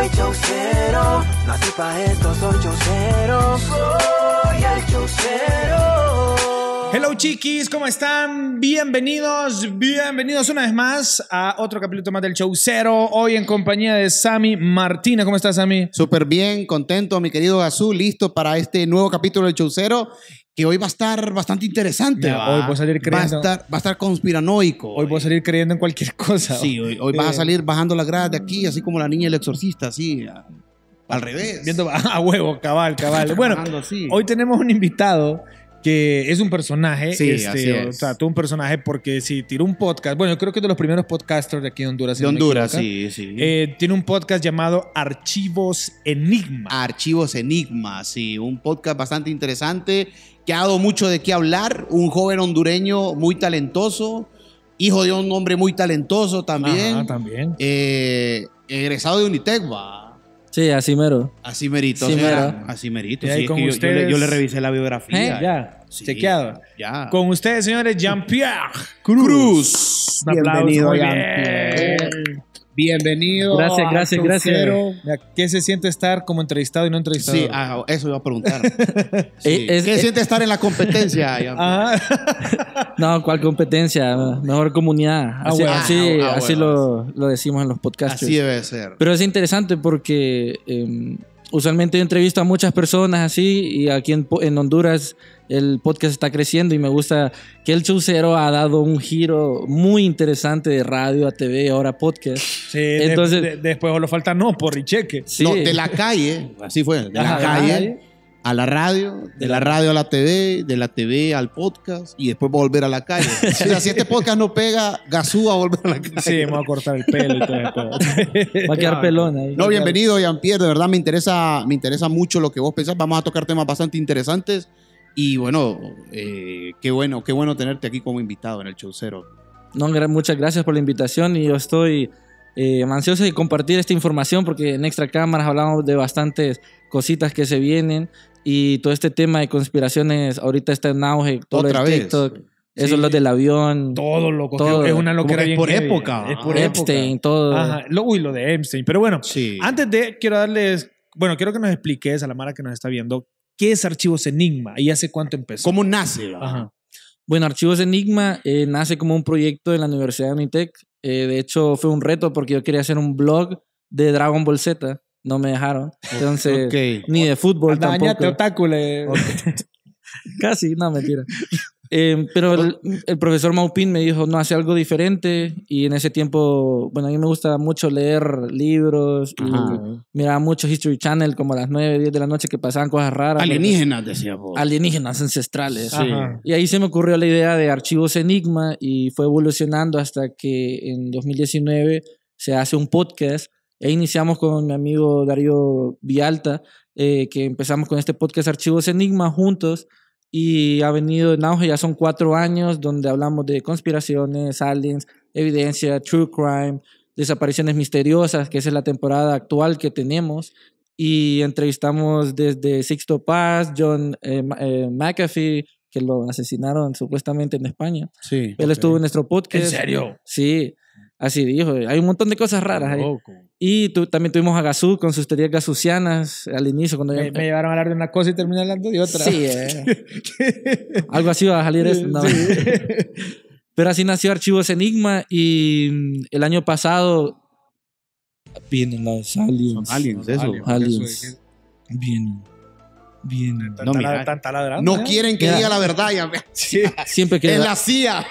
Soy chaucero, nací pa' esto, soy chaucero. Soy el chaucero. Hello chiquis, ¿cómo están? Bienvenidos, bienvenidos una vez más a otro capítulo más del show cero. Hoy en compañía de Sammy Martínez. ¿Cómo estás, Sammy? Súper bien, contento, mi querido Azul, listo para este nuevo capítulo del Chaucero, que hoy va a estar bastante interesante. Hoy voy a salir va a creyendo- estar, va a estar conspiranoico. Hoy voy a salir creyendo en cualquier cosa. Sí, hoy, hoy vas Eh, a salir bajando las gradas de aquí, así como la niña del exorcista, así, a- al revés. Viendo a huevo, cabal, cabal. Bueno, hoy tenemos un invitado que es un personaje. Sí, este, así O es. sea, todo un personaje porque si tiró un podcast. Bueno, yo creo que es de los primeros podcasters de aquí de Honduras. si de no Honduras, equivoco. sí, sí. Eh, tiene un podcast llamado Archivos Enigma. Archivos Enigma, sí, un podcast bastante interesante que ha dado mucho de qué hablar. Un joven hondureño muy talentoso, hijo de un hombre muy talentoso también. Ajá, también. Eh, egresado de Unitec, va. Sí, así mero. Así merito, Sí, mero. así merito. Es que yo, le, yo le revisé la biografía. ¿Eh? Ya, Sí, chequeado. Ya. Con ustedes, señores, Jean-Pierre Cruz. Un aplauso, Bienvenido, Jean-Pierre. Bien. Bienvenido. Gracias, gracias, gracias. ¿Qué se siente estar como entrevistado y no entrevistado? Sí, ah, eso iba a preguntar. Sí. Es- ¿Qué eh, siente estar en la competencia? Ajá. No, ¿cuál competencia? Mejor comunidad. Así, bueno. así, Ah, ah, así bueno. lo, lo decimos en los podcasts. Así debe ser. Pero es interesante porque eh, usualmente yo entrevisto a muchas personas así y aquí en, Honduras el podcast está creciendo y me gusta que el Chaucero ha dado un giro muy interesante de radio a TV, ahora podcast. Sí, de- Entonces- de- después solo falta no por y cheque. Sí. No, de la calle, así fue, de la Ajá, calle a la radio, de la radio a la TV, de la TV al podcast y después volver a la calle. Si este podcast no pega, Gazú va a volver a la calle. Sí, me voy a cortar el pelo y todo. Va a quedar pelón ahí. No, bienvenido, Jean-Pierre. De verdad me interesa, me interesa mucho lo que vos pensás. Vamos a tocar temas bastante interesantes. Y bueno, eh, qué bueno, qué bueno tenerte aquí como invitado en el show cero. No, muchas gracias por la invitación y yo estoy eh, ansioso de compartir esta información porque en Extra Cámaras hablamos de bastantes cositas que se vienen y todo este tema de conspiraciones ahorita está en auge. Todo Otra lo de vez. TikTok, eso Sí. es lo del avión, Todo loco. Todo. Es una locura que bien por heavy. época. Es por. Epstein, época. todo. Ajá. Lo, uy, lo de Epstein. Pero bueno, Sí. antes de, quiero darles, bueno, quiero que nos expliques a la Mara que nos está viendo, ¿qué es Archivos Enigma y hace cuánto empezó? ¿Cómo nace? Ajá. Bueno, Archivos Enigma eh, nace como un proyecto de la Universidad de Unitec. Eh, de hecho, fue un reto porque yo quería hacer un blog de Dragon Ball Z. No me dejaron. Entonces, Ok. ni de fútbol tampoco. otaku. le- Casi, no, mentira. Eh, pero el, el profesor Maupin me dijo, no, hace algo diferente. Y en ese tiempo, bueno, a mí me gusta mucho leer libros. Y miraba mucho History Channel, como a las 9, 10 de la noche que pasaban cosas raras. Alienígenas, decía vos. Alienígenas ancestrales. Sí. Y ahí se me ocurrió la idea de Archivos Enigma y fue evolucionando hasta que en 2019 se hace un podcast. E iniciamos con mi amigo Darío Vialta, eh, que empezamos con este podcast Archivos Enigma juntos y ha venido en auge, ya son cuatro años, donde hablamos de conspiraciones, aliens, evidencia, true crime, desapariciones misteriosas, que esa es la temporada actual que tenemos. Y entrevistamos desde Sixto Paz, John eh, eh, McAfee, que lo asesinaron supuestamente en España. Sí. Él estuvo en nuestro podcast. ¿En serio? Sí, así dijo. Hay un montón de cosas raras ahí. Loco. Y tu- también tuvimos a Gazú con sus teorías gasusianas al inicio. Cuando Me, yo- me llevaron a hablar de una cosa y terminé hablando de otra. Sí, eh. Algo así va a salir eso. No. Pero así nació Archivos Enigma y mm, el año pasado vienen los aliens. Son aliens, eso. Aliens. Vienen. Vienen. No, mira. ¿eh? quieren que Ya. diga la verdad. Ya. Sí. Siempre que, Es la CIA.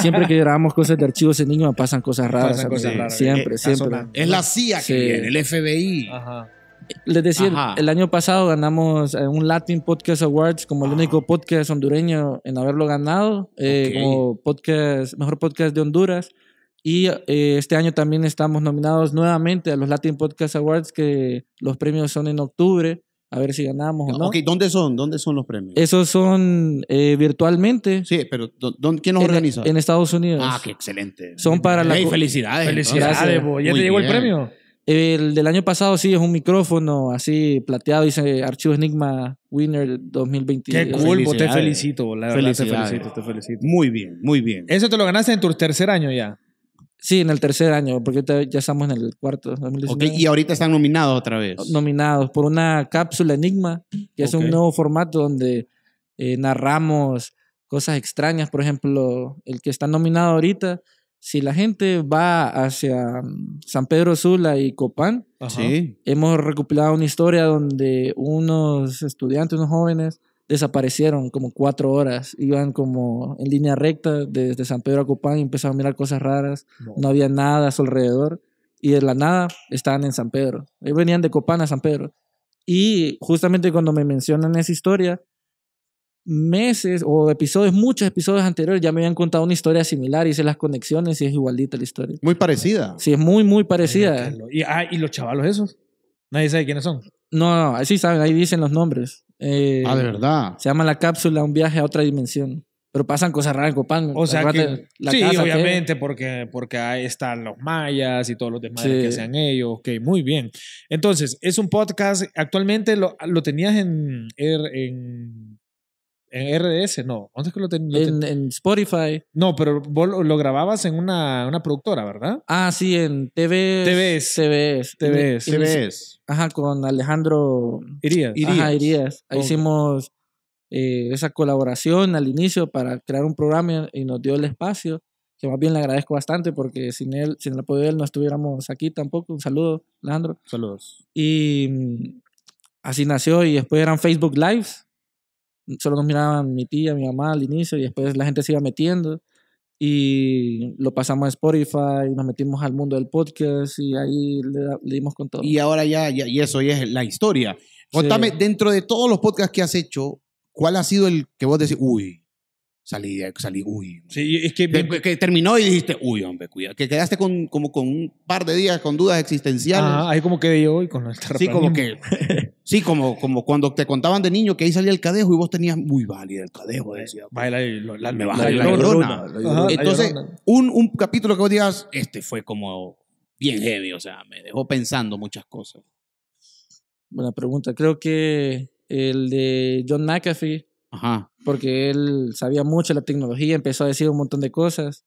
siempre que grabamos cosas de Archivos Enigma pasan cosas raras. Pasan cosas raras. Siempre, Eh, siempre. Es la CIA que viene, el FBI. Ajá. Les decía, Ajá. el año pasado ganamos eh, un Latin Podcast Awards como el único podcast hondureño en haberlo ganado, eh, como podcast, mejor podcast de Honduras. Y eh, este año también estamos nominados nuevamente a los Latin Podcast Awards, que los premios son en octubre, a ver si ganamos o no. Ok, ¿dónde son? ¿Dónde son los premios? Esos son eh, virtualmente Sí, pero ¿dó- dónde- ¿quién los en, organiza? en Estados Unidos. Ah, qué excelente. Son para la Hey, felicidades. ¿Ya Muy te llegó el premio? El del año pasado sí es un micrófono así plateado, dice Archivos Enigma Winner 2022. Qué cool, te felicito, la verdad te Felicidades. felicito, te felicito. Muy bien, muy bien. Eso te lo ganaste en tu tercer año ya. Sí, en el tercer año, porque ya estamos en el cuarto. Ok, 2019. y ahorita están nominados otra vez. nominados por una cápsula Enigma, que es Ok. un nuevo formato donde eh, narramos cosas extrañas. Por ejemplo, el que está nominado ahorita, si la gente va hacia mm, San Pedro Sula y Copán, Sí. hemos recopilado una historia donde unos estudiantes, unos jóvenes, desaparecieron como cuatro horas. Iban como en línea recta desde San Pedro a Copán y empezaron a mirar cosas raras. No había nada a su alrededor. Y de la nada estaban en San Pedro. Ellos venían de Copán a San Pedro. Y justamente cuando me mencionan esa historia, meses o episodios, muchos episodios anteriores, ya me habían contado una historia similar. Hice las conexiones y es igualita la historia. Muy parecida. Sí, es muy, muy parecida. Y, ah, ¿y los chavalos esos? Nadie sabe quiénes son. No, no, así saben, ahí dicen los nombres. Eh, Ah, de verdad. Se llama la cápsula Un viaje a otra dimensión. Pero pasan cosas raras en Copán. O sea que. La sí, casa que- obviamente, porque, porque ahí están los mayas y todos los demás Sí. que hacen ellos. Ok, muy bien. Entonces, es un podcast. Actualmente lo, lo tenías en, R- en, en RDS, no. ¿Dónde es que lo tenías? en, en Spotify. No, pero vos lo, grababas en una, una productora, ¿verdad? Ah, sí, en TV. TVS. TVS. TVS. ¿Qué ves? Ajá, con Alejandro Irías. Ajá, Irías. Ahí hicimos eh, esa colaboración al inicio para crear un programa y nos dio el espacio, que más bien le agradezco bastante porque sin él, sin el apoyo de él no estuviéramos aquí tampoco. Un saludo, Alejandro. Saludos. Y mm, así nació y después eran Facebook Lives. Solo nos miraban mi tía, mi mamá al inicio y después la gente se iba metiendo y lo pasamos a Spotify, nos metimos al mundo del podcast y ahí le, le dimos con todo. Y ahora ya, ya, y eso ya es la historia. Contame, Sí. dentro de todos los podcasts que has hecho, ¿cuál ha sido el que vos decís, uy, salí, salí, uy? Sí, es que. Que, que terminó y dijiste, uy, hombre, cuidado. Que quedaste con, como con un par de días con dudas existenciales. Ajá, ahí como quedé yo hoy con el Sí, como que. Sí, como, como cuando te contaban de niño que ahí salía el cadejo y vos tenías muy válido el cadejo. Decía, Baila y lo- la, me la- baja la la llorona. llorona. Ajá, la Entonces, llorona. un, un capítulo que vos digas, este fue como bien heavy, o sea, me dejó pensando muchas cosas. Buena pregunta. Creo que el de John McAfee, Ajá. porque él sabía mucho de la tecnología, empezó a decir un montón de cosas.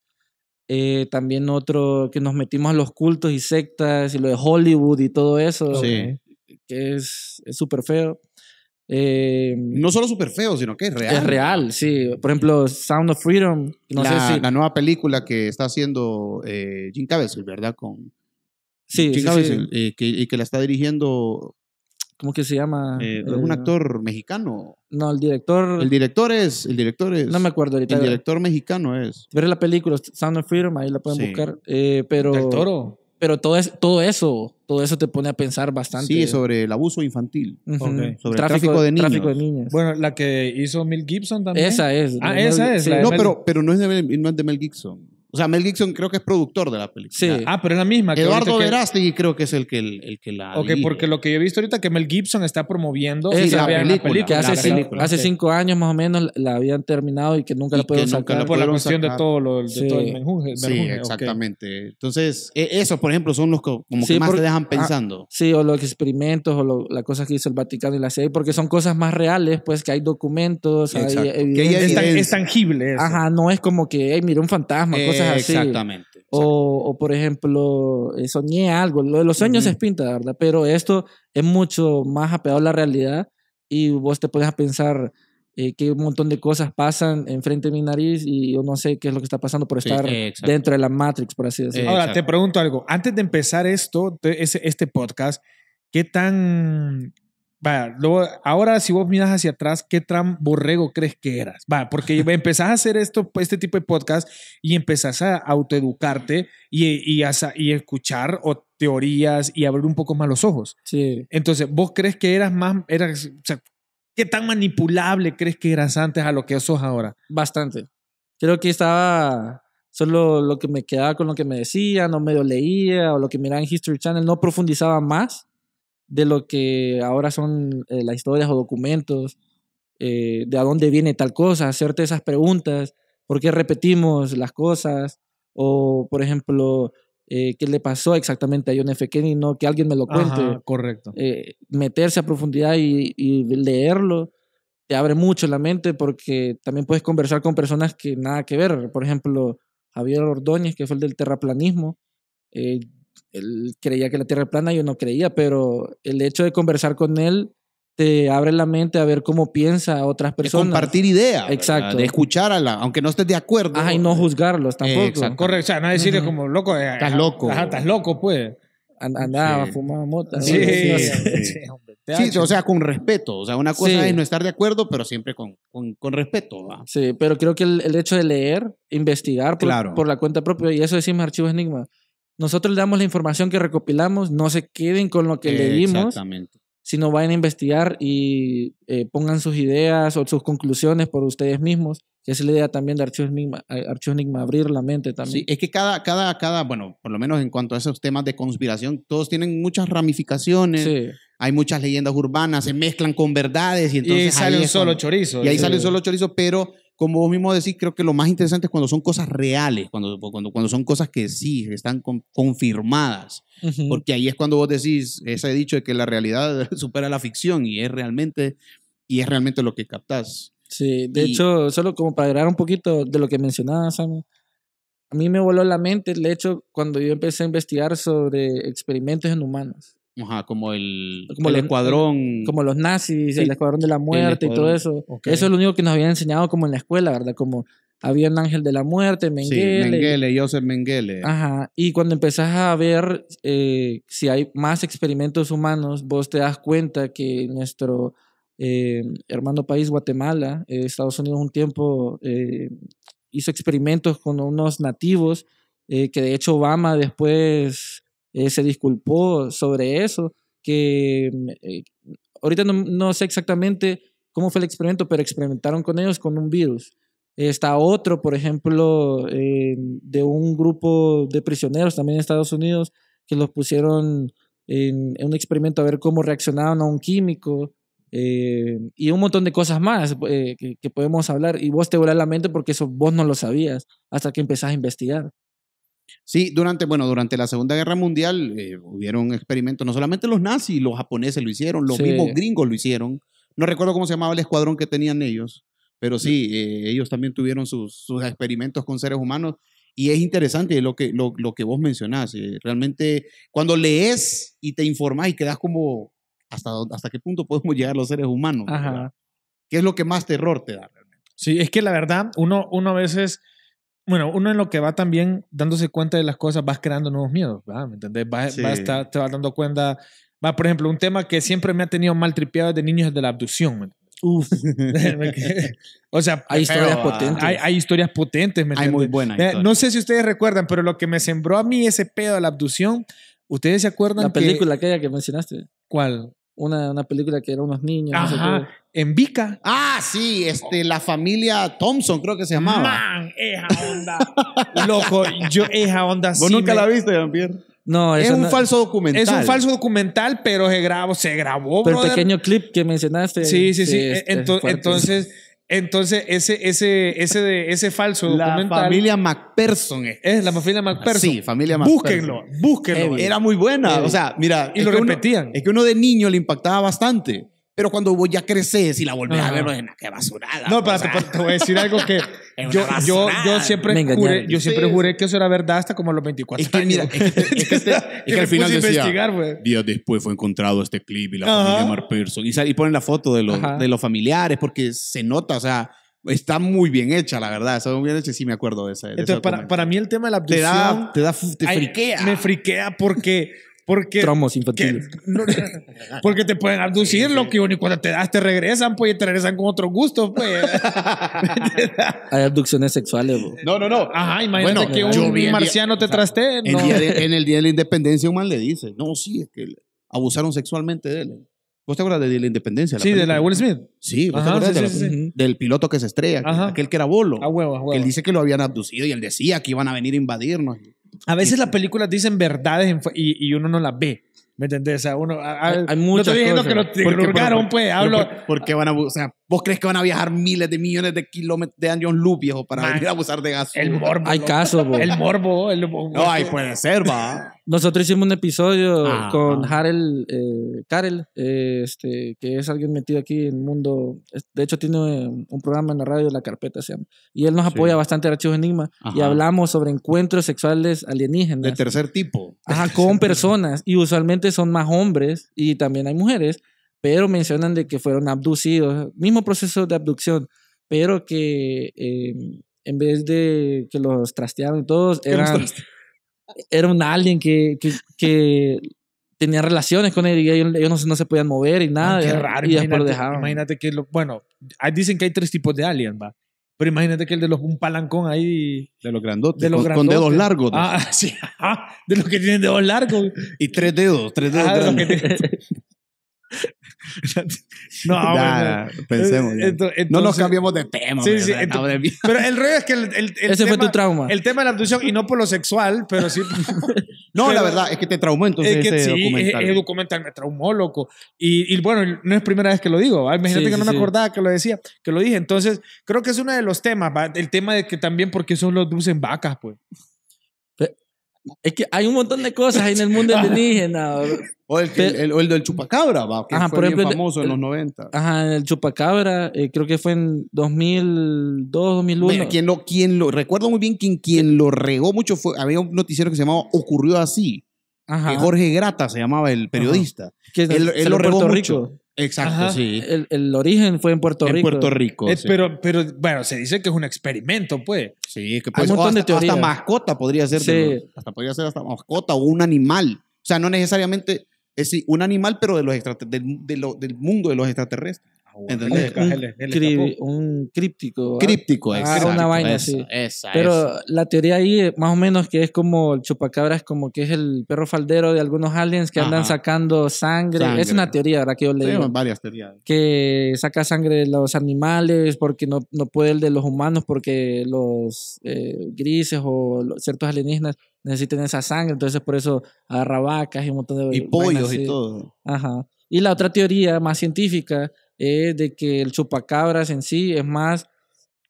Eh, también otro que nos metimos a los cultos y sectas y lo de Hollywood y todo eso, Sí. que es súper feo. Eh, No solo súper feo, sino que es real. Es real, sí. Por ejemplo, Sound of Freedom. No la, sé si. la nueva película que está haciendo eh, Jim Caviezel, ¿verdad? Con sí, Jim sí, Caviezel, sí. eh, que, y que la está dirigiendo ¿Cómo que se llama? eh, Eh, un actor mexicano. No, el director. El director es, el director es, no me acuerdo ahorita. el director mexicano es. Ver la película Sound of Freedom, ahí la pueden Sí. buscar. Eh, pero, Del toro. pero todo, es, todo eso, todo eso te pone a pensar bastante. Sí, sobre el abuso infantil. Sobre el tráfico de niños. Tráfico de niños. Bueno, la que hizo Mil Gibson también. esa es. Ah, esa es, sí. la de No, Mel- pero, pero no, es de Mel, no es de Mel Gibson. O sea, Mel Gibson creo que es productor de la película. Sí. Ah, pero es la misma. que Eduardo que- Verástegui creo que es el que, el, el que la Ok, dirige. porque lo que yo he visto ahorita que Mel Gibson está promoviendo Sí, que la vean película, que hace, la cinco, película, hace Ok. cinco años más o menos la habían terminado y que nunca Y la pudieron la sacar. por la cuestión de todo lo de Sí. todo el menjunje. Sí, menjunje, exactamente. Entonces, e- esos, por ejemplo, son los que como Sí, que más porque- te dejan ah, pensando. Sí, o los experimentos o las cosas que hizo el Vaticano y la CIA, porque son cosas más reales, pues que hay documentos, hay Exacto. Que evidencia. Es, tan- evidencia. es tangible eso. Ajá, no es como que, hey, miré un fantasma, cosas así. Exactamente. O, o, por ejemplo, eh, soñé algo. Lo de los sueños Ujú. es pinta, ¿verdad? Pero esto es mucho más apegado a la realidad y vos te a pensar eh, que un montón de cosas pasan enfrente de mi nariz y yo no sé qué es lo que está pasando por Sí, estar exacto. dentro de la Matrix, por así decirlo. Eh, Ahora, te pregunto algo. Antes de empezar esto, este podcast, ¿qué tan... Vaya, luego, ahora si vos miras hacia atrás, ¿qué tan borrego crees que eras? Va, porque empezás a hacer esto, este tipo de podcast y empezás a autoeducarte y, y, a y escuchar o teorías y abrir un poco más los ojos. Sí. Entonces, ¿vos crees que eras más, eras, o sea, qué tan manipulable crees que eras antes a lo que sos ahora? Bastante. Creo que estaba solo lo que me quedaba con lo que me decían, o medio leía, o lo que miraba en History Channel, no profundizaba más de lo que ahora son eh, las historias o documentos, eh, de a dónde viene tal cosa, hacerte esas preguntas, por qué repetimos las cosas, o por ejemplo, eh, qué le pasó exactamente a John F. Kennedy, no que alguien me lo cuente Ajá, correcto. eh, meterse a profundidad y, y leerlo te abre mucho la mente porque también puedes conversar con personas que nada que ver. Por ejemplo, Javier Ordóñez, que fue el del terraplanismo. Eh, él creía que la Tierra es plana, yo no creía, pero el hecho de conversar con él te abre la mente a ver cómo piensa otras De personas. compartir ideas. ¿verdad? Exacto. De escuchar a la, aunque no estés de acuerdo. Ajá, y no juzgarlos tampoco. exacto. Correcto, o sea, no decirle como loco. eh, Estás loco. Ajá, estás loco, pues. An- Andaba, Sí. fumaba mota. Sí, ¿no? sí, sí, sí. o sea, con respeto. O sea, una cosa Sí. es no estar de acuerdo, pero siempre con, con, con respeto. ¿va? Sí, pero creo que el, el hecho de leer, investigar por, Claro. por la cuenta propia, y eso decimos Archivos Enigma, nosotros le damos la información que recopilamos, no se queden con lo que leímos, Exactamente. sino vayan a investigar y eh, pongan sus ideas o sus conclusiones por ustedes mismos, que esa es la idea también de Archivos Enigma, eh, Archivos Enigma abrir la mente Sí, también. es que cada, cada, cada, bueno, por lo menos en cuanto a esos temas de conspiración, todos tienen muchas ramificaciones, Sí, hay muchas leyendas urbanas, se mezclan con verdades y Y entonces ahí sale ahí un solo cuando- chorizo. Y ahí Sí. sale un solo chorizo, pero como vos mismo decís, creo que lo más interesante es cuando son cosas reales, cuando, cuando, cuando son cosas que sí, están con- confirmadas. Porque ahí es cuando vos decís ese dicho de que la realidad supera la ficción y es realmente, y es realmente lo que captás. Sí, de Y- hecho, solo como para agregar un poquito de lo que mencionabas, Sammy, a mí me voló la mente el hecho cuando yo empecé a investigar sobre experimentos en humanos. Ajá, como el, Como el los- escuadrón. como los nazis, Sí. el escuadrón de la muerte y todo eso. Eso es lo único que nos habían enseñado como en la escuela, ¿verdad? Como había un ángel de la muerte, sí, Mengele. Mengele, Joseph Mengele. Ajá. Y cuando empezás a ver eh, si hay más experimentos humanos, vos te das cuenta que nuestro eh, hermano país, Guatemala, eh, Estados Unidos un tiempo hizo experimentos con unos nativos, que de hecho Obama después eh, se disculpó sobre eso, que eh, ahorita no, no sé exactamente cómo fue el experimento, pero experimentaron con ellos con un virus. Está otro, por ejemplo, eh, de un grupo de prisioneros también en Estados Unidos que los pusieron en, un experimento a ver cómo reaccionaban a un químico eh, y un montón de cosas más que, podemos hablar. Y vos te vuela la mente porque eso vos no lo sabías hasta que empezás a investigar. Sí, durante, bueno, durante la Segunda Guerra Mundial eh, hubieron experimentos, no solamente los nazis, los japoneses lo hicieron, los Sí. mismos gringos lo hicieron. No recuerdo cómo se llamaba el escuadrón que tenían ellos, pero sí, eh, ellos también tuvieron sus, sus experimentos con seres humanos y es interesante lo que, lo, lo que vos mencionás. eh, realmente, cuando lees y te informás y quedas como, ¿hasta, hasta qué punto podemos llegar los seres humanos? Ajá. ¿Qué es lo que más terror te da? realmente? Sí, es que la verdad, uno, uno a veces, bueno, uno en lo que va también dándose cuenta de las cosas, vas creando nuevos miedos, ¿verdad? ¿Me entendés? Va, Sí. va a estar- te vas dando cuenta, va, por ejemplo, un tema que siempre me ha tenido mal tripeado de niños es de la abducción. ¿me Uf, o sea, hay historias ah. potentes. hay, hay historias potentes, ¿me Hay muy entiendes? buenas. Eh, no sé si ustedes recuerdan, pero lo que me sembró a mí ese pedo de la abducción, ¿ustedes se acuerdan la que- película aquella que mencionaste, ¿Cuál? Una, una película que era unos niños. no sé Ajá, qué. en Vica. Ah, sí, este, la familia Thompson creo que se llamaba. Man, esa onda. Loco, yo esa onda ¿Vos sí nunca me- la viste, Jean-Pierre? No, Es un no- falso documental. Es un falso documental, pero se grabó, se grabó, Pero brother. pequeño clip que mencionaste. Sí, sí, sí. es- es Ento- fuerte. entonces, entonces ese, ese, ese, de, ese falso La documental familia McPherson. es. es la familia McPherson. Sí, familia McPherson. Búsquenlo, búsquenlo. Era muy buena. O sea, mira. Y lo que uno- repetían. es que uno de niño le impactaba bastante. Pero cuando vos ya creces y la volvés a Ajá. ver, bueno, qué basurada. No, pero te, te voy a decir algo que yo, yo, yo siempre juré, yo siempre Sí. juré que eso era verdad hasta como a los 24 Es que años. mira, es que, te- es que te- es que al final a decía, investigar, güey. días después fue encontrado este clip y la Ajá. familia McPherson. Y, sal- y ponen la foto de los, Ajá. de los familiares porque se nota, o sea, está muy bien hecha, la verdad. Está muy bien hecha y sí me acuerdo de esa. de Entonces, para, para mí el tema de la te abducción... da, te da, te ay, friquea. Me friquea porque... porque Tromos que- infantiles. no, porque te pueden abducir, lo que y cuando te das te regresan, pues y te regresan con otros gustos, pues. Hay abducciones sexuales. bo. No, no, no. Ajá, imagínate Bueno, que yo un vi el día- marciano te o sea, trastee. En, No. día de- en el día de la independencia, un man le dice: No, sí, es que abusaron sexualmente de él. ¿Vos te acuerdas de la independencia? Sí, de la de Will Smith. Sí, ¿vos te Ajá, acuerdas sí, de sí, la- sí, sí. Del piloto que se estrella, Ajá. aquel que era bolo. A huevo, a huevo. Que él dice que lo habían abducido y él decía que iban a venir a invadirnos. A veces las películas dicen verdades y, y uno no las ve. ¿Me entendés? O sea, uno. a- a- Hay- hay no muchas estoy diciendo que cosas. lo, que Porque, lo hurgaron, pues. Hablo. por- ¿Por qué van a O sea, ¿vos crees que van a viajar miles de millones de kilómetros de años luz, viejo, para Man, venir a abusar de gas? El morbo. Hay casos. El morbo. El, No, ahí puede ser, va. Nosotros hicimos un episodio Ah, con ah. Harel, eh, Karel, eh, este, que es alguien metido aquí en el mundo. De hecho, tiene eh, un programa en la radio, La Carpeta se llama. Y él nos Sí. apoya bastante en Archivos Enigma. Y hablamos sobre encuentros sexuales alienígenas. De tercer tipo. Ajá, con personas. Y usualmente son más hombres y también hay mujeres, pero mencionan de que fueron abducidos. Mismo proceso de abducción, pero que eh, en vez de que los trastearon y todos, eran, era un alien que, que, que tenía relaciones con él y ellos, ellos no, se- no se podían mover y nada. Qué y- raro. y Imagínate, dejaron. imagínate que, lo, bueno, ah, dicen que hay tres tipos de alien, va. Pero imagínate que el de los, un palancón ahí. De los grandotes. De los con, con dedos grandotes. largos. Ah, sí, ajá, de los que tienen dedos largos. Y tres dedos. Tres dedos Ah, de los que grandes. tienen- no, bueno. pensemos. ya. Ento- no nos entonces- cambiamos de tema. Sí, sí, Pero el rollo es que el, el- el Ese fue tema- tu trauma. El tema de la abducción, y no por lo sexual, pero sí. No, la verdad es que te traumó entonces es que ese sí, documental. Es, es documental me traumó, loco. Y, y bueno, no es primera vez que lo digo. ¿va? Imagínate Sí, que no sí, me sí. acordaba que lo decía, que lo dije. Entonces, creo que es uno de los temas, ¿va? el tema de que también porque son los dulces vacas, pues. Es que hay un montón de cosas ahí en el mundo bro. O el, que- Pe- el, o el del chupacabra, va, que Ajá, fue por bien el- famoso en los 90. Ajá, el Chupacabra, eh, creo que fue en 2002, 2001. Mira, quien lo, quien lo, recuerdo muy bien quien, quien lo regó mucho fue, había un noticiero que se llamaba Ocurrió Así, Ajá. que Jorge Grata se llamaba el periodista. que Él, él lo regó mucho. Rico. Exacto, Ajá. sí. El, el origen fue en Puerto en Rico. Puerto Rico. Eh, sí. pero, pero, bueno, se dice que es un experimento, pues. Sí, que Hay un montón de hasta, mascota podría ser. de Sí. los- hasta podría ser hasta mascota o un animal. O sea, no necesariamente es decir, un animal, pero de los extrater- del, de lo- del mundo de los extraterrestres. ¿Entendés? Él- Un, un críptico. ¿ah? Críptico, Ah, exacto. una vaina esa, así. Esa, Pero esa. la teoría ahí, eh, más o menos, que es como el chupacabra, es como que es el perro faldero de algunos aliens que andan Ajá. sacando sangre. Sangre. Es una teoría, ¿verdad? Que yo Sí, leí. varias teorías. que saca sangre de los animales porque no, no puede el de los humanos porque los eh, grises o los- ciertos alienígenas necesitan esa sangre, entonces por eso agarra vacas y un montón de Y vainas pollos así. y todo. Ajá. Y la otra teoría más científica es de que el chupacabras en sí es más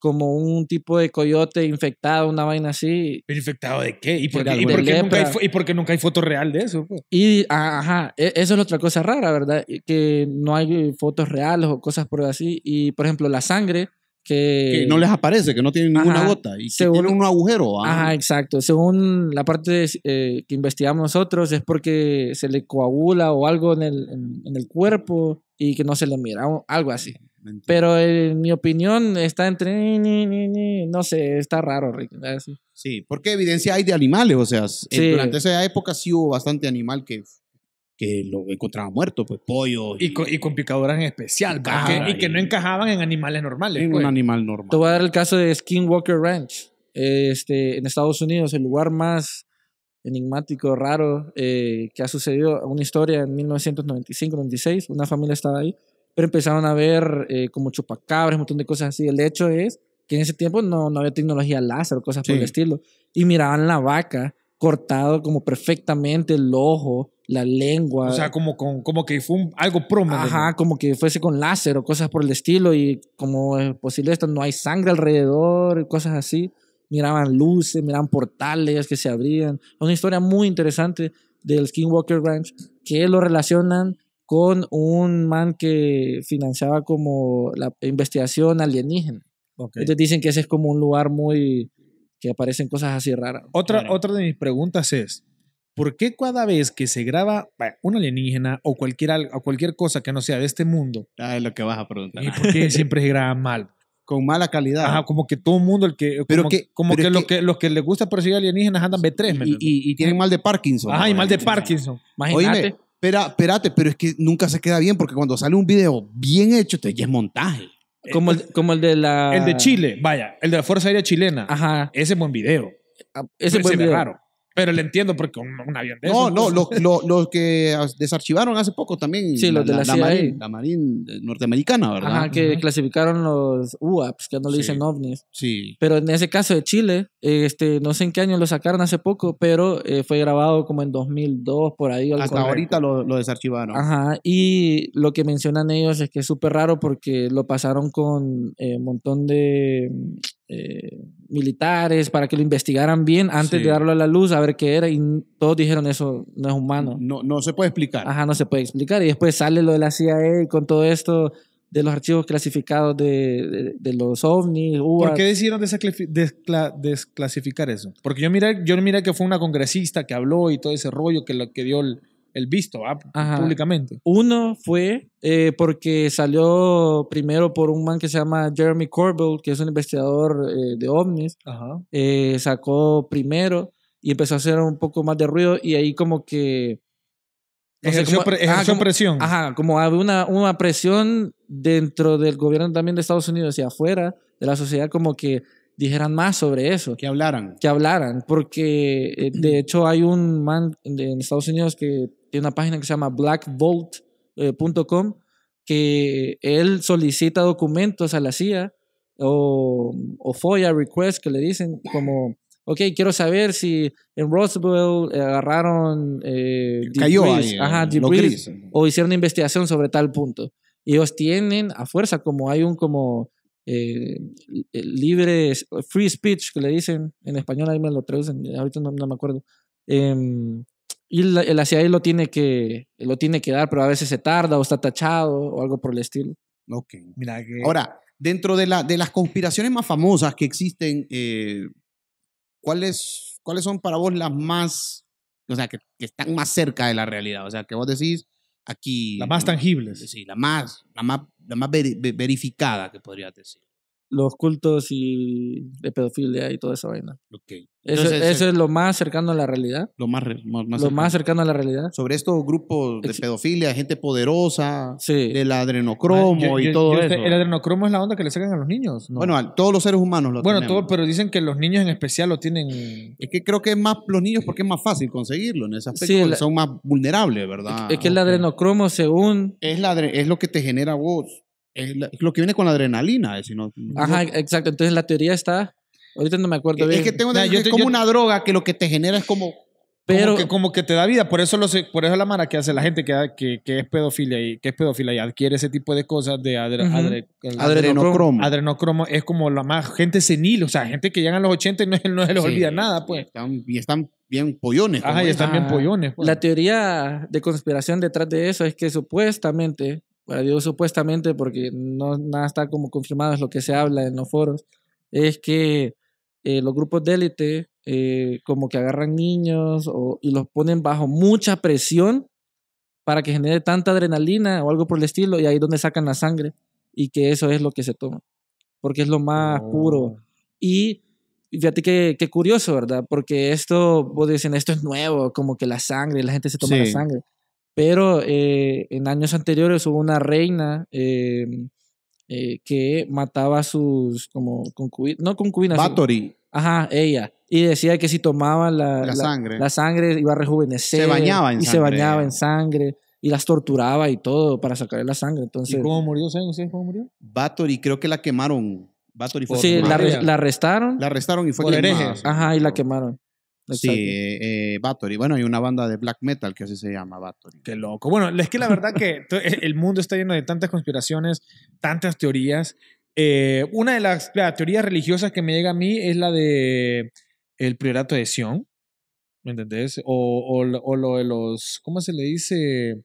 como un tipo de coyote infectado, una vaina así. ¿Pero infectado de qué? ¿Y por qué, y alguna por qué nunca, hay, y por qué nunca hay foto real de eso? pues? Y, ajá, e- eso es otra cosa rara, ¿verdad? Que no hay fotos reales o cosas por así. Y, por ejemplo, la sangre, que... Que no les aparece, que no tienen ninguna Ajá. gota. Y que Según- tienen un agujero. ah. Ajá, exacto. Según la parte eh, que investigamos nosotros, es porque se le coagula o algo en el, en, en el cuerpo y que no se le mira, o algo así. Mentira. Pero en mi opinión está entre... ni, ni, ni, ni, No sé, está raro, Rick. ¿verdad? Sí. Sí, porque evidencia hay de animales, o sea, Sí. eh, durante esa época sí hubo bastante animal que, que lo encontraban muerto, pues pollo Y con, y con picaduras en especial, pues, que- y que no encajaban en animales normales. en pues. un animal normal. Te voy a dar el caso de Skinwalker Ranch. Este, en Estados Unidos, el lugar más enigmático, raro eh, que ha sucedido, una historia en 1995-96, una familia estaba ahí, pero empezaron a ver eh, como chupacabras, un montón de cosas así. El hecho es que en ese tiempo no, no había tecnología láser o cosas por Sí. el estilo. Y miraban la vaca cortado como perfectamente el ojo, la lengua. O sea, como, con, como que fue un- algo promo. Ajá, como que fuese con láser o cosas por el estilo y como es posible esto, no hay sangre alrededor y cosas así. Miraban luces, miraban portales que se abrían. Una historia muy interesante del Skinwalker Ranch que lo relacionan con un man que financiaba como la investigación alienígena. Ok. Entonces dicen que ese es como un lugar muy que aparecen cosas así raras. Otra, Claro. otra de mis preguntas es, ¿por qué cada vez que se graba un alienígena o cualquier, al- o cualquier cosa que no sea de este mundo, Ah, es lo que vas a preguntar. ¿y por qué siempre se graba mal? Con mala calidad. Ajá, como que todo el mundo, el que, Pero como, que- como pero que, es lo que- que los que les gusta perseguir alienígenas andan B3, ¿me y, y- y tienen mal de Parkinson. Ajá, y mal de Oíme, Parkinson. Imagínate. espera, espérate, pero es que nunca se queda bien porque cuando sale un video bien hecho, te ya es montaje. Como el, como el de la... El de Chile, vaya, el de la Fuerza Aérea Chilena. Ajá. Ese es buen video. Ese Ese buen video. raro. Pero le entiendo porque un, un avión de No, esos, no, pues, los los- los que desarchivaron hace poco también. Sí, los de la CIA. Marine, la Marine eh, norteamericana, ¿verdad? Ajá, que clasificaron los UAPs, que no le Sí. dicen ovnis. Sí. Pero en ese caso de Chile, este, no sé en qué año lo sacaron hace poco, pero eh, fue grabado como en 2002, por ahí. algo Hasta así. ahorita lo, lo desarchivaron. Ajá, y lo que mencionan ellos es que es súper raro porque lo pasaron con eh, un montón de eh, militares para que lo investigaran bien antes Sí. de darlo a la luz a ver qué era y todos dijeron eso no es humano. No, no se puede explicar. Ajá, no se puede explicar. Y después sale lo de la CIA con todo esto de los archivos clasificados de, de, de los ovnis. ¿Por qué decidieron desclasi- descla- desclasificar eso? Porque yo miré, yo miré que fue una congresista que habló y todo ese rollo que lo que dio el, el visto ¿va? Ajá. públicamente. Uno fue eh, porque salió primero por un man que se llama Jeremy Corbell, que es un investigador eh, de ovnis. Ajá. eh, sacó primero y empezó a hacer un poco más de ruido y ahí como que... no sé, Ejerció, como- pre- ajá, ejerció como- presión. Ajá, como había una, una presión dentro del gobierno también de Estados Unidos y afuera de la sociedad como que dijeran más sobre eso, Que hablaran. que hablaran, porque de hecho hay un man de- en Estados Unidos que tiene una página que se llama blackvolt.com que él solicita documentos a la CIA o, o FOIA request que le dicen como, ok, quiero saber si en Roswell eh, agarraron eh, Cayó debris, ahí. ajá, eh, debris, o hicieron una investigación sobre tal punto. Y ellos tienen a fuerza, como hay un como eh, libre, free speech que le dicen en español, ahí me lo traducen, ahorita no, no me acuerdo. Em, y la, la CIA lo tiene, que, lo tiene que dar, pero a veces se tarda o está tachado o algo por el estilo. Ok. Mira que Ahora, dentro de, la, de las conspiraciones más famosas que existen, eh, ¿cuáles, ¿cuáles son para vos las más, o sea, que, que están más cerca de la realidad? O sea, que vos decís aquí... las más tangibles. Sí, la más, la más, la más veri- ve- verificada que podrías decir. Los cultos y de pedofilia y toda esa vaina. Ok. Eso, Entonces, eso es lo más cercano a la realidad. lo más, re- más, más Lo más cercano. cercano a la realidad. Sobre estos grupos de Ex- pedofilia, gente poderosa, Sí. del adrenocromo Yo- y yo- todo yo eso. El adrenocromo es la onda que le sacan a los niños. ¿no? Bueno, a todos los seres humanos lo bueno tenemos. todo, pero dicen que los niños en especial lo tienen. Es que creo que es más los niños porque es más fácil conseguirlo en ese aspecto, Sí, la- son más vulnerables, ¿verdad? es que el adrenocromo, según es, la, es lo que te genera vos, es, es lo que viene con la adrenalina. Es, sino- Ajá, no- exacto. Entonces la teoría está. Ahorita no me acuerdo es bien. que tengo Nah, entendido yo es como yo- una droga que lo que te genera es como pero como, que, como que te da vida. Por eso, lo, sé- por eso la mara que hace la gente que, que, que es pedofilia y que es pedofilia y adquiere ese tipo de cosas de adre- Ujú. adre- el- adrenocromo. adrenocromo es como la más gente senil, o sea, gente que llega a los 80 y no, no se les Sí, olvida nada, pues. Y están, y están bien pollones. Ajá, y están bien Ajá. pollones. pues. la teoría de conspiración detrás de eso es que supuestamente, bueno, digo supuestamente porque no nada está como confirmado, es lo que se habla en los foros, es que eh, los grupos de élite eh, como que agarran niños o- y los ponen bajo mucha presión para que genere tanta adrenalina o algo por el estilo y ahí es donde sacan la sangre y que eso es lo que se toma, porque es lo más Oh. puro. Y fíjate que, qué curioso, ¿verdad? Porque esto, vos dicen, esto es nuevo, como que la sangre, la gente se toma la Sí. sangre. Pero eh, en años anteriores hubo una reina eh, eh, que mataba a sus, como, concubinas, no concubinas, Bathory, ajá, ella. Y decía que si tomaba la, la, sangre. la sangre iba a rejuvenecer. Se bañaba en Y se sangre. bañaba en sangre. Y las torturaba y todo para sacarle la sangre. ¿Y Entonces, cómo murió? ¿Saben ustedes cómo murió? Bathory, creo que la quemaron. Bathory fue sí, la, arrestaron. La arrestaron y fue quemada. Ajá, y la quemaron. Sí, eh, eh, Bathory. Bueno, hay una banda de black metal que así se llama Bathory. Qué loco. Bueno, es que la verdad que to- el mundo está lleno de tantas conspiraciones, tantas teorías. Eh, una de las la, teorías religiosas que me llega a mí es la de el priorato de Sion. ¿Me entendés? O, o, lo- o lo de los, ¿cómo se le dice?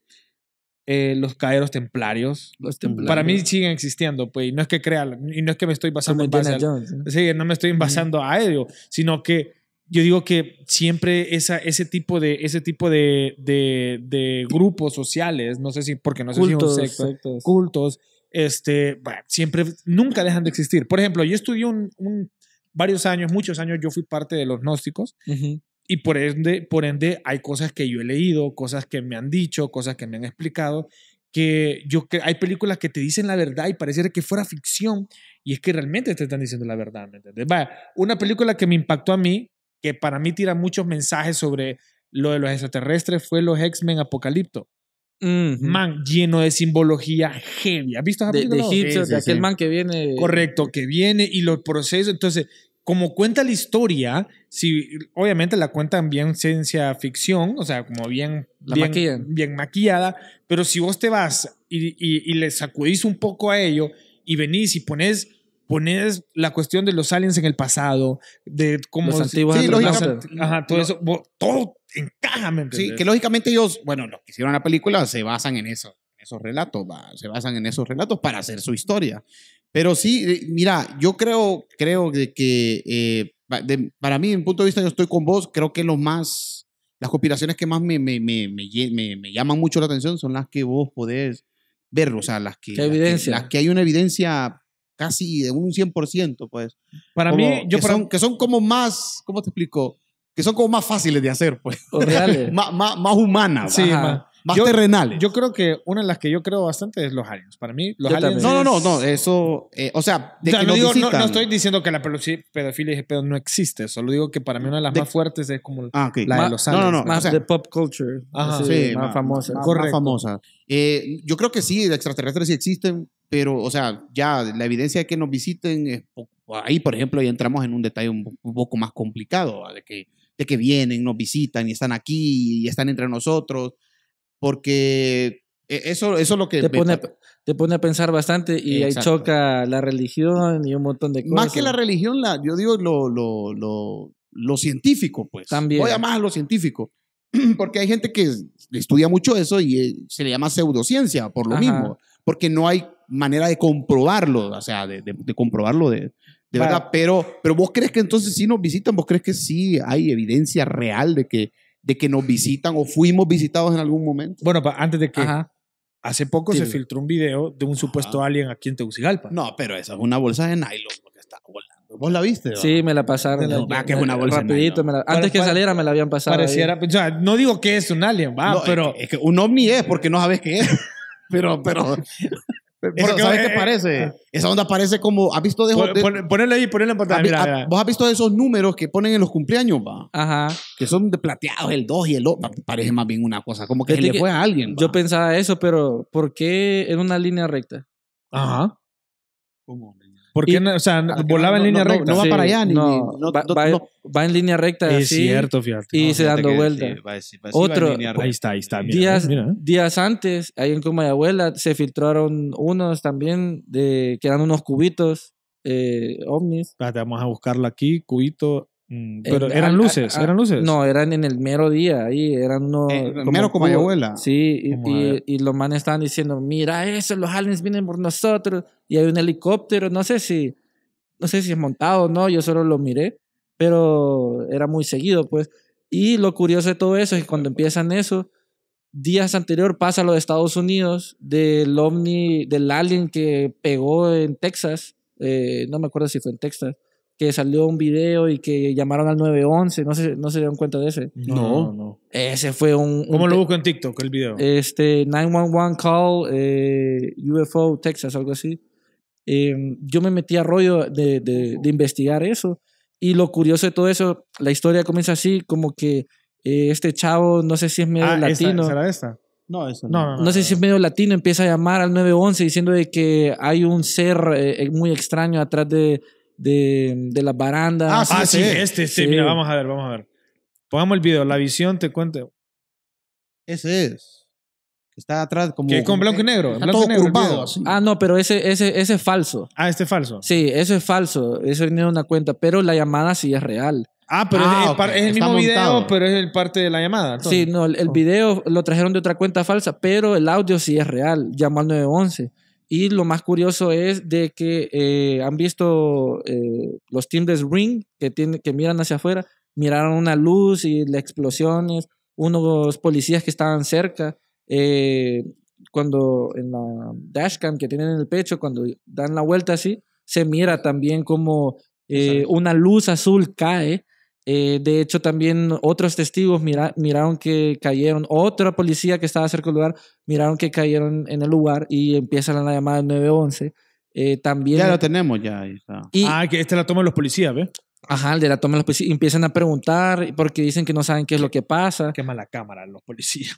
Eh, los caeros templarios. Los Para Para mí templarios. siguen existiendo, pues, y no es que crea, y no es que me estoy basando Como en base Jones, ¿no? Sí, no me estoy basando a ello, sino que yo digo que siempre esa, ese tipo de, ese tipo de, de, de grupos sociales, no sé si, porque no sé Cultos, si es un secta, sectas. cultos, este, bueno, siempre, nunca dejan de existir. Por ejemplo, yo estudié un, un- varios años, muchos años, yo fui parte de los gnósticos Ujú. y por ende, por ende hay cosas que yo he leído, cosas que me han dicho, cosas que me han explicado, que yo que hay películas que te dicen la verdad y pareciera que fuera ficción y es que realmente te están diciendo la verdad, ¿me entiendes? Vaya, una película que me impactó a mí, que para mí tira muchos mensajes sobre lo de los extraterrestres, fue los X-Men Apocalipto. Ujú. Man, lleno de simbología heavy. ¿Has visto esa de, de película? egipcios, Sí, de sí, aquel sí. man que viene. Correcto, que viene y los procesos. Entonces, como cuenta la historia, si obviamente la cuentan bien ciencia ficción, o sea, como bien, La bien, maquillan. bien maquillada, pero si vos te vas y, y- y le sacudís un poco a ello y venís y pones pones la cuestión de los aliens en el pasado, de cómo... Los antiguos Sí, lógicamente. Ajá, todo eso, todo encaja, ¿me Sí, que lógicamente ellos, bueno, los que hicieron la película se basan en eso, en esos relatos, va, se basan en esos relatos para hacer su historia. Pero sí, eh, mira, yo creo, creo de que eh, de- para mí, en punto de vista, yo estoy con vos, creo que los más, las conspiraciones que más me, me, me, me, lle- me- me llaman mucho la atención son las que vos podés ver, o sea, las que, ¿Qué las evidencia? las que hay una evidencia casi de un 100%, pues. Para Como mí, yo que, para, son, que son como más, ¿cómo te explico? Que son como más fáciles de hacer, pues. O reales. más, más, más humanas, Sí, ma. más Yo- terrenales. Yo creo que una de las que yo creo bastante es los aliens. Para mí, los Yo aliens. también. no, no, no, no, eso, eh, o sea, de O sea, que no, digo- no- no estoy diciendo que la pedofi- pedofilia y ese pedo no existe. Solo digo que para mí una de las De- más fuertes es como Ah, ok. la Ma- de los no, no, aliens. no. Más o sea, de pop culture. Ajá. así, Sí, más famosa. más- Correcto. más famosa. Eh, yo creo que sí, de extraterrestres sí existen, pero, o sea, ya la evidencia de que nos visiten, es ahí, por ejemplo, ya entramos en un detalle un, un poco más complicado, ¿va? de que, de que vienen, nos visitan y están aquí y están entre nosotros, porque eh, eso, eso es lo que... te, me pone, pa- te pone a pensar bastante y ahí Exacto. choca la religión y un montón de cosas. Más que la religión, la, yo digo lo, lo, lo, lo científico, pues. También. Voy a más a lo científico. Porque hay gente que estudia mucho eso y eh, se le llama pseudociencia por lo Ajá. mismo. Porque no hay manera de comprobarlo, o sea, de, de- de comprobarlo de, de Vale. verdad. Pero, pero vos crees que entonces sí nos visitan, vos crees que sí hay evidencia real de que, de que nos visitan o fuimos visitados en algún momento. Bueno, pa- antes de que Ajá. hace poco se filtró un video de un supuesto Ajá. alien aquí en Tegucigalpa. No, pero esa es una bolsa de nylon lo que está volando. ¿Vos la viste? va? Sí, me la pasaron. No, va, que es una bolsa de Rapidito. nylon. me la- Para- antes que saliera me la habían pasado. Pareciera, o sea, no digo que es un alien, va, No, pero es que, es que un ovni es porque no sabes qué es. pero, pero. Eso, ¿Sabes eh, qué parece? Esa onda parece como. ¿Has visto de, pon- de- pon- ponelo ahí, ponelo en pantalla. Mira, ha- mira. ¿Vos has visto esos números que ponen en los cumpleaños, va? Ajá. Que son de plateados, el 2 y el 2. Parece más bien una cosa, como que se Fíjate le que fue a alguien. Yo va. pensaba eso, pero ¿por qué en una línea recta? Ajá. ¿Cómo? ¿Por qué Y- no? O sea, Ah, volaba en línea no- recta. no va Sí, para allá, ni- no, va, no- va- no. va en línea recta. es así, cierto, fíjate. Y se dando vuelta. Otro- Ahí está, ahí está. Mira, días, mira. días antes, ahí en Comayagüela, se filtraron unos también de que eran unos cubitos eh, ovnis. Espérate, vamos a buscarlo aquí, cubito. Mm, Pero En- eran luces, a- a- eran luces. No, eran en el mero día, ahí eran unos... Eh, mero cubos. Comayagüela. Sí, y, y, y los manes estaban diciendo, mira eso, los aliens vienen por nosotros. Y hay un helicóptero, no sé si, no sé si es montado o no, yo solo lo miré, pero era muy seguido, pues. Y lo curioso de todo eso es que cuando empiezan eso, días anterior pasa lo de Estados Unidos, del ovni, del alien que pegó en Texas, eh, no me acuerdo si fue en Texas, que salió un video y que llamaron al 911, no se, no se dieron cuenta de ese. No, no. Ese fue un... un ¿Cómo lo busco en TikTok, el video? este 911 call eh, UFO Texas algo así Eh, yo me metí a rollo de, de, de investigar eso y lo curioso de todo eso la historia comienza así como que eh, este chavo no sé si es medio ah, esta, latino ¿será esta? No, eso No, no, no. no sé si es medio latino empieza a llamar al 911 diciendo de que hay un ser eh, muy extraño atrás de, de, de las barandas Ah, sí, Ah, sí, ese. este, sí, Sí. mira, vamos a ver, vamos a ver. Pongamos el video, la visión te cuento. Ese es. Está atrás como. Que es con blanco y negro. Está blanco todo y negro curvado, ah no pero ese, ese, ese es falso Ah, este es falso. Sí, eso es falso. Eso viene de una cuenta, pero la llamada sí es real. Ah, pero Ah, es, es es el está mismo video, pero es el parte de la llamada. entonces. Sí, no, el, el Oh. video lo trajeron de otra cuenta falsa, pero el audio sí es real. Llamó al 911. Y lo más curioso es de que eh, han visto eh, los de Ring que, tiene, que miran hacia afuera, miraron una luz y las explosiones, unos policías que estaban cerca, eh, cuando en la dashcam que tienen en el pecho, cuando dan la vuelta así, se mira también como eh, una luz azul cae. Eh, de hecho, también otros testigos mira- miraron que cayeron, otra policía que estaba cerca del lugar, miraron que cayeron en el lugar y empiezan la llamada del 911. Eh, también... Ya lo tenemos, ya. Ahí está. y, Ah, que este la toman los policías, ¿ves? Ajá, el de la toma de los policías, y empiezan a preguntar porque dicen que no saben qué es lo que pasa. Quema la cámara los policías.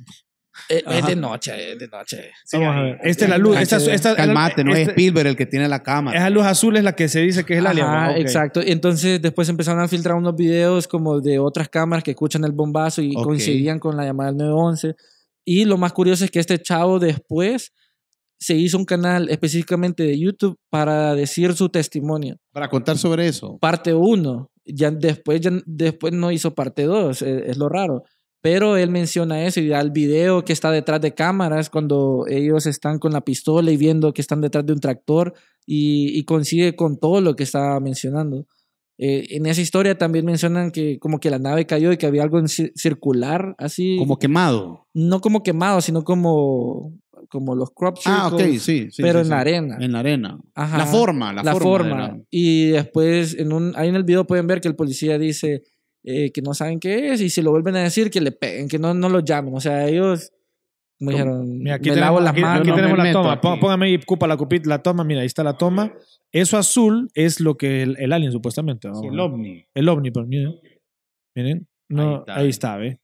Eh, es Ajá. de noche, es de noche. Vamos a ver. Esta es la luz. Esta, esta, Calmate, no es este- Spielberg el que tiene la cámara. Esa luz azul es la que se dice que es el alien. Ajá, ¿va? Ok. exacto. Entonces después empezaron a filtrar unos videos como de otras cámaras que escuchan el bombazo y Ok. coincidían con la llamada del 911. Y lo más curioso es que este chavo después se hizo un canal específicamente de YouTube para decir su testimonio. Para contar sobre eso. Parte 1, ya después, ya después no hizo parte 2, es, es lo raro. Pero él menciona eso y da el video que está detrás de cámaras cuando ellos están con la pistola y viendo que están detrás de un tractor y, y consigue con todo lo que estaba mencionando. Eh, en esa historia también mencionan que como que la nave cayó y que había algo en ci- circular, así. Como quemado. no como quemado, sino como, como los crop Ah, ok, circles, sí. sí, pero sí, en sí. la arena. En la arena. Ajá. La forma, la, la forma. forma. era- Y después, en un, ahí en el video pueden ver que el policía dice eh, que no saben qué es y si lo vuelven a decir, que le peguen, que no, no lo llamen. O sea, ellos me dijeron, Mira, aquí me tenemos, lavo las aquí- manos. aquí no me tenemos la meto toma. aquí. Pó- Póngame ahí, Cupa, la, cupita, la toma. Mira, ahí está la toma. Eso azul es lo que el, el alien supuestamente. ¿no? Sí, el ovni. El ovni, pero miren. Miren. No, Ahí ahí está. está, ¿ve?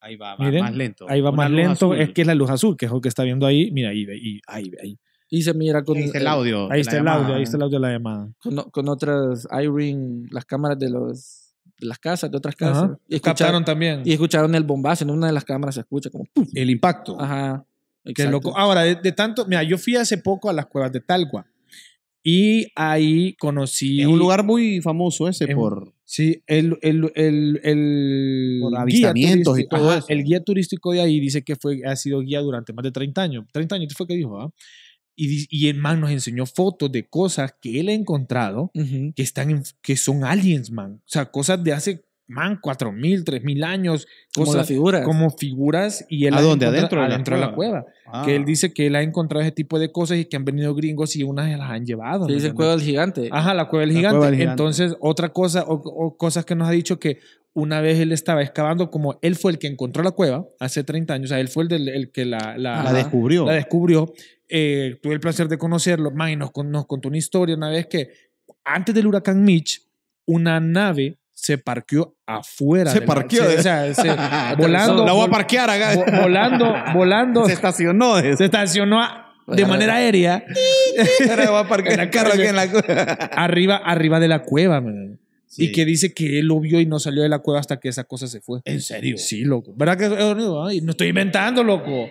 Ahí va, va Miren, más lento. Ahí va Una más lento. azul. Es que es la luz azul, que es lo que está viendo ahí. Mira, ahí, ve, ahí, ahí, ahí. Y se mira con, Ahí está el eh, audio. Ahí la está el llamada. audio, ahí está el audio de la llamada. con, con otras iRing, las cámaras de los de las casas, de otras casas. Ajá. Y, Captaron escucharon, también. y escucharon el bombazo. En una de las cámaras se escucha como ¡pum! El impacto. Ajá. Qué loco. Ahora, de, de tanto, mira, yo fui hace poco a las cuevas de Talgua y ahí conocí. Es un lugar muy famoso ese En- por... Sí, el, el, el, el Por guía avistamientos y turístico- todo ajá, eso. El guía turístico de ahí dice que fue, ha sido guía durante más de 30 años. 30 años fue que dijo, ¿ah? Y, el man nos enseñó fotos de cosas que él ha encontrado que, están en- que son aliens, man. O sea, cosas de hace, man, 4.000, 3.000 años. Como Cosas las figuras. como figuras. Y él ¿A dónde? ¿Adentro de la adentro de la cueva? Ah. Que él dice que él ha encontrado ese tipo de cosas y que han venido gringos y unas las han llevado. Se ¿me dice? Cueva del Gigante. Ajá, la cueva del gigante. cueva del gigante. Entonces, otra cosa, o, o cosas que nos ha dicho que una vez él estaba excavando, como él fue el que encontró la cueva hace 30 años, o sea, él fue el, del- el que la, la, La descubrió. la descubrió. Eh, tuve el placer de conocerlo. Man, y nos, con- nos contó una historia una vez que antes del huracán Mitch, una nave se parqueó afuera. Se la- parqueó, se- ¿eh? o sea, se- volando. La voy a parquear acá. vo- volando, volando. Se estacionó. se estacionó de manera aérea Ahora voy a parquear el carro aquí en la... arriba, arriba de la cueva, man. Sí. Y que dice que él lo vio y no salió de la cueva hasta que esa cosa se fue. ¿En serio? Sí, loco. ¿Verdad que no estoy inventando, loco?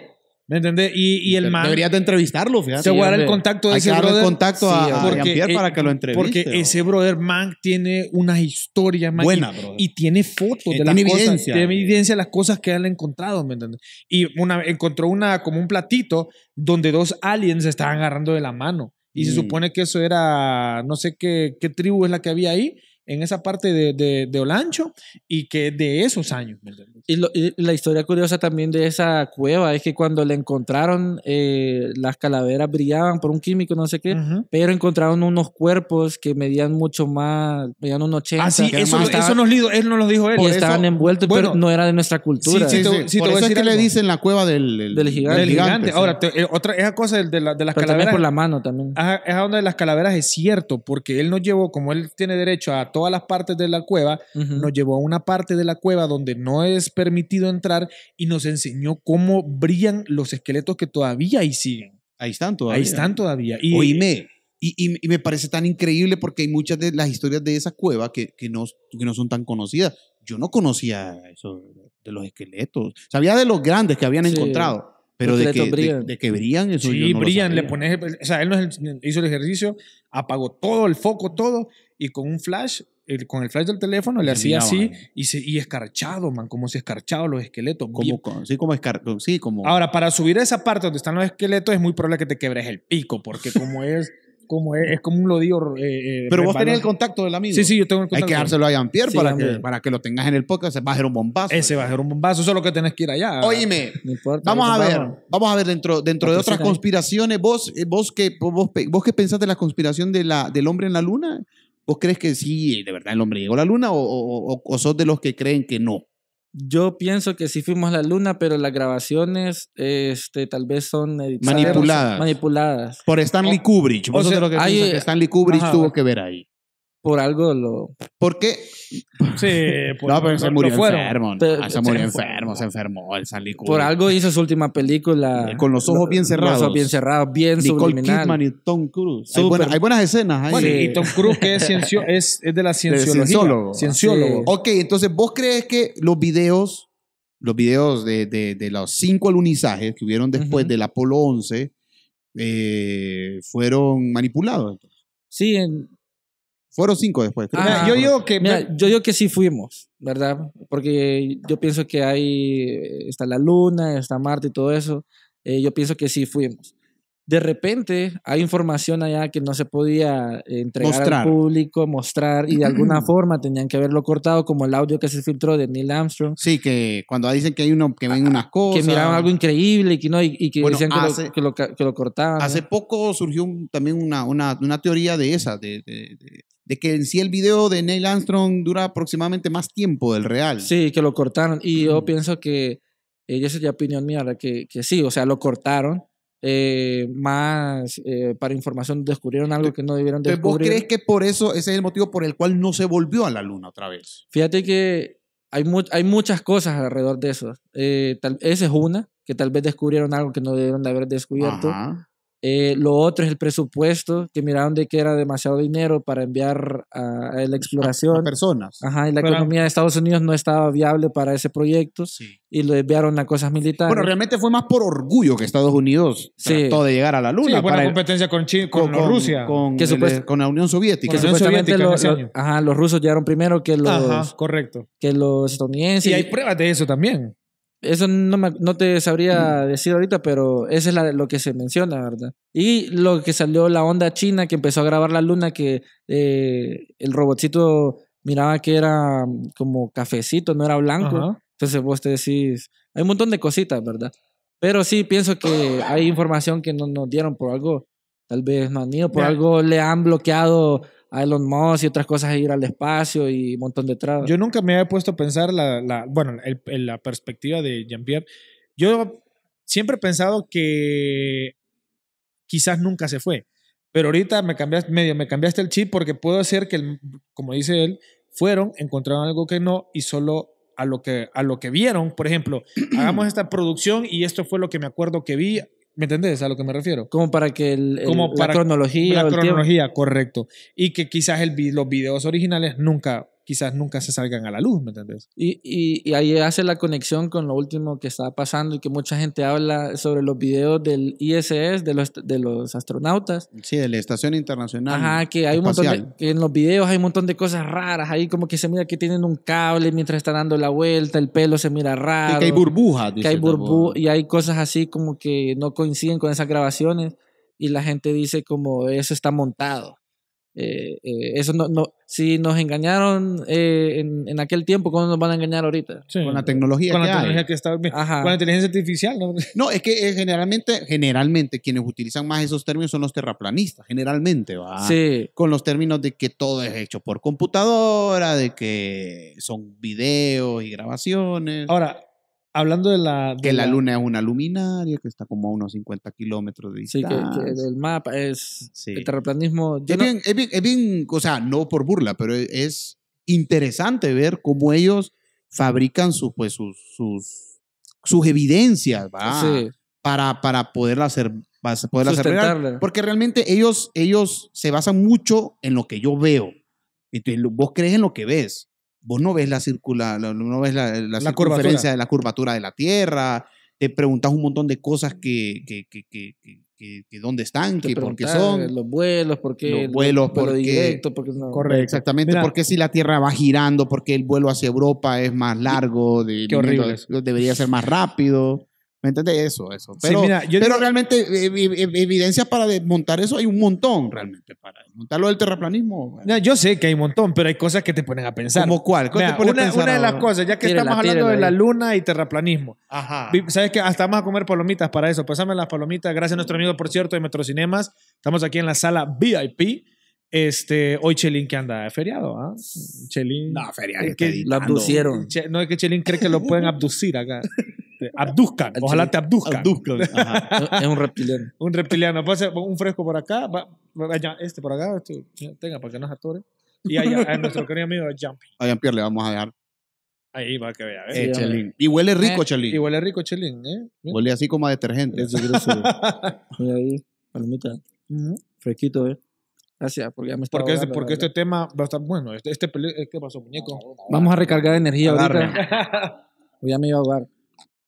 ¿Me entendés? Y, y el man Deberías de entrevistarlo, fíjate. se voy a dar el contacto de Hay ese que darle el brother. contacto a, Sí, a porque, eh, para que lo entreviste. Porque ¿o? ese brother man tiene unas historias, man, Buena, y- brother. Y, tiene fotos Eh, de las tiene cosas. evidencia. Tiene evidencia de las cosas que él ha encontrado, ¿me entiendes? Y una, encontró una, como un platito donde dos aliens se estaban agarrando de la mano. Y se Mm. supone que eso era, no sé qué, qué tribu es la que había ahí, en esa parte de, de, de Olancho, y que es de esos años. Y, lo- y la historia curiosa también de esa cueva es que cuando le encontraron, eh, las calaveras brillaban por un químico, no sé qué, Ujú. pero encontraron unos cuerpos que medían mucho más, medían un 80. Ah, sí, eso, además eso nos, lido- él nos lo dijo él. y por estaban eso- envueltos, bueno, pero no era de nuestra cultura. sí, Sí, te- sí. sí, te Por voy a eso es que le algo. dicen la cueva del, el- Del gigante. del gigante. Ahora, te- eh, otra, esa cosa de, la- de las pero calaveras. por la mano también. Ajá, es a donde de las calaveras es cierto, porque él nos llevó, como él tiene derecho a todas las partes de la cueva, Ujú. nos llevó a una parte de la cueva donde no es permitido entrar y nos enseñó cómo brillan los esqueletos que todavía ahí siguen. Ahí están todavía. Ahí están todavía. Y, Oíme, y, y- y me parece tan increíble porque hay muchas de las historias de esa cueva que, que, no, que no son tan conocidas. Yo no conocía eso de los esqueletos. Sabía de los grandes que habían Sí. encontrado, pero de que, de, de que brillan, eso sí, yo no brillan, le pones, o sea, él nos hizo el ejercicio, apagó todo el foco, todo, y con un flash, el- con el flash del teléfono le hacía así y, se, y escarchado, man, como si escarchado los esqueletos. Como, con- sí, como, escar- sí, como Ahora, para subir a esa parte donde están los esqueletos es muy probable que te quebres el pico, porque como es, como es, es como un lodío. eh, eh, Pero vos tenés el contacto del amigo. Sí, sí, yo tengo el Hay contacto. que dárselo a Jean-Pierre Sí, para, que, para que lo tengas en el podcast. Se va a ser un bombazo. Ese va a ser un bombazo, solo que tenés que ir allá. Oíme, No importa. Vamos a ver, vamos. a ver dentro, dentro de otras conspiraciones. ¿Vos, eh, vos, qué, vos, ¿Vos qué pensás de la conspiración de la, del hombre en la luna? ¿Vos crees que sí, de verdad el hombre llegó a la luna o, o, o- o sos de los que creen que no? Yo pienso que sí fuimos a la luna, pero las grabaciones este, tal vez son editadas. Manipuladas. Manipuladas. Por Stanley Kubrick. Vos o sea, que hay- piensan que Stanley Kubrick Ajá. tuvo que ver ahí. Por algo lo... ¿Por qué? Sí, por- no, pero se murió enfermo. ¿no? Pero- Ah, se murió enfermo, se enfermó el. Por algo hizo su última película. Con los ojos bien cerrados. Los ojos bien cerrados, bien Nicole subliminal. Kidman y Tom Cruise. Hay buenas, hay buenas escenas ahí. Bueno, Sí. y Tom Cruise, que es, ciencio- es, es de la cienciología. cienciólogo. Cienciólogo. Sí. Ok, entonces vos crees que los videos, los videos de, de, de los cinco alunizajes que hubieron después Ujú. del Apolo 11, eh, fueron manipulados. Sí, en- Fueron cinco después. creo. Ah, yo digo que Mira, yo digo que sí fuimos, ¿verdad? Porque yo pienso que ahí eh, está la luna, está Marte y todo eso. Eh, yo pienso que sí fuimos. De repente hay información allá que no se podía eh, entregar Mostrar. al público, mostrar, y de alguna forma tenían que haberlo cortado, como el audio que se filtró de Neil Armstrong, Sí, que cuando dicen que hay uno que ven unas cosas. que miraban algo increíble y que, no, y, y que Bueno, decían que, hace- lo, que, lo, que lo cortaban. Hace ¿no? poco surgió un- también una, una, una teoría de esa, de, de- de- de que en sí el video de Neil Armstrong dura aproximadamente más tiempo del real. Sí, que lo cortaron. Y yo pienso que, eh, y esa es la opinión mía, que, que sí, o sea, lo cortaron. eh, más eh, para información descubrieron algo que no debieron Entonces, ¿vos descubrir. crees que por eso ese es el motivo por el cual no se volvió a la luna otra vez? Fíjate que hay, mu- hay muchas cosas alrededor de eso. Eh, tal, esa es una, que tal vez descubrieron algo que no debieron de haber descubierto. Ajá. Eh, lo otro es el presupuesto, que miraron de que era demasiado dinero para enviar a, a la A exploración. personas. Ajá, y la Pero- economía de Estados Unidos no estaba viable para ese proyecto Sí. y lo desviaron a cosas militares. Bueno, realmente fue más por orgullo que Estados Unidos Sí. trató de llegar a la Sí, luna. buena para el- competencia con, Chi- con, Rusia. Con, Que el- supuest- con la Unión Soviética. que Con la Unión supuestamente Soviética en lo- ese lo- año. ajá, los rusos llegaron primero que los, Ajá, correcto. que los estadounidenses. Y hay pruebas de eso también. Eso no, me- no te sabría decir ahorita, pero eso es la- lo que se menciona, ¿verdad? Y lo que salió la onda china que empezó a grabar la luna, que eh, el robotcito miraba que era mm, como cafecito, no era blanco. Ajá. Entonces vos te decís, hay un montón de cositas, ¿verdad? Pero sí pienso que hay información que no nos dieron por algo, tal vez no han ido, por Mira. algo le han bloqueado a Elon Musk y otras cosas ir al espacio y un montón de trabas. Yo nunca me había puesto a pensar la, la- bueno, la perspectiva de Jean-Pierre. Yo siempre he pensado que quizás nunca se fue, pero ahorita me cambiaste, medio me cambiaste el chip porque puedo hacer que, el- como dice él, fueron, encontraron algo que no y solo a lo que, a lo que vieron, por ejemplo, hagamos esta producción y esto fue lo que me acuerdo que vi, ¿me entendés a lo que me refiero? como para que el, el- Como la cronología La cronología, correcto. Y que quizás el, los videos originales nunca, quizás nunca se salgan a la luz, ¿me entendés? Y, y, y ahí hace la conexión con lo último que estaba pasando y que mucha gente habla sobre los videos del ISS, de los, de los astronautas. Sí, de la Estación Internacional. Ajá, que hay un montón de, que en los videos hay un montón de cosas raras. Ahí como que se mira que tienen un cable mientras están dando la vuelta, el pelo se mira raro. que hay burbujas. que hay dice burbu también. y hay cosas así como que no coinciden con esas grabaciones y la gente dice como eso está montado. Eh, eh, eso no, no, si nos engañaron eh, en, en aquel tiempo, ¿cómo nos van a engañar ahorita? Sí. Con la tecnología Con que la hay. tecnología que está. Ajá. Con la inteligencia artificial, ¿no? No, es que eh, generalmente, generalmente quienes utilizan más esos términos son los terraplanistas, generalmente, ¿va? Sí, Con los términos de que todo es hecho por computadora, de que son videos y grabaciones, Ahora, hablando de la. de que la luna es una luminaria, que está como a unos 50 kilómetros de sí, que, distancia. que el mapa es Sí. el terraplanismo. Es no- bien, es, bien, es bien, o sea, no por burla, pero es, es interesante ver cómo ellos fabrican sus, pues, sus, sus, sus evidencias, ¿va? sí, para, para poderla hacer, para poderla hacer real. Porque realmente ellos, ellos se basan mucho en lo que yo veo. Entonces, vos crees en lo que ves. Vos no ves la circula, la- no ves la, la, La circunferencia de la curvatura de la Tierra. Te preguntas un montón de cosas que, que, que, que, que- que- que dónde están, que por qué son. Los vuelos, por qué Los el vuelos, vuelo por qué- directo, porque no. Correcto. Exactamente, Mira. porque si la Tierra va girando, porque el vuelo hacia Europa es más largo, de, Qué horrible debería ser más rápido. ¿Me entiendes? Eso, eso. Sí, Pero, mira, yo pero digo- realmente eh, ev- ev- evidencias para desmontar eso hay un montón, realmente. Para desmontar lo del terraplanismo. bueno. Yo sé que hay un montón, pero hay cosas que te ponen a pensar. ¿Cómo cuál? ¿Cuál te Mira, a una, pensar una de las ahora? cosas, ya que Tírela, estamos hablando tírela de la luna y terraplanismo. Ajá. ¿Sabes qué? Hasta vamos a comer palomitas para eso. Pásame las palomitas. Gracias a nuestro amigo, por cierto, de Metrocinemas. Estamos aquí en la sala VIP. Este, hoy Chelín que anda de feriado, ¿ah? Chelín. No, feria, Es que. Lo abducieron. Che- no es que Chelín cree que lo pueden abducir acá. Te abduzcan. Al Ojalá te abduzcan. Abduzcan, ajá. es un reptiliano. Un reptiliano. Pase un fresco por acá. va- este por acá. Este, tenga para que no se atore. Y allá a nuestro querido amigo Jumpy. A Jean-Pierre le vamos a dejar. Ahí va que vea. ¿eh? Eh. Chelín. Y huele rico, Eh, Chelín. Y huele rico Chelín. ¿eh? Huele así como a detergente. Eso. Mira ahí, palomita, Ujú. fresquito, ¿eh? Gracias, porque ya me está Porque, este, porque este tema va a estar bueno. Este, este eh, ¿Qué pasó, muñeco? Vamos a recargar energía Agarre. ahorita. ya me iba a ahogar.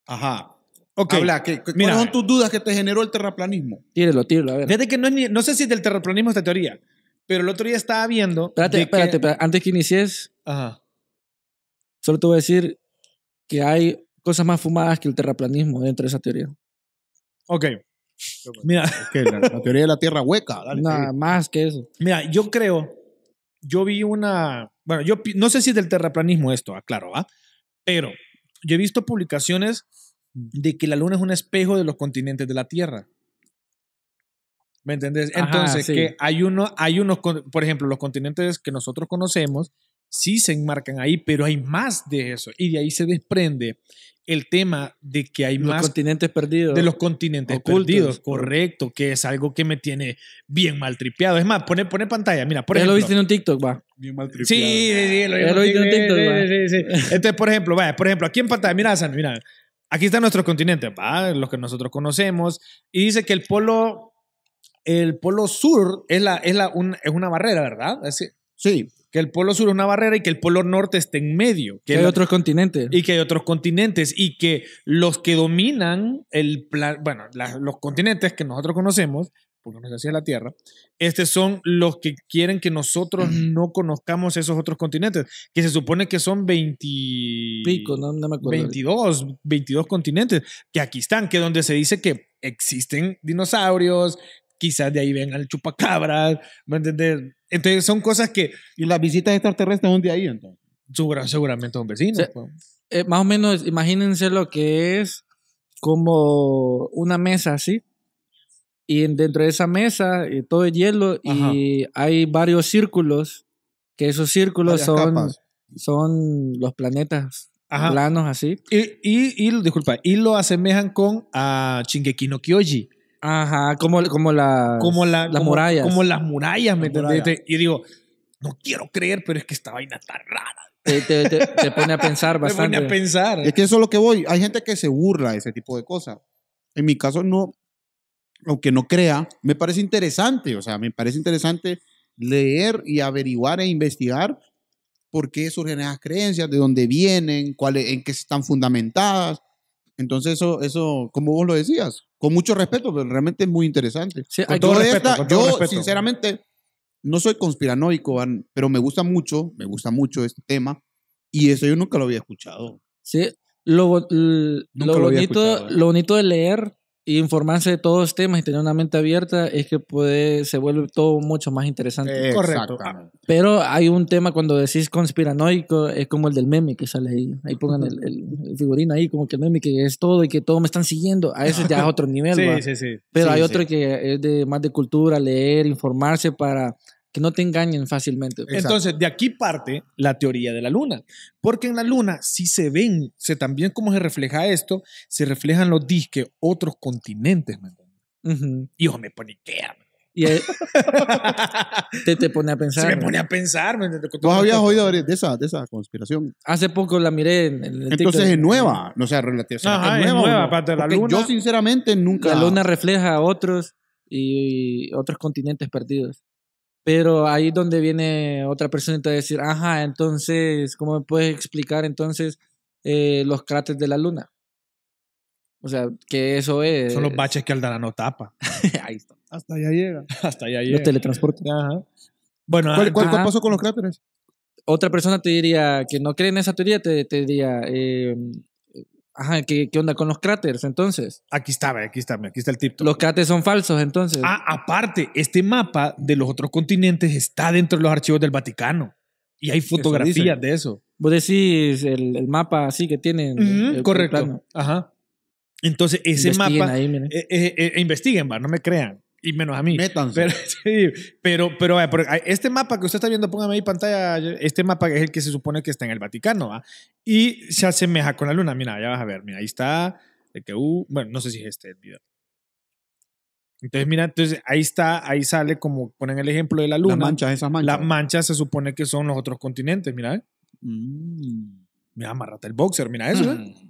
Ajá. Ok. Habla, ¿qué, qué- Mira. ¿cuáles son tus dudas que te generó el terraplanismo? Tírelo, tírelo, a ver. Fíjate que no, es ni- no sé si es del terraplanismo esta teoría, pero el otro día estaba viendo. Espérate, de que- espérate, espérate. Antes que inicies, Ajá. solo te voy a decir que hay cosas más fumadas que el terraplanismo dentro de esa teoría. Ok. Mira, Es que la, la teoría de la tierra hueca. dale, Nada más que eso. mira, yo creo, yo vi una, bueno, yo no sé si es del terraplanismo esto, aclaro, ¿va? Pero yo he visto publicaciones de que la luna es un espejo de los continentes de la Tierra. ¿Me entendés? Ajá, Entonces, sí. que hay uno, hay unos, por ejemplo, los continentes que nosotros conocemos, sí se enmarcan ahí, pero hay más de eso. Y de ahí se desprende el tema de que hay Los más continentes perdidos. de los continentes Ocultos. perdidos, correcto, que es algo que me tiene bien mal tripeado. Es más, pone, pone pantalla, mira, por ya ejemplo. lo viste en un TikTok, va. Bien mal Sí, sí, sí, lo Ya lo viste en sí, TikTok, va. sí, sí. Entonces, por ejemplo, vaya, por ejemplo, aquí en pantalla, mira, San, mira, aquí están nuestros continentes, va, los que nosotros conocemos, y dice que el polo, el polo sur es, la, es, la, un- es una barrera, ¿verdad? Es Sí, que el polo sur es una barrera y que el polo norte está en medio. Que Que hay la- otros continentes. y que hay otros continentes y que los que dominan el plan, bueno, la- los continentes que nosotros conocemos, porque no sé si es la Tierra, estos son los que quieren que nosotros no conozcamos esos otros continentes, que se supone que son 20... Pico, no, no me acuerdo. 22, 22 continentes, que aquí están, que donde se dice que existen dinosaurios, quizás de ahí vengan el chupacabras, ¿me entiendes? Entonces son cosas que y las visitas extraterrestres son de ahí entonces. segura- seguramente son vecinos. Sí. pues. Eh, más o menos, imagínense lo que es como una mesa así. Y en- dentro de esa mesa eh, todo es hielo y hay varios círculos, que esos círculos Varias son, capas. son los planetas Ajá. planos así. Y, y, y, disculpa, y lo asemejan con a Shingeki no Kyoji. Ajá, como, como la, Como la, las como- murallas. Como las murallas, ¿me entendés? Y digo, no quiero creer, pero es que esta vaina está rara. te, te- te- te pone a pensar Me pone bastante. a pensar. Es que eso es lo que voy. Hay gente que se burla de ese tipo de cosas. En mi caso, no, aunque no crea, me parece interesante. O sea, me parece interesante leer y averiguar e investigar por qué surgen esas creencias, de dónde vienen, cuáles, en qué están fundamentadas. Entonces, eso, eso, como vos lo decías, con mucho respeto, pero realmente es muy interesante. Sí, Con todo respeto, esta- con todo yo, respeto. sinceramente, no soy conspiranoico, pero me gusta mucho, me gusta mucho este tema. Y eso yo nunca lo había escuchado. Sí, lo, lo lo bonito, ¿eh? lo bonito de leer y informarse de todos los temas y tener una mente abierta es que puede, se vuelve todo mucho más interesante. Correcto. Pero hay un tema cuando decís conspiranoico, es como el del meme que sale ahí. Ahí pongan el, el- el figurino ahí, como que el meme que es todo y que todo me están siguiendo. A ese ya es otro nivel. ¿va? Sí, sí, sí. Pero Sí, hay sí. otro que es de más de cultura, leer, informarse para que no te engañen fácilmente. Exacto. Entonces, de aquí parte la teoría de la luna. Porque en la luna sí se ven, se también como se refleja esto, se reflejan los disques otros continentes. ¿me entiendes? Ujú. Y yo me pone que Y ahí te, te pone a Se pensar. me ¿no? pone a pensar. ¿me? ¿Vos habías oído de esa, de esa conspiración? Hace poco la miré en, en el Entonces TikTok. es nueva, no sea relativa. ¿será que Ajá, es o nueva, no? aparte de la luna. Yo sinceramente nunca. La luna refleja a otros y otros continentes perdidos. Pero ahí es donde viene otra persona y te va a decir, ajá, entonces, ¿cómo me puedes explicar entonces eh, los cráteres de la luna? O sea, que eso es... Son los baches que Aldana no tapa. ahí está. Hasta allá llega. Hasta allá Los llega. teletransportes. Ajá. Bueno, ¿Cuál, cuál- cuál pasó con los cráteres? Otra persona te diría que no cree en esa teoría, te, te diría, eh, ajá, ¿qué, ¿qué onda con los cráteres entonces? aquí está, aquí está, aquí está el tip. Los cráteres son falsos entonces. Ah, aparte, este mapa de los otros continentes está dentro de los archivos del Vaticano. Y hay fotografías dicen. de eso. Vos decís el, el mapa así que tienen. El- el correcto. Ajá. Entonces, ese Investiguen mapa. ahí, miren. eh, eh, eh, investiguen, va, no me crean. Y menos a mí. Métanse. Pero, sí, pero, pero, pero, este mapa que usted está viendo, póngame ahí pantalla, este mapa es el que se supone que está en el Vaticano, ¿va? Y se asemeja con la luna. Mira, ya vas a ver, mira, ahí está, el que, uh, bueno, no sé si es este el video. Entonces, mira, entonces ahí está, ahí sale como ponen el ejemplo de la luna. Las manchas, esas manchas. Las manchas se supone que son los otros continentes, mira, ¿eh? Mm. Mira, amarrate el boxer, mira eso, ¿eh? Mm.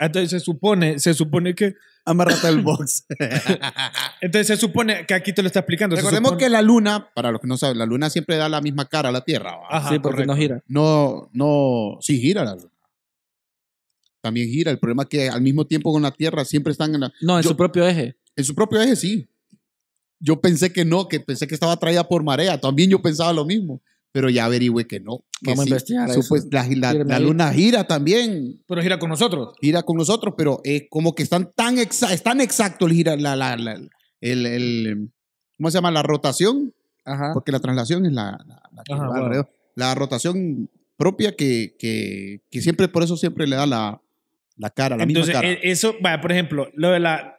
Entonces se supone, se supone que, Amárrate el box. entonces se supone que aquí te lo está explicando. Recordemos supone- que la luna, para los que no saben, la luna siempre da la misma cara a la Tierra. ¿va? Ajá, sí, porque correcto. no gira. No, no, sí gira la luna. también gira. El problema es que al mismo tiempo con la Tierra siempre están en, la- No, en Yo- su propio eje. en su propio eje, sí. Yo pensé que no, que pensé que estaba atraída por marea. También yo pensaba lo mismo. Pero ya averigüé que no. Que Vamos a investigar eso. pues, la, luna gira también. Pero gira con nosotros. gira con nosotros, pero es como que están tan exa es tan exacto el gira, la, la, la- el, el- ¿cómo se llama? La rotación, Ajá. porque la traslación es la, la, la que Ajá, va wow. alrededor. La rotación propia que, que, que siempre, por eso siempre le da la, la cara, la Entonces, misma cara. e- eso, vaya, por ejemplo, lo de la.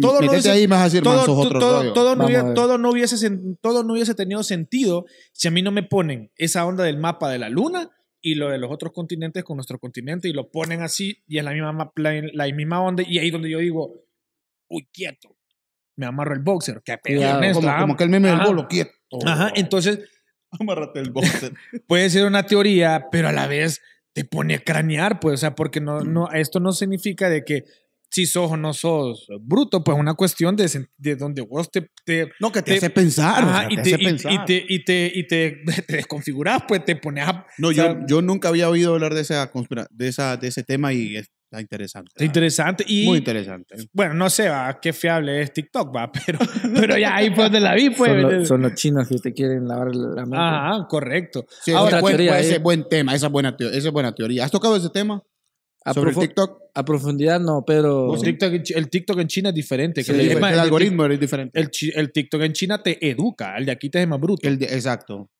Todo no dice- ahí a decir, Todo, todo, todo no, todo, hubiese, sen- todo no hubiese tenido sentido si a mí no me ponen esa onda del mapa de la luna y lo de los otros continentes con nuestro continente y lo ponen así y es la misma, la, la misma onda y ahí donde yo digo, uy, quieto, me amarro el boxer, que Ernesto, como, como que el meme del bolo, quieto. Ajá, entonces Amárrate el boxer. puede ser una teoría, pero a la vez te pone a cranear, pues, o sea, porque no, no, esto no significa de que si sos o no sos bruto, pues una cuestión de, de donde vos te, te, No, que te, Te- hace pensar. o Ajá, sea, y, te te, hace y- pensar. y te, y te, y te, te desconfigurás, pues te pones a... no, o yo, sea, yo nunca había oído hablar de, esa conspira de, esa, de ese tema y está interesante. Está interesante. Y, Muy interesante. bueno, no sé, va, qué fiable es TikTok, va, pero, pero ya ahí fue donde la vi, pues. son, lo- son los chinos que te quieren lavar la mente. Ajá, correcto. Sí, Ahora, ese, es buen, teoría ese es buen tema, esa es buena, esa es buena teoría. ¿Has tocado ese tema? A, sobre el TikTok. a profundidad no, pero... El TikTok, en Chi- el TikTok en China es diferente. Sí, que el, es más, el el- algoritmo es diferente. El, TikTok en China te educa, el de aquí te es más bruto. El de- exacto.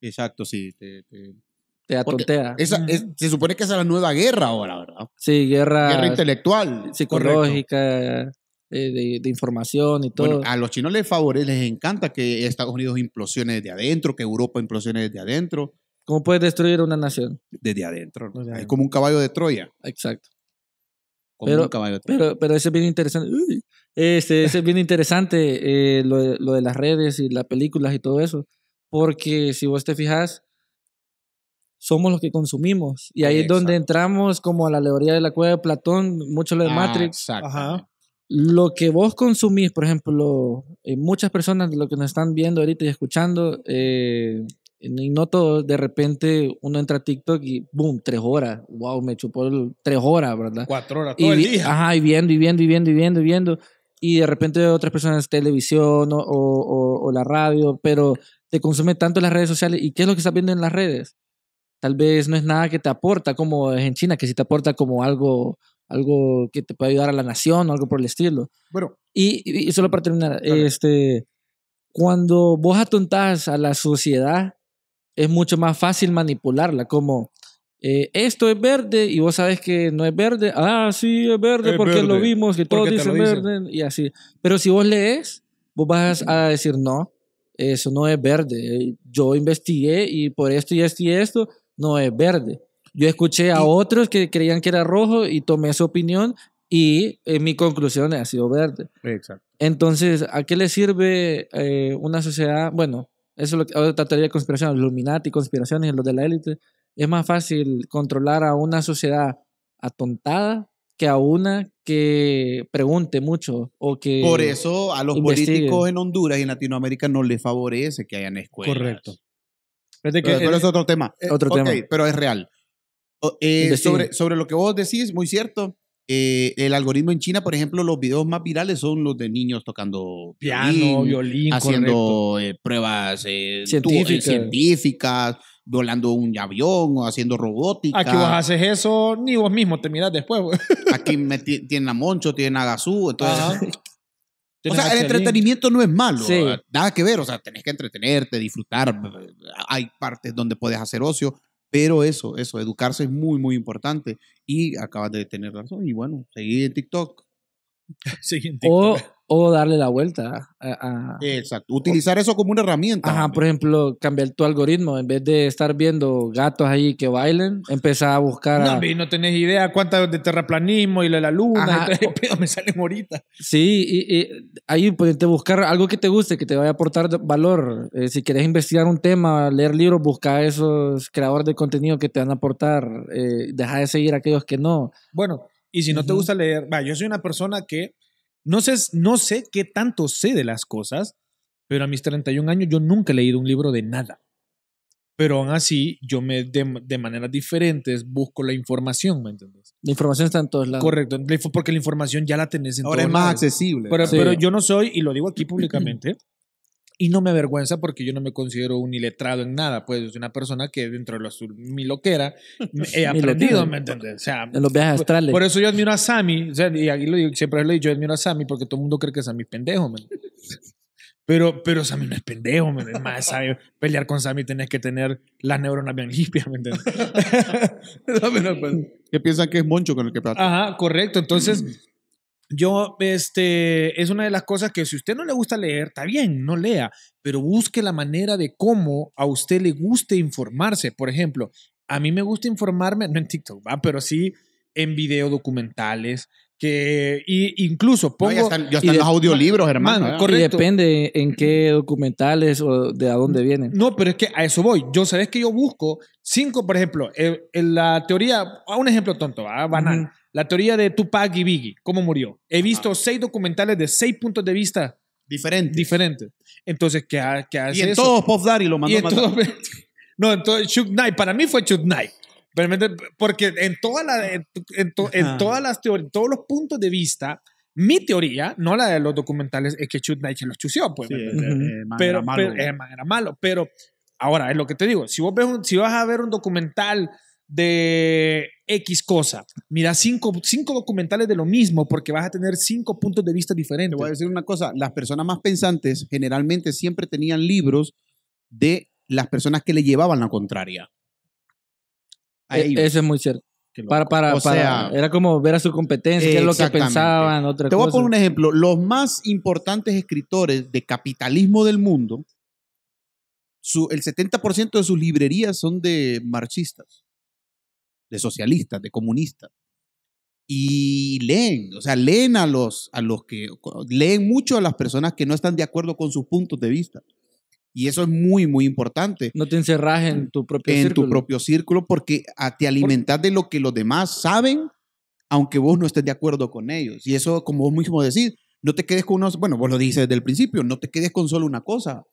Exacto, sí. te- te- Te atontea. esa, es- se supone que esa es la nueva guerra ahora, ¿verdad? Sí, guerra, Guerra intelectual. psicológica, eh, de, de información y todo. Bueno, a los chinos les favorece, les encanta que Estados Unidos implosione desde adentro, que Europa implosione desde adentro. ¿Cómo puedes destruir una nación? Desde adentro. ¿no? Desde Es adentro. como un caballo de Troya. Exacto. Como Pero- un caballo de Troya. Pero, pero eso es bien interesante. Uy. Este, eso es bien interesante eh, lo, de, lo de las redes y las películas y todo eso. Porque si vos te fijas, somos los que consumimos. Y ahí es donde entramos como a la alegoría de la cueva de Platón, mucho lo de Ah, Matrix. exacto. Ajá. Lo que vos consumís, por ejemplo, eh, muchas personas de lo que nos están viendo ahorita y escuchando, eh, y no todos, de repente uno entra a TikTok y boom, tres horas. Wow, me chupó el- tres horas, ¿verdad? Cuatro horas, y todo el vi- día. Ajá, y viendo, y viendo, y viendo, y viendo, y viendo. Y de repente otras personas televisión o, o- o- la radio, pero te consume tanto las redes sociales. ¿Y qué es lo que estás viendo en las redes? Tal vez no es nada que te aporta, como es en China, que sí te aporta como algo, algo que te puede ayudar a la nación o algo por el estilo. Bueno, Y, y- y solo para terminar, este, cuando vos atontás a la sociedad, es mucho más fácil manipularla, como eh, esto es verde y vos sabes que no es verde, ah, sí, es verde Es porque lo vimos, que lo dicen. verde y así. Pero si vos lees, vos vas a decir, no, eso no es verde. Yo investigué y por esto y esto y esto, no es verde. Yo escuché a Y- otros que creían que era rojo y tomé su opinión y eh, mi conclusión ha sido verde. exacto. Entonces, ¿a qué le sirve eh, una sociedad? Bueno, eso es lo que otra teoría de conspiración, Illuminati, conspiraciones, los de la élite. Es más fácil controlar a una sociedad atontada que a una que pregunte mucho o que... Por eso a los investigue. políticos en Honduras y en Latinoamérica no les favorece que hayan escuelas. Correcto. Que Pero, el- es otro tema. Otro tema. pero es real. Eh, sobre, sobre lo que vos decís, muy cierto. Eh, el algoritmo en China, por ejemplo, los videos más virales son los de niños tocando piano, violín, haciendo eh, pruebas eh, eh, Científicas. volando un avión o haciendo robótica. Aquí vos haces eso, ni vos mismo te mirás después. güey. Aquí me ti- tienen a Moncho, tienen a Gazú. Entonces, o sea, el entretenimiento no es malo. Sí. Nada que ver. O sea, tenés que entretenerte, disfrutar. Hay partes donde puedes hacer ocio. Pero eso, eso, educarse es muy, muy importante. Y acabas de tener razón. Y bueno, seguir en TikTok. Siguiente. O, o darle la vuelta a... a- Exacto. Utilizar eso como una herramienta. Ajá, por ejemplo, cambiar tu algoritmo. En vez de estar viendo gatos ahí que bailen, empezar a buscar... No, a- no tenés idea cuántas de terraplanismo y de la luna Ajá. y todo me salen ahorita. Sí, y, y ahí puedes buscar algo que te guste, que te vaya a aportar valor. Eh, si quieres investigar un tema, leer libros, busca a esos creadores de contenido que te van a aportar. Eh, deja de seguir a aquellos que no. Bueno, y si no te gusta leer, va, yo soy una persona que no sé, no sé qué tanto sé de las cosas, pero a mis 31 años yo nunca he leído un libro de nada. pero aún así yo me de, de maneras diferentes busco la información, ¿me entiendes? La información está en todos lados. Correcto, porque la información ya la tenés en Ahora es más lados. accesible. Pero, Sí. pero yo no soy, y lo digo aquí públicamente, y no me avergüenza porque yo no me considero un iletrado en nada, pues soy una persona que dentro de lo su- mi loquera he aprendido. ¿me entiendes? O sea, En los viajes astrales. por eso yo admiro a Sammy, o sea, y aquí lo digo, siempre lo he dicho, yo admiro a Sammy porque todo el mundo cree que Sammy es pendejo, man. Pero, pero Sammy no es pendejo, man. Es más, sabe, pelear con Sammy tenés que tener las neuronas bien limpias, ¿me entiendes? No, pero, pues, que piensan que es Moncho con el que plata. Ajá, correcto. Entonces, yo, este, es una de las cosas que si a usted no le gusta leer, está bien, no lea, pero busque la manera de cómo a usted le guste informarse. Por ejemplo, a mí me gusta informarme, no en TikTok, ¿va? pero sí en video documentales, que y incluso No, pongo... ya están, ya y están de- los audiolibros, hermano. Mano, ¿eh? corre- y correcto. depende en qué documentales o de a dónde vienen. No, pero es que a eso voy. Yo, ¿sabes que yo busco? Cinco, por ejemplo, eh, en la teoría, a un ejemplo tonto, ¿va? banal. La teoría de Tupac y Biggie, cómo murió. He visto seis documentales de seis puntos de vista Diferente. diferentes. Entonces, ¿qué, qué hace Y en eso? todos Puff Daddy lo Y mandó a en matar. todo- no, entonces, Shook Knight, para mí fue Shook Knight. Porque en, toda la, en, en to- en todas las teorías, todos los puntos de vista, mi teoría, no la de los documentales, es que Shook Knight se los chució, pues. Sí, ¿me eh, eh, pero, era malo. pero, eh, malo. Pero ahora es lo que te digo. Si vos ves un- si vas a ver un documental de X cosa, mira cinco, cinco documentales de lo mismo porque vas a tener cinco puntos de vista Te diferentes. voy a decir una cosa, las personas más pensantes generalmente siempre tenían libros de las personas que le llevaban la contraria. E- ellos. Eso es muy cierto. Qué loco. Para, para, O para- sea, era como ver a su competencia, qué es lo que pensaban, otra Te voy a poner un ejemplo. Los más importantes escritores de capitalismo del mundo, su, el 70% de sus librerías son de marxistas, de socialistas, de comunistas. Y leen, o sea, leen a los, a los que, leen mucho a las personas que no están de acuerdo con sus puntos de vista. Y eso es muy, muy importante No te encerras en tu propio en círculo. tu propio círculo porque te alimentas de lo que los demás saben, aunque vos no estés de acuerdo con ellos. Y eso, como vos mismo decís, no te quedes con unos, bueno, vos lo dices desde el principio, no te quedes con solo una cosa.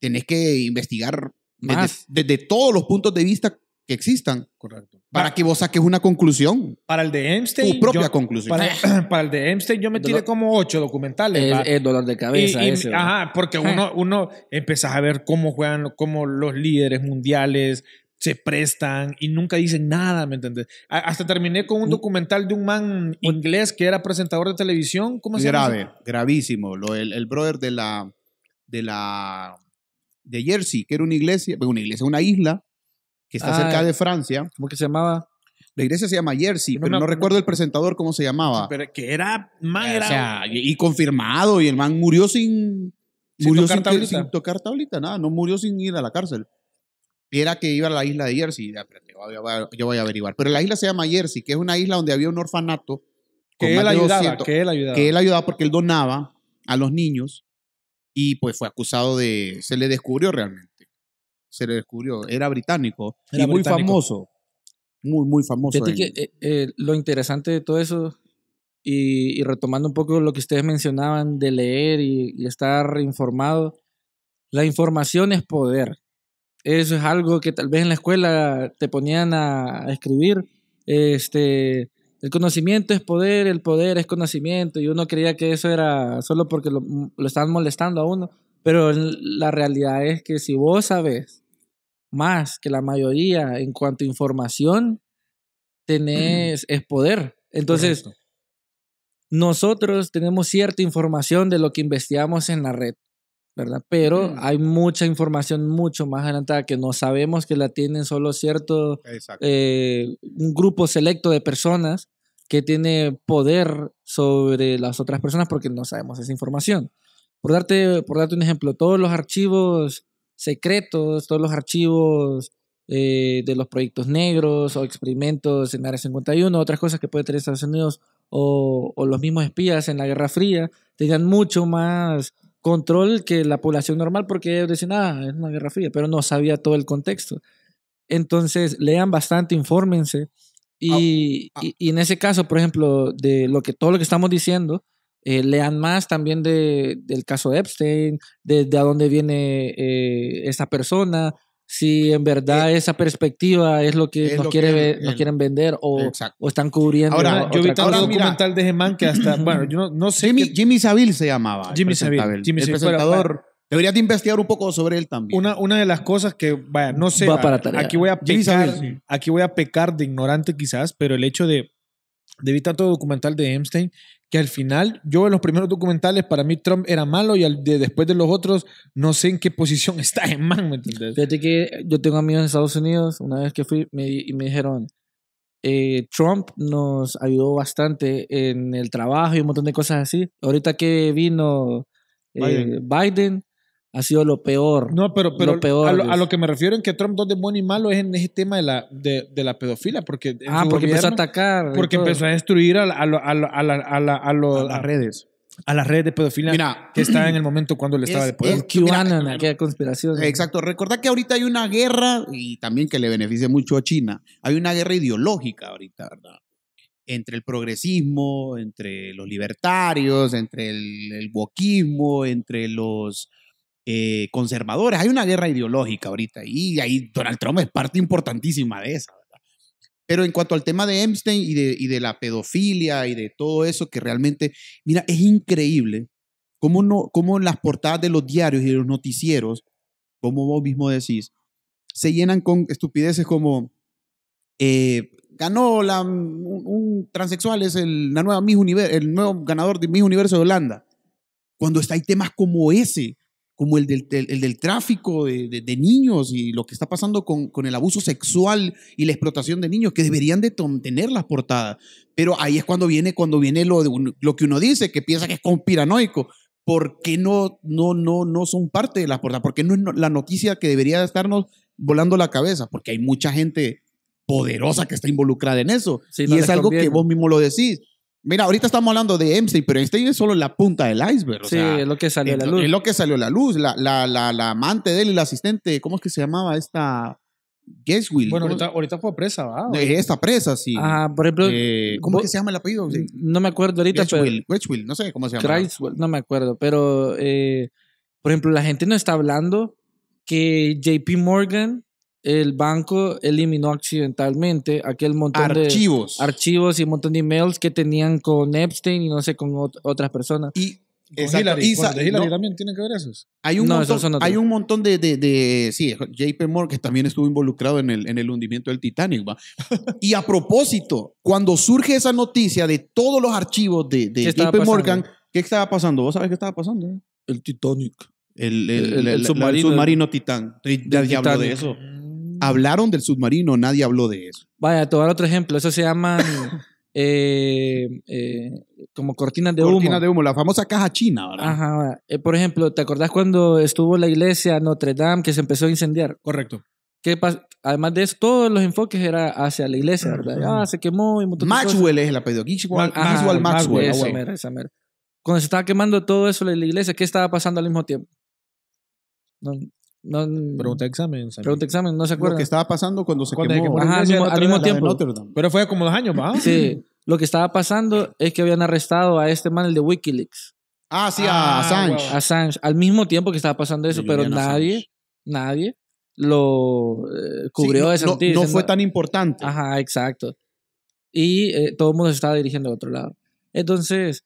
Tenés que investigar desde, desde todos los puntos de vista que existan Correcto. para que vos saques una conclusión, Para el de Einstein. tu propia yo- conclusión. para, para el de Einstein yo me tiré Dolor- como ocho documentales. Es dolor de cabeza Y- y- ese. ajá, porque uno, uno empezás a ver cómo juegan, cómo los líderes mundiales se prestan y nunca dicen nada, ¿me entiendes? A- Hasta terminé con un documental de un man inglés que era presentador de televisión. ¿Cómo se llama? grave, gravísimo. Lo, el, el brother de la, de la, de Jersey, que era una iglesia, una iglesia, una isla que está Ah, cerca de Francia. ¿Cómo que se llamaba? La iglesia se llama Jersey, No pero me- no recuerdo el presentador cómo se llamaba. Pero que era, man, o sea, y, y confirmado, y el man murió sin, Sin murió tocar sin, tablita. sin tocar tablita, nada, no murió sin ir a la cárcel. Era que iba a la isla de Jersey. Ya, espérate, yo voy a- yo voy a averiguar. Pero la isla se llama Jersey, que es una isla donde había un orfanato. con que más él de ayudaba, 200 que él ayudaba. que él ayudaba porque él donaba a los niños y pues fue acusado de, se le descubrió realmente, se le descubrió, era británico Era y muy británico. famoso, muy, muy famoso. En- que eh, eh, lo interesante de todo eso, y, y retomando un poco lo que ustedes mencionaban de leer y, y estar informado, la información es poder. Eso es algo que tal vez en la escuela te ponían a, a escribir. Este, el conocimiento es poder, el poder es conocimiento, y uno creía que eso era solo porque lo, lo estaban molestando a uno, pero la realidad es que si vos sabes más que la mayoría en cuanto a información, tenés, es poder. Entonces, Correcto. nosotros tenemos cierta información de lo que investigamos en la red, ¿verdad? Pero Mm. hay mucha información mucho más adelantada que no sabemos que la tienen solo cierto, eh, un grupo selecto de personas que tiene poder sobre las otras personas porque no sabemos esa información. Por darte, por darte un ejemplo, todos los archivos secretos, todos los archivos eh, de los proyectos negros o experimentos en Área 51, otras cosas que puede tener Estados Unidos o, o los mismos espías en la Guerra Fría, tenían mucho más control que la población normal porque ellos decían, ah, es una Guerra Fría, pero no sabía todo el contexto. Entonces, lean bastante, infórmense. Y, Ah, ah. y- y en ese caso, por ejemplo, de lo que todo lo que estamos diciendo, eh, lean más también de, del caso de Epstein, de, de a dónde viene eh, esta persona, si en verdad esa perspectiva es lo que Es nos, lo quiere que él- nos quieren vender o, o están cubriendo. Ahora, yo vi mira. documental de Gemán que hasta, bueno, yo no, no sé. Jimmy, qué- Jimmy Savile se llamaba. el Jimmy Savile, presentador. Jimmy el Savile, pero, presentador. Deberías de investigar un poco sobre él también. una, una de las cosas que, vaya, no sé, Va para tarea. aquí voy a Jimmy pecar, Savile, sí. aquí voy a pecar de ignorante quizás, pero el hecho de, de tanto documental de Epstein que al final, yo en los primeros documentales, para mí Trump era malo y al de, después de los otros, no sé en qué posición está en man, ¿me entendés? Fíjate que yo tengo amigos en Estados Unidos, una vez que fui me, y me dijeron, eh, Trump nos ayudó bastante en el trabajo y un montón de cosas así. Ahorita que vino eh, Biden. Ha sido lo peor. No, pero, pero Lo peor a, lo, a que me refiero en que Trump dos de bueno y malo es en ese tema de la, de, de la pedofilia, porque ah, porque empezó a atacar. porque empezó a destruir a, la- a, lo- a, lo- a, la- a, la- a lo- a las redes. a las redes de pedofilia Mira, que estaban en el momento cuando él estaba Es- de poder. Es- mira, aquella conspiración. Exacto. Recordad que ahorita hay una guerra y también que le beneficia mucho a China. Hay una guerra ideológica ahorita, ¿verdad? Entre el progresismo, entre los libertarios, entre el, el wokismo, entre los eh, conservadores. Hay una guerra ideológica ahorita y ahí Donald Trump es parte importantísima de esa, ¿verdad? Pero en cuanto al tema de Epstein y de, y de la pedofilia y de todo eso que realmente, mira, es increíble cómo, no, cómo las portadas de los diarios y los noticieros, como vos mismo decís, se llenan con estupideces como eh, ganó la, un, un transexual, es el, la nueva Miss Univer- el nuevo ganador de Miss Universo de Holanda. Cuando está, hay temas como ese, como el del, el del tráfico de, de- de niños y lo que está pasando con, con el abuso sexual y la explotación de niños, que deberían de tener las portadas. Pero ahí es cuando viene, cuando viene lo, de un- lo que uno dice, que piensa que es conspiranoico. ¿Por qué no, no, no, no son parte de las portadas? ¿Por qué no es la noticia que debería estarnos volando la cabeza? Porque hay mucha gente poderosa que está involucrada en eso. Sí, y es algo que vos mismo lo decís. Mira, ahorita estamos hablando de Epstein, pero Epstein es solo la punta del iceberg. o sí, sea, es lo que salió a la luz. Es lo que salió a la luz. La, la, la, la amante de él y la asistente, ¿cómo es que se llamaba esta? Guesswill. Bueno, ¿cómo- ahorita, ahorita fue presa, ¿va? de esta presa, sí. Ajá, por ejemplo, Eh, ¿Cómo es que se llama el apellido? Sí. no me acuerdo ahorita, pero Guesswill, Guesswill, no sé cómo se llama. Chrysler, no me acuerdo, pero eh, por ejemplo, la gente no está hablando que JP Morgan, el banco, eliminó accidentalmente aquel montón Archivos. de archivos y un montón de emails que tenían con Epstein y no sé, con ot- otras personas. y Con Hillary. y Bueno, sa- de Hillary no, también tiene que ver esos. hay un No, montón, otros. hay un montón de, de, de- sí, JP Morgan que también estuvo involucrado en el, en el hundimiento del Titanic, ¿va? y a propósito, cuando surge esa noticia de todos los archivos de, de ¿Qué estaba JP pasando? Morgan, ¿qué estaba pasando? ¿Vos sabés qué estaba pasando? El Titanic. El, el- El- el- el- el la- submarino. el submarino Titán. Nadie habló de eso. Hablaron del submarino, nadie habló de eso. Vaya, te voy a dar otro ejemplo. Eso se llaman eh, eh, como cortinas de Cortina humo. de humo, la famosa caja china, ¿verdad? Ajá. Eh, por ejemplo, ¿te acordás cuando estuvo la iglesia Notre Dame que se empezó a incendiar? Correcto. ¿Qué Además de eso, todos los enfoques era hacia la iglesia, ¿verdad? Ah, se quemó y montón. Maxwell es el apellido. Maxwell, Maxwell, Maxwell. Esa mera, esa mera. Cuando se estaba quemando todo eso en la iglesia, ¿qué estaba pasando al mismo tiempo? No, Pregunta de examen. Pregunta examen, ¿no se Lo acuerdan? que estaba pasando cuando se Cuando quemó. Ajá, de mismo- al mismo de tiempo. Pero fue como dos años, ¿va? Sí, lo que estaba pasando es que habían arrestado a este man, el de Wikileaks, Ah, sí, Ah, a Assange. wow. Assange, al mismo tiempo que estaba pasando eso, De pero nadie, Assange. nadie lo eh, cubrió Sí, no- esa no, noticia. no fue tan importante. Ajá, exacto. Y eh, todo el mundo se estaba dirigiendo a otro lado. Entonces,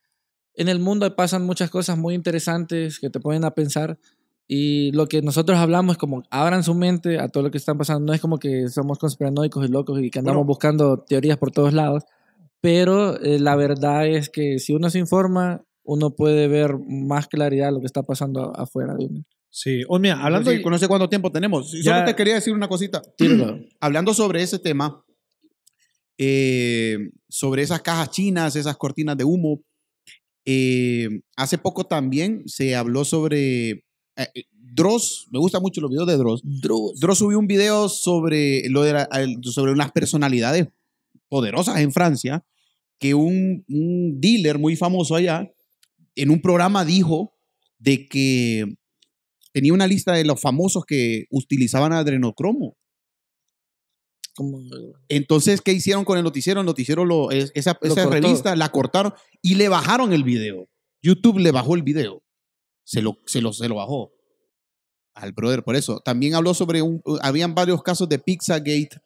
en el mundo pasan muchas cosas muy interesantes que te ponen a pensar. Y lo que nosotros hablamos es como abran su mente a todo lo que está pasando. No es como que somos conspiranoicos y locos y que andamos Bueno. buscando teorías por todos lados. Pero eh, la verdad es que si uno se informa, uno puede ver más claridad lo que está pasando afuera de uno. Sí. O mira, hablando de... no sé cuánto tiempo tenemos. Sí, Ya- Solo te quería decir una cosita. Tíralo. Hablando sobre ese tema, eh, sobre esas cajas chinas, esas cortinas de humo, eh, hace poco también se habló sobre eh, eh, Dross. Me gustan mucho los videos de Dross. Dross subió un video sobre, lo de la- sobre unas personalidades poderosas en Francia, que un, un dealer muy famoso allá, en un programa dijo de que tenía una lista de los famosos que utilizaban adrenocromo. Entonces, ¿qué hicieron con el noticiero? El noticiero, lo, es- esa, Lo esa revista la cortaron y le bajaron el video. YouTube le bajó el video. Se lo, se lo, se lo bajó. Al brother, por eso. También habló sobre un. Habían varios casos de Pizzagate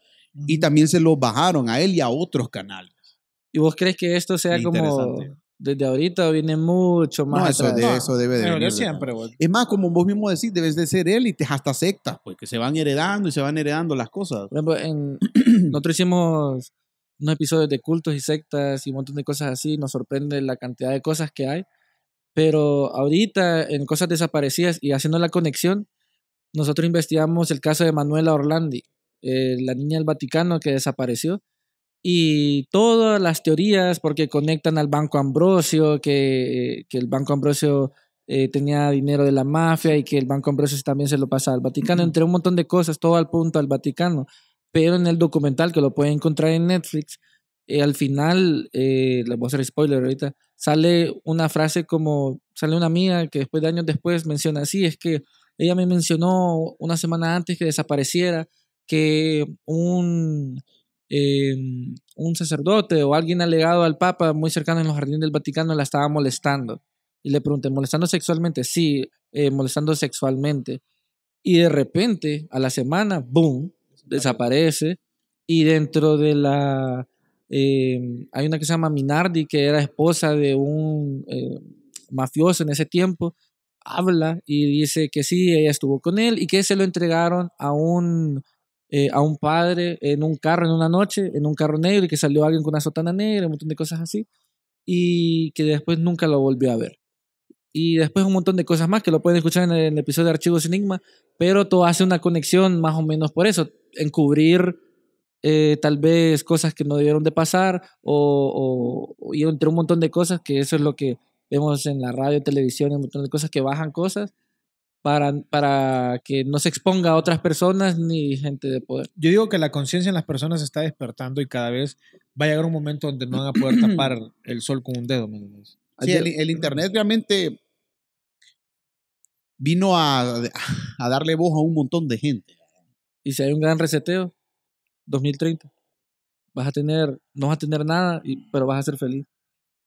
y también se los bajaron a él y a otros canales. ¿Y vos crees que esto sea como desde ahorita viene mucho más No, eso, atrás? de, No, eso debe de Pero venir siempre. Es más, como vos mismo decís, debes de ser élites hasta sectas, pues que se van heredando y se van heredando las cosas. Por ejemplo, en- nosotros hicimos unos episodios de cultos y sectas y un montón de cosas así. Nos sorprende la cantidad de cosas que hay. Pero ahorita, en cosas desaparecidas y haciendo la conexión, nosotros investigamos el caso de Manuela Orlandi, eh, la niña del Vaticano que desapareció. Y todas las teorías, porque conectan al Banco Ambrosio, que, que el Banco Ambrosio eh, tenía dinero de la mafia y que el Banco Ambrosio también se lo pasa al Vaticano, entre un montón de cosas, todo al punto al Vaticano. Pero en el documental, que lo pueden encontrar en Netflix, eh, al final, eh, les voy a hacer spoiler ahorita, sale una frase como, sale una amiga que después de años después menciona así, es que ella me mencionó una semana antes que desapareciera que un, eh, un sacerdote o alguien alegado al Papa muy cercano en los jardines del Vaticano la estaba molestando. Y le pregunté, ¿molestando sexualmente? Sí, eh, molestando sexualmente. Y de repente, a la semana, ¡boom!, desaparece. Y dentro de la... eh, hay una que se llama Minardi, que era esposa de un eh, mafioso en ese tiempo, habla y dice que sí, ella estuvo con él y que se lo entregaron a un, eh, a un padre en un carro en una noche, en un carro negro y que salió alguien con una sotana negra, un montón de cosas así, y que después nunca lo volvió a ver. Y después un montón de cosas más que lo pueden escuchar en el, en el episodio de Archivos Enigma, pero todo hace una conexión más o menos por eso, encubrir eh, tal vez cosas que no debieron de pasar o, o- y entre un montón de cosas que eso es lo que vemos en la radio, televisión, un montón de cosas que bajan cosas para, para que no se exponga a otras personas ni gente de poder. Yo digo que la conciencia en las personas se está despertando y cada vez va a llegar un momento donde no van a poder tapar el sol con un dedo. Sí, el, el Internet realmente vino a, a darle voz a un montón de gente. Y si hay un gran reseteo, 2030, vas a tener, no vas a tener nada, y- pero vas a ser feliz.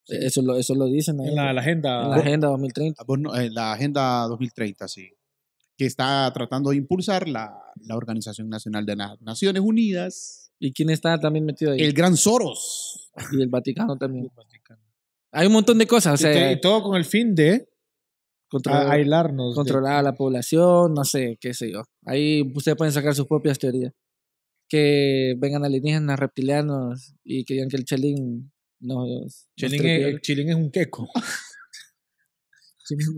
Eso, lo, eso lo dicen ahí En la, la agenda. en la agenda 2030. Ah, bueno, eh, La Agenda 2030, sí. Que está tratando de impulsar la, la Organización Nacional de las Naciones Unidas. ¿Y quién está también metido ahí? El Gran Soros. y el Vaticano también. Hay un montón de cosas, o sea, y todo con el fin de controlar, aislarnos. de- controlar a la población, no sé, qué sé yo. Ahí ustedes pueden sacar sus propias teorías. Que vengan alienígenas reptilianos y que digan que el Chelín nos. nos Chilín tripió. es, Chilín es un queco.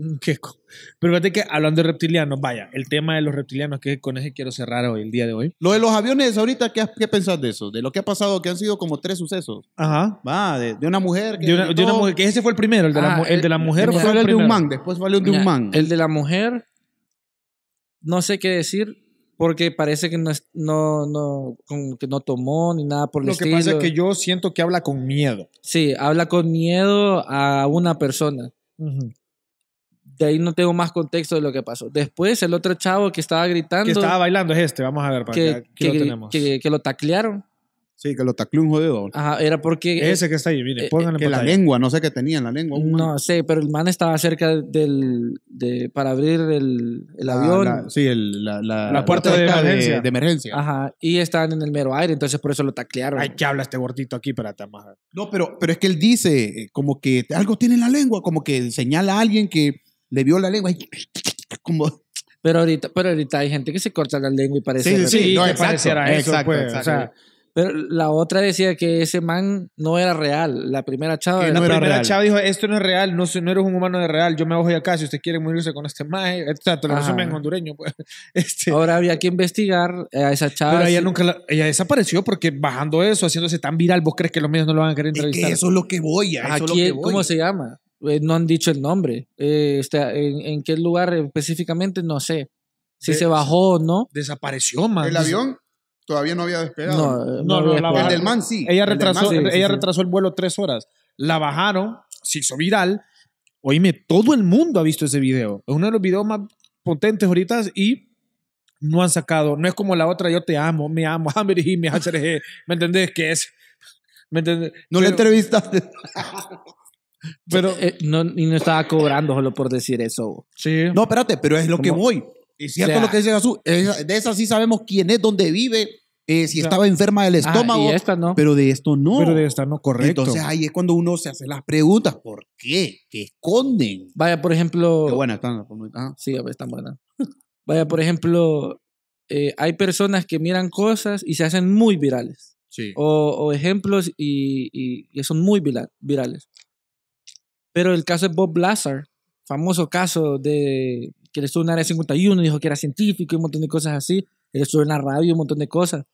Un queco. Pero fíjate que hablando de reptilianos, vaya, el tema de los reptilianos, que con ese quiero cerrar hoy, el día de hoy. Lo de los aviones, ahorita, ¿qué, qué pensás de eso? De lo que ha pasado, que han sido como tres sucesos. Ajá. Va, de, de una mujer que. De una, de una gritó, mujer, que ese fue el primero, el de, la, Ah, mu- el de la el- mujer Después fue el el de un man, después salió el de un man. El de la mujer, no sé qué decir, porque parece que no, es- no, no, como que no tomó ni nada por el Lo que estilo. pasa es que yo siento que habla con miedo. Sí, habla con miedo a una persona. De ahí no tengo más contexto de lo que pasó. Después, el otro chavo que estaba gritando, Que estaba bailando es este, vamos a ver, para que, que, aquí que, lo tenemos. que- que lo taclearon, Sí, que lo tacleó un jodedor. Ajá, era porque... ese que está ahí, mire, eh, pónganle Que la lengua, no sé qué tenía en la lengua. un man. No sé, pero el man estaba cerca del, de, para abrir el, el La- avión. la- sí, el- la, la, La puerta de emergencia. De, emergencia. Ajá, y estaban en el mero aire, entonces por eso lo taclearon. Ay, ¿qué habla este gordito aquí? Espérate, vamos a ver. No, pero, pero es que él dice eh, como que algo tiene en la lengua, como que señala a alguien que le vio la lengua. y Como, Pero ahorita, pero ahorita hay gente que se corta la lengua y parece... Sí, sí, no, que exacto, pareciera eso, exacto, pues, exacto. O sea, Pero la otra decía que ese man no era real. La primera chava no la era primera real. chava dijo, esto no es real, no, eres un humano de real, yo me voy acá, si usted quiere morirse con este o sea, te lo resumen en hondureño, pues. Este, Ahora había que investigar a esa chava. pero ella nunca, la- ella desapareció porque bajando eso, haciéndose tan viral, ¿vos crees que los medios no lo van a querer es entrevistar? que eso es lo que voy, a eso es lo Aquí, que voy. ¿Cómo se llama? Eh, no han dicho el nombre. Eh, está- en, en qué lugar específicamente? No sé. Si De- se bajó o no. Desapareció, man. El avión todavía no había despegado. No, No, no, la El del man sí. Ella El retrasó, man, sí, sí, ella sí. retrasó el vuelo tres horas. La bajaron, se hizo viral. Oíme, todo el mundo ha visto ese video. Es uno de los videos más potentes ahorita y no han sacado. No es como la otra, yo te amo, me amo, me hacer ¿Me entendés? Que es. ¿Me entendés? No le Pero- entrevistaste. Pero, Eh, no, y no estaba cobrando solo por decir eso. sí. No, espérate, pero es lo que ¿Cómo? voy. Es cierto O sea- lo que dice Jesús. De esa sí sabemos quién es, dónde vive, eh, si estaba enferma del estómago. y esta no. Pero de esto no. Pero de estar no correcto. Entonces ahí es cuando uno se hace las preguntas. ¿Por qué? ¿Qué esconden? Vaya, por ejemplo. Qué buena están. Ah, Sí, a ver, está buena. Vaya, por ejemplo, eh, hay personas que miran cosas y se hacen muy virales. sí. O, o ejemplos y, y- y son muy vira- virales. Pero el caso de Bob Lazar, famoso caso de que él estuvo en Área 51, dijo que era científico y un montón de cosas así. Él estuvo en la radio, un montón de cosas.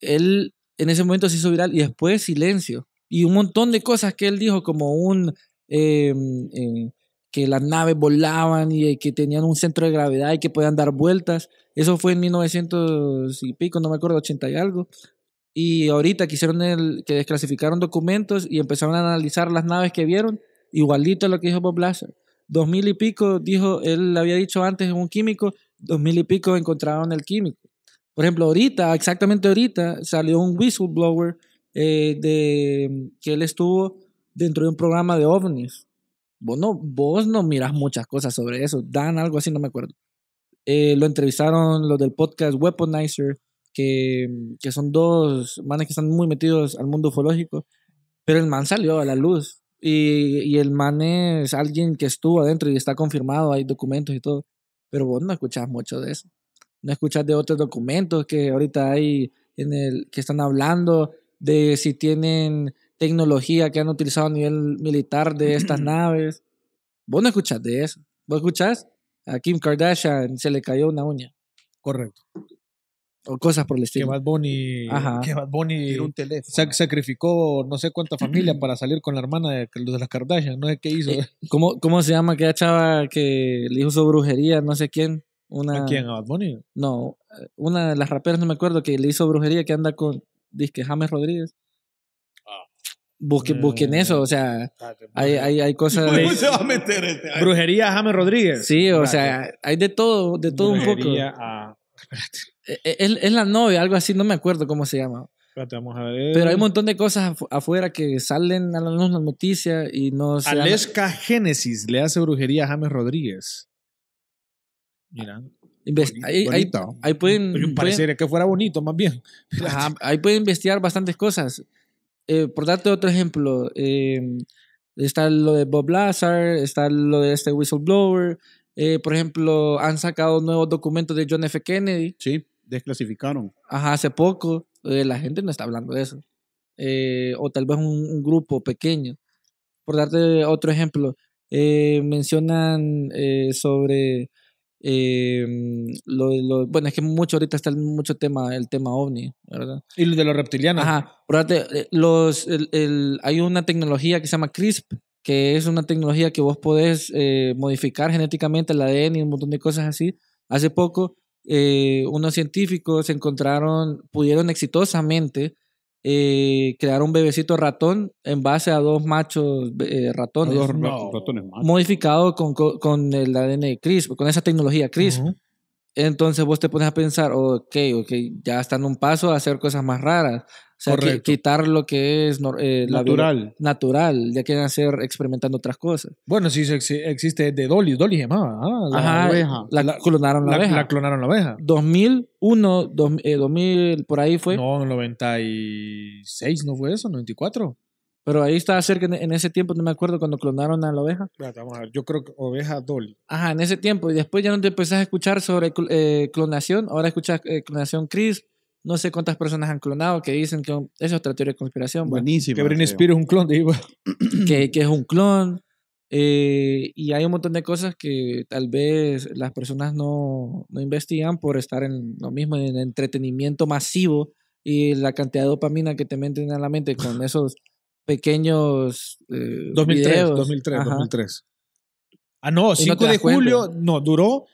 Él en ese momento se hizo viral y después silencio. Y un montón de cosas que él dijo, como un. eh, eh, que las naves volaban y eh, que tenían un centro de gravedad y que podían dar vueltas. Eso fue en 1900 y pico, no me acuerdo, 80 y algo. Y ahorita el, que desclasificaron documentos y empezaron a analizar las naves que vieron, igualito a lo que dijo Bob Lazar. Dos mil y pico, dijo, él había dicho antes un químico, dos mil y pico encontraron el químico. Por ejemplo, ahorita, exactamente ahorita, salió un whistleblower eh, de que él estuvo dentro de un programa de ovnis. Vos no, vos no miras muchas cosas sobre eso. Dan algo así, no me acuerdo. Eh, lo entrevistaron los del podcast Weaponizer, que, que son dos manes que están muy metidos al mundo ufológico. Pero el man salió a la luz. Y, y el man es alguien que estuvo adentro y está confirmado, hay documentos y todo. Pero vos no escuchás mucho de eso. No escuchás de otros documentos que ahorita hay en el que están hablando de si tienen tecnología que han utilizado a nivel militar de estas naves. Vos no escuchás de eso. Vos escuchás a Kim Kardashian se le cayó una uña correcto. o cosas por el Que estilo. Bad Bunny, Ajá. que Bad Bunny Era un teléfono. sac- sacrificó no sé cuánta familia para salir con la hermana de, de las Kardashian. No sé qué hizo. Eh, ¿Cómo, ¿Cómo se llama aquella chava que le hizo brujería? No sé quién. Una, ¿A quién? ¿A Bad Bunny? No, eh, una de las raperas, no me acuerdo, que le hizo brujería que anda con, disque James Rodríguez. Busque, busquen eso, o sea, hay, hay, hay cosas... ¿Cómo se va a meter este? Brujería a James Rodríguez. Sí, o Espérate. sea, hay de todo, de todo un poco. Brujería a- Eh, eh, Es, es la novia, algo así, no me acuerdo cómo se llama. Espérate, vamos a ver. Pero hay un montón de cosas afu- afuera que salen a la luz las noticias y no se Aleska Génesis le hace brujería a James Rodríguez. Mira. Inves- ahí, ahí- ahí pueden, pueden- Parecería que fuera bonito, más bien. Ajá, ahí pueden investigar bastantes cosas. Eh, por darte otro ejemplo, eh, está lo de Bob Lazar, está lo de este whistleblower. eh, por ejemplo, han sacado nuevos documentos de John F. Kennedy. Sí, desclasificaron. Ajá, hace poco. eh, la gente no está hablando de eso. Eh, o tal vez un, un grupo pequeño. Por darte otro ejemplo, mencionan sobre eh, lo, bueno, es que mucho ahorita está mucho tema, el tema ovni, ¿verdad? Y de los reptilianos. Ajá, eh, los, el- el- hay una tecnología que se llama CRISP, que es una tecnología que vos podés eh, modificar genéticamente el ADN y un montón de cosas así. Hace poco, eh, unos científicos encontraron, pudieron exitosamente eh, crear un bebecito ratón en base a dos machos eh, ratones, Dos No. ratones modificado con, co- con el ADN de CRISP, con esa tecnología CRISP. Ujú. Entonces vos te pones a pensar, ok, ok, ya están un paso a hacer cosas más raras. O sea, qui- quitar lo que es eh, la biolo- Natural. natural, ya quieren hacer experimentando otras cosas. Bueno, sí existe de Dolly. Dolly llamaba. ah, la, Ajá, oveja. la, La- clonaron la, la- abeja. la clonaron la oveja. 2001, dos- eh, 2000, por ahí fue. No, en el 96, ¿no fue eso? ¿94? Pero ahí estaba cerca, en, ese tiempo, no me acuerdo, cuando clonaron a la oveja. Espérate, vamos a ver. Yo creo que oveja Dolly. Ajá, en ese tiempo. Y después ya no te empezás a escuchar sobre eh, clonación. Ahora escuchas eh, clonación CRISP. No sé cuántas personas han clonado que dicen que esa es otra teoría de conspiración. bueno. Buenísimo. Que Britney Spears es un clon de Eva. que, que es un clon. eh, y hay un montón de cosas que tal vez las personas no, no investigan por estar en lo mismo, en el entretenimiento masivo y la cantidad de dopamina que te meten a la mente con esos pequeños eh, 2003, videos. 2003, Ajá. 2003. Ah, no, no 5 te das de julio, no, duró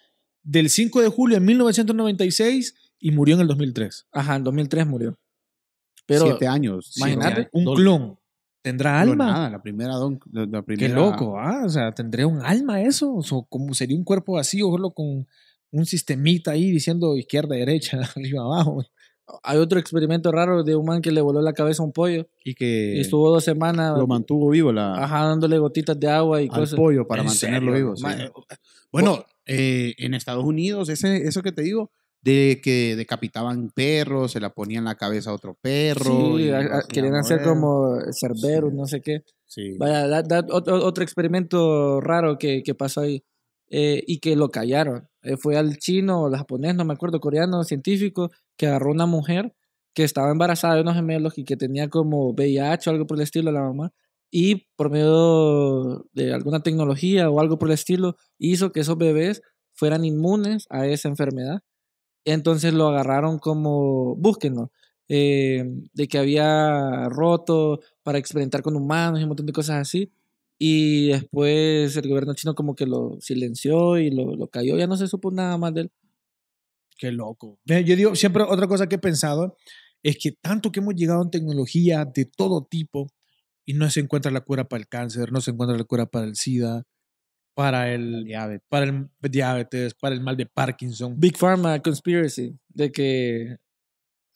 del 5 de julio de 1996 y murió en el 2003. Ajá, en 2003 murió. Pero Siete años. imagínate, siete Un clon. ¿Tendrá alma? Clonada, la primera don, la, la Qué primera, loco, ¿ah? O sea, ¿tendría un alma eso? O sea, como sería un cuerpo vacío, solo con un sistemita ahí diciendo izquierda, derecha, arriba, abajo. hay otro experimento raro de un man que le voló la cabeza a un pollo Y que y estuvo dos semanas lo mantuvo vivo la, ajá, dándole gotitas de agua y al cosas. pollo para ¿En mantenerlo serio? vivo. sí. Ma- Bueno, eh, en Estados Unidos, ese, eso que te digo, de que decapitaban perros, se la ponían en la cabeza a otro perro. Sí, a- a- querían hacer como Cerberus, no sé qué. Sí. Vaya, otro, otro experimento raro que, que pasó ahí eh, y que lo callaron. Eh, fue al chino o al japonés, no me acuerdo, coreano, científico, que agarró una mujer que estaba embarazada de unos gemelos y que tenía como VIH o algo por el estilo la mamá y por medio de alguna tecnología o algo por el estilo hizo que esos bebés fueran inmunes a esa enfermedad. Entonces lo agarraron como, búsquenlo, eh, de que había roto para experimentar con humanos y un montón de cosas así. Y después el gobierno chino como que lo silenció y lo, lo cayó, ya no se supo nada más de él. Qué loco. Yo digo, siempre otra cosa que he pensado es que tanto que hemos llegado en tecnología de todo tipo y no se encuentra la cura para el cáncer, no se encuentra la cura para el SIDA, para el, diabetes. para el diabetes, para el mal de Parkinson. Big Pharma Conspiracy, de que...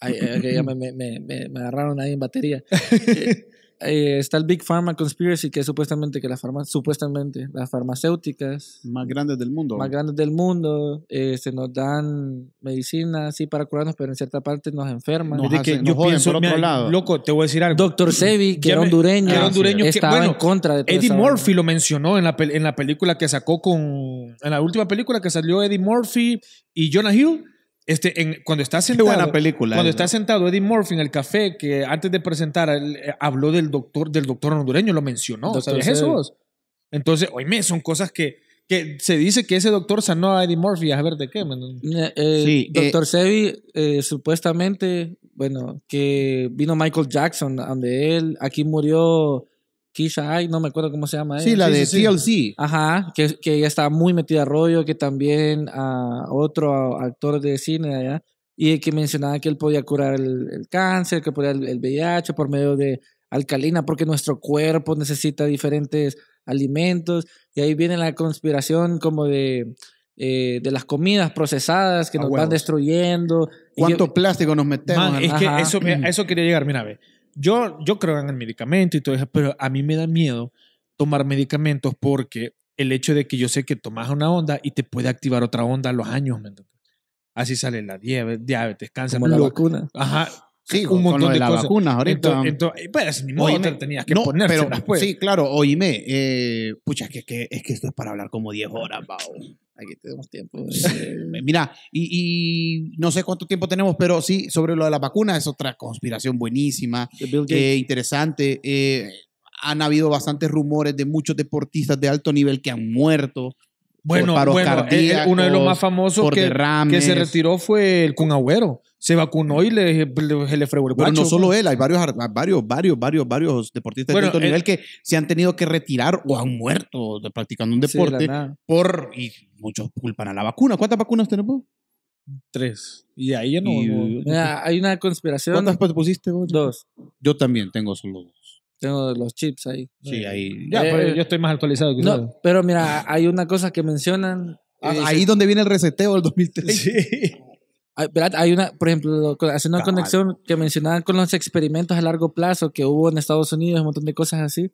Ay, ay, que ya me, me, me, me- me agarraron ahí en batería. Eh, está el Big Pharma Conspiracy, que es supuestamente que las farma- supuestamente las farmacéuticas Más grandes del mundo. más grandes del mundo eh, se nos dan medicinas sí para curarnos, pero en cierta parte nos enferman. Nos que nos yo joden pienso, por otro mira, lado. loco, te voy a decir algo. Doctor Sebi, que Ya era hondureño, que era hondureño, que- estaba bueno, en contra de toda Eddie. Murphy lo mencionó en la, en la película que sacó con. En la última película que salió Eddie Murphy y Jonah Hill. Este, en, cuando está Qué sentado. buena película. Cuando esa. está sentado Eddie Murphy en el café, que antes de presentar, él, eh, habló del doctor, del doctor hondureño, lo mencionó. Doctor ¿Sabías Sebi. eso? vos? Entonces, oíme, son cosas que, que se dice que ese doctor sanó a Eddie Murphy. A ver de qué. man? Eh, eh, Sí, Doctor Sebi, eh, supuestamente, bueno, que vino Michael Jackson, donde él, aquí murió Keisha Ay, no me acuerdo cómo se llama ella. Sí, la Sí, de sí, sí. TLC. Ajá, que, que ella estaba muy metida a rollo, que también a otro actor de cine allá, y que mencionaba que él podía curar el, el cáncer, que podía el, el VIH por medio de alcalina, porque nuestro cuerpo necesita diferentes alimentos, y ahí viene la conspiración como de, eh, de las comidas procesadas que A nos van huevos. destruyendo. ¿Cuánto que- plástico nos metemos? Man, en- es que eso, a eso quería llegar. Mira, ve. Yo, yo creo en el medicamento y todo eso, pero a mí me da miedo tomar medicamentos porque el hecho de que yo sé que tomas una onda y te puede activar otra onda a los años, ¿me entiendes? Así sale la diabetes, cáncer, como la vacuna. Ajá. Sí, un con montón lo de, de las cosas. vacunas ahorita. Entonces, entonces, pues, ni modo, Oíme, te tenías que no, pero, pues. Sí, claro, oíme. Eh, pucha, es que, que- es que esto es para hablar como 10 horas, Pau. Aquí tenemos tiempo. Eh, Mira, y, y no sé cuánto tiempo tenemos, pero sí, sobre lo de las vacunas es otra conspiración buenísima, eh, interesante. Eh, han habido bastantes rumores de muchos deportistas de alto nivel que han muerto Bueno, paros bueno uno de los más famosos por que, se retiró fue el Kun Agüero. Se vacunó y le, le, se le fregó el Bueno, no solo pues. él, hay varios, ar- varios, varios, varios, varios deportistas Bueno, de alto el- nivel que se han tenido que retirar o han muerto de- practicando un Sí, de la deporte por y muchos culpan a la vacuna. ¿Cuántas vacunas tenemos? Tres. Y ahí ya no. Y- no- Mira, hay una conspiración. ¿Cuántas pues pusiste vos? Dos. Yo también tengo solo dos. Tengo los chips ahí. Sí, ahí. Ya, Eh, pero yo estoy más actualizado que usted. No, pero mira, hay una cosa que mencionan. Ah, eh, ahí donde viene el reseteo del 2003. Sí. Hay, ¿verdad? hay una, por ejemplo, haciendo una conexión que mencionaban con los experimentos a largo plazo que hubo en Estados Unidos, un montón de cosas así.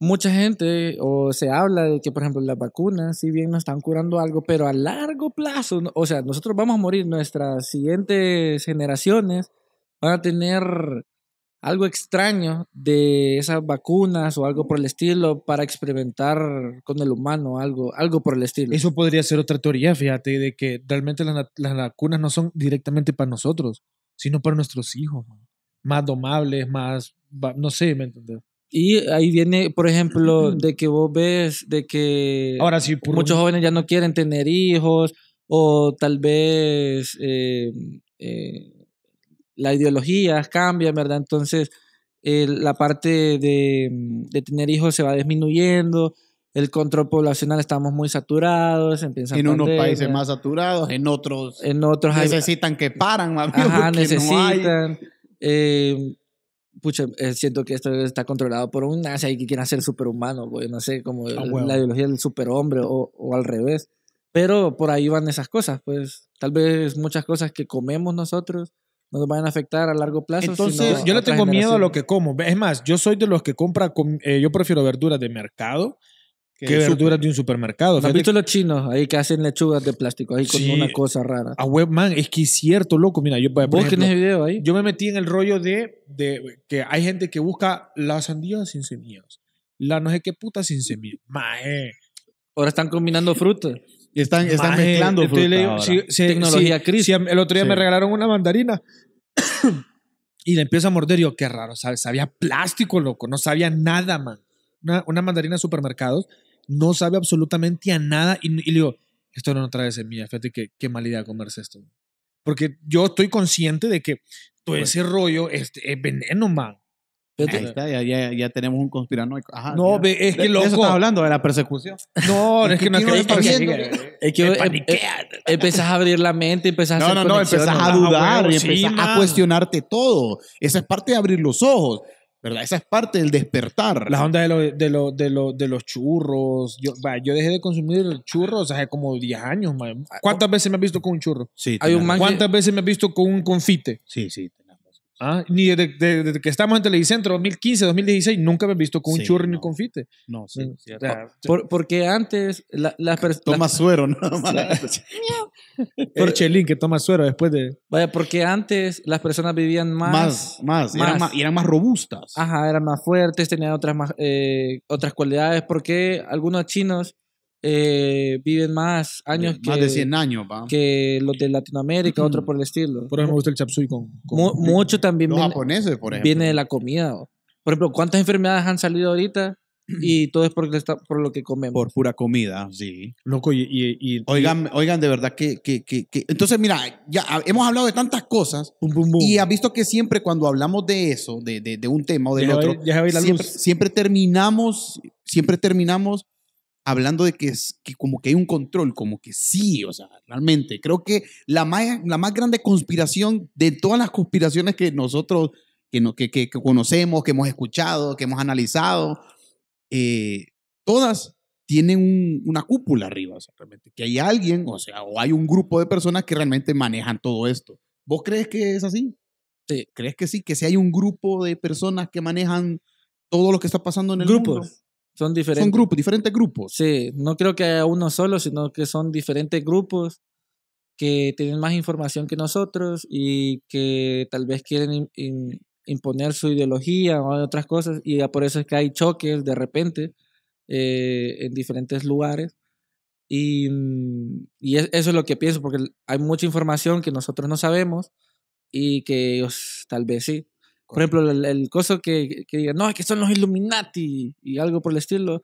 Mucha gente, o se habla de que, por ejemplo, las vacunas, si bien nos están curando algo, pero a largo plazo, o sea, nosotros vamos a morir, nuestras siguientes generaciones van a tener algo extraño de esas vacunas o algo por el estilo para experimentar con el humano, algo, algo por el estilo. Eso podría ser otra teoría, fíjate, de que realmente las, las vacunas no son directamente para nosotros, sino para nuestros hijos. man. Más domables, más. No sé, ¿me entiendes? Y ahí viene, por ejemplo, de que vos ves de que Ahora sí, por muchos jóvenes ya no quieren tener hijos o tal vez eh, eh, la ideología cambia, ¿verdad? Entonces, eh, la parte de, de tener hijos se va disminuyendo, el control poblacional estamos muy saturados, empiezan En unos países más saturados, en otros en otros hay- necesitan que paran, más bien, Ajá, porque no necesitan. eh, pucha, eh, siento que esto está controlado por un nazi que quiere ser superhumano, güey, no sé, como la ideología del superhombre o, o al revés. Pero por ahí van esas cosas, pues tal vez muchas cosas que comemos nosotros no nos van a afectar a largo plazo. Entonces, sino Yo le tengo miedo a lo que como. Es más, yo soy de los que compra, com- eh, yo prefiero verduras de mercado que ¿Qué es súper. verduras de un supermercado? ¿No has visto los chinos ahí que hacen lechugas de plástico ahí con Sí. una cosa rara? A web, man, es que es cierto, loco. Mira, yo, por ¿Vos ejemplo, tenés video ahí? yo me metí en el rollo de, de que hay gente que busca la sandía sin semillas. La no sé qué puta sin semillas. Mae. Ahora están combinando frutas. Están, están Mae, mezclando fruta le digo, ahora. sí, sí, Tecnología Cris. sí, el otro día Sí. me regalaron una mandarina y le empiezo a morder y yo, qué raro, sabía plástico, loco, no sabía nada, man. Una, una mandarina de supermercados no sabe absolutamente a nada y, y le digo, esto no trae semillas, fíjate que, qué mala idea comerse esto. Porque yo estoy consciente de que todo ese rollo es, es veneno, man. Ahí está, ya, ya, ya tenemos un conspiranoico. Ajá, No, ve, es De- que de loco. eso estás hablando, de la persecución. No, es que no es ¿Quién que es que em- em- empezás a abrir la mente, empezás a No, hacer no, no, conexiones. empezás a Ah, dudar huevo, y sí, empezás a man. cuestionarte todo. Esa es parte de abrir los ojos, ¿verdad? Esa es parte del despertar. Las ondas de, lo- de, lo- de, lo- de los churros. Yo, yo dejé de consumir churros hace como 10 años, man. ¿Cuántas veces me has visto con un churro? Sí, Hay un tenés man que- ¿Cuántas veces me has visto con un confite? Sí, sí. ¿Ah? Ni desde, de- desde que estamos en Telecentro 2015, 2016, nunca me he visto con un Sí, churro ni no. confite. No, sí. O cierto. sea, Por- porque antes la- las personas... Toma suero, nada más. por Chelín que toma suero después de... Vaya, porque antes las personas vivían más... Más, más, Eran más. más, y eran más robustas. Ajá, eran más fuertes, tenían otras, más, eh, otras cualidades. Porque algunos chinos eh, viven más años más que, de 100 años, va. que los de Latinoamérica, otro por el estilo. Por eso me gusta el chapsui con... con- Mu- mucho también Los viene, japoneses, por ejemplo. viene de la comida. Por ejemplo, ¿cuántas enfermedades han salido ahorita? Y todo es por, por lo que comemos. Por pura comida, sí. Loco, y... y, y- Oigan, oigan, de verdad que, que, que, que- Entonces, mira, ya hemos hablado de tantas cosas y has visto que siempre cuando hablamos de eso, de, de, de un tema o del Ya otro, ya la siempre, luz. siempre terminamos, siempre terminamos hablando de que, es, que como que hay un control, como que sí, o sea, realmente. Creo que la más, la más grande conspiración de todas las conspiraciones que nosotros, que, no, que, que, que conocemos, que hemos escuchado, que hemos analizado, eh, todas tienen un- una cúpula arriba, o sea, realmente, que hay alguien, o sea, o hay un grupo de personas que realmente manejan todo esto. ¿Vos crees que es así? Sí. ¿Crees que sí? Que si hay un grupo de personas que manejan todo lo que está pasando en el grupos. mundo. Son diferentes. Son grupos, diferentes grupos. Sí, no creo que haya uno solo, sino que son diferentes grupos que tienen más información que nosotros y que tal vez quieren im- im- imponer su ideología o otras cosas y por eso es que hay choques de repente eh, en diferentes lugares. Y, mm, y es- eso es lo que pienso, porque hay mucha información que nosotros no sabemos y que ellos tal vez sí. Por ejemplo, el, el coso que, que digan, no, es que son los Illuminati y algo por el estilo.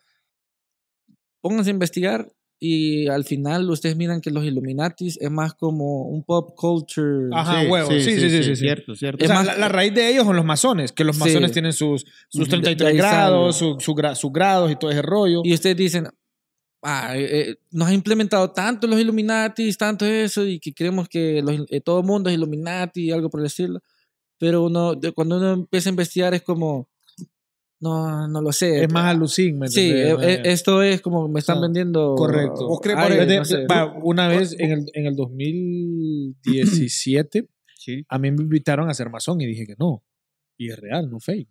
Pónganse a investigar y al final ustedes miran que los Illuminatis es más como un pop culture. Ajá, huevo. Sí, sí, sí, sí, sí. Cierto, cierto. O Es sea, más- la, la raíz de ellos son los masones, que los Sí. masones tienen sus, sus De- de 33 ahí grados, sale. su- su gra- sus grados y todo ese rollo. Y ustedes dicen, ah, eh, eh, nos ha implementado tanto los Illuminatis, tanto eso, y que creemos que los- eh, todo el mundo es Illuminati y algo por el estilo. Pero uno, de- cuando uno empieza a investigar es como, no, no lo sé. es más alucín, ¿me Sí, entendés? eh, eh, esto es como me están sea, vendiendo. Correcto. ¿Vos crees, aire, Fíjate, no sé. va, una vez en el, en el 2017, Sí. a mí me invitaron a ser masón y dije que no. Y es real, no fake.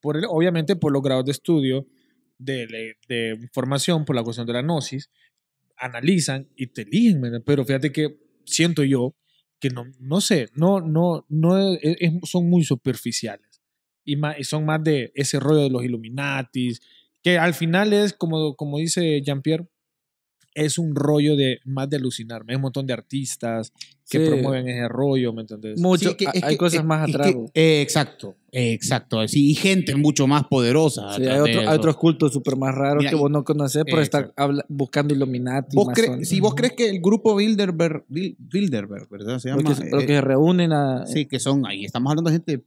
Por el- obviamente por los grados de estudio, de, de, de formación, por la cuestión de la gnosis, analizan y te eligen. Pero fíjate que siento yo que no, no sé, no, no, no son muy superficiales. Y, y son más de ese rollo de los Illuminatis, que al final es, como, como dice Jean-Pierre, es un rollo de más de alucinarme. Hay un montón de artistas que Sí. promueven ese rollo, ¿me entendés? Mucho, Sí, que- hay que- cosas es- más atrás. eh, exacto, eh, exacto. Sí, y gente mucho más poderosa. Sí, hay, otro- hay otros cultos súper más raros Mira, que vos no conocés por estar Exacto. habla- buscando Illuminati. ¿Vos cre- si vos crees que el grupo Bilderberg, Bil- Bilderberg, ¿verdad? Se Lo llama. que, lo eh, que se reúnen a... sí, que son ahí. Estamos hablando de gente.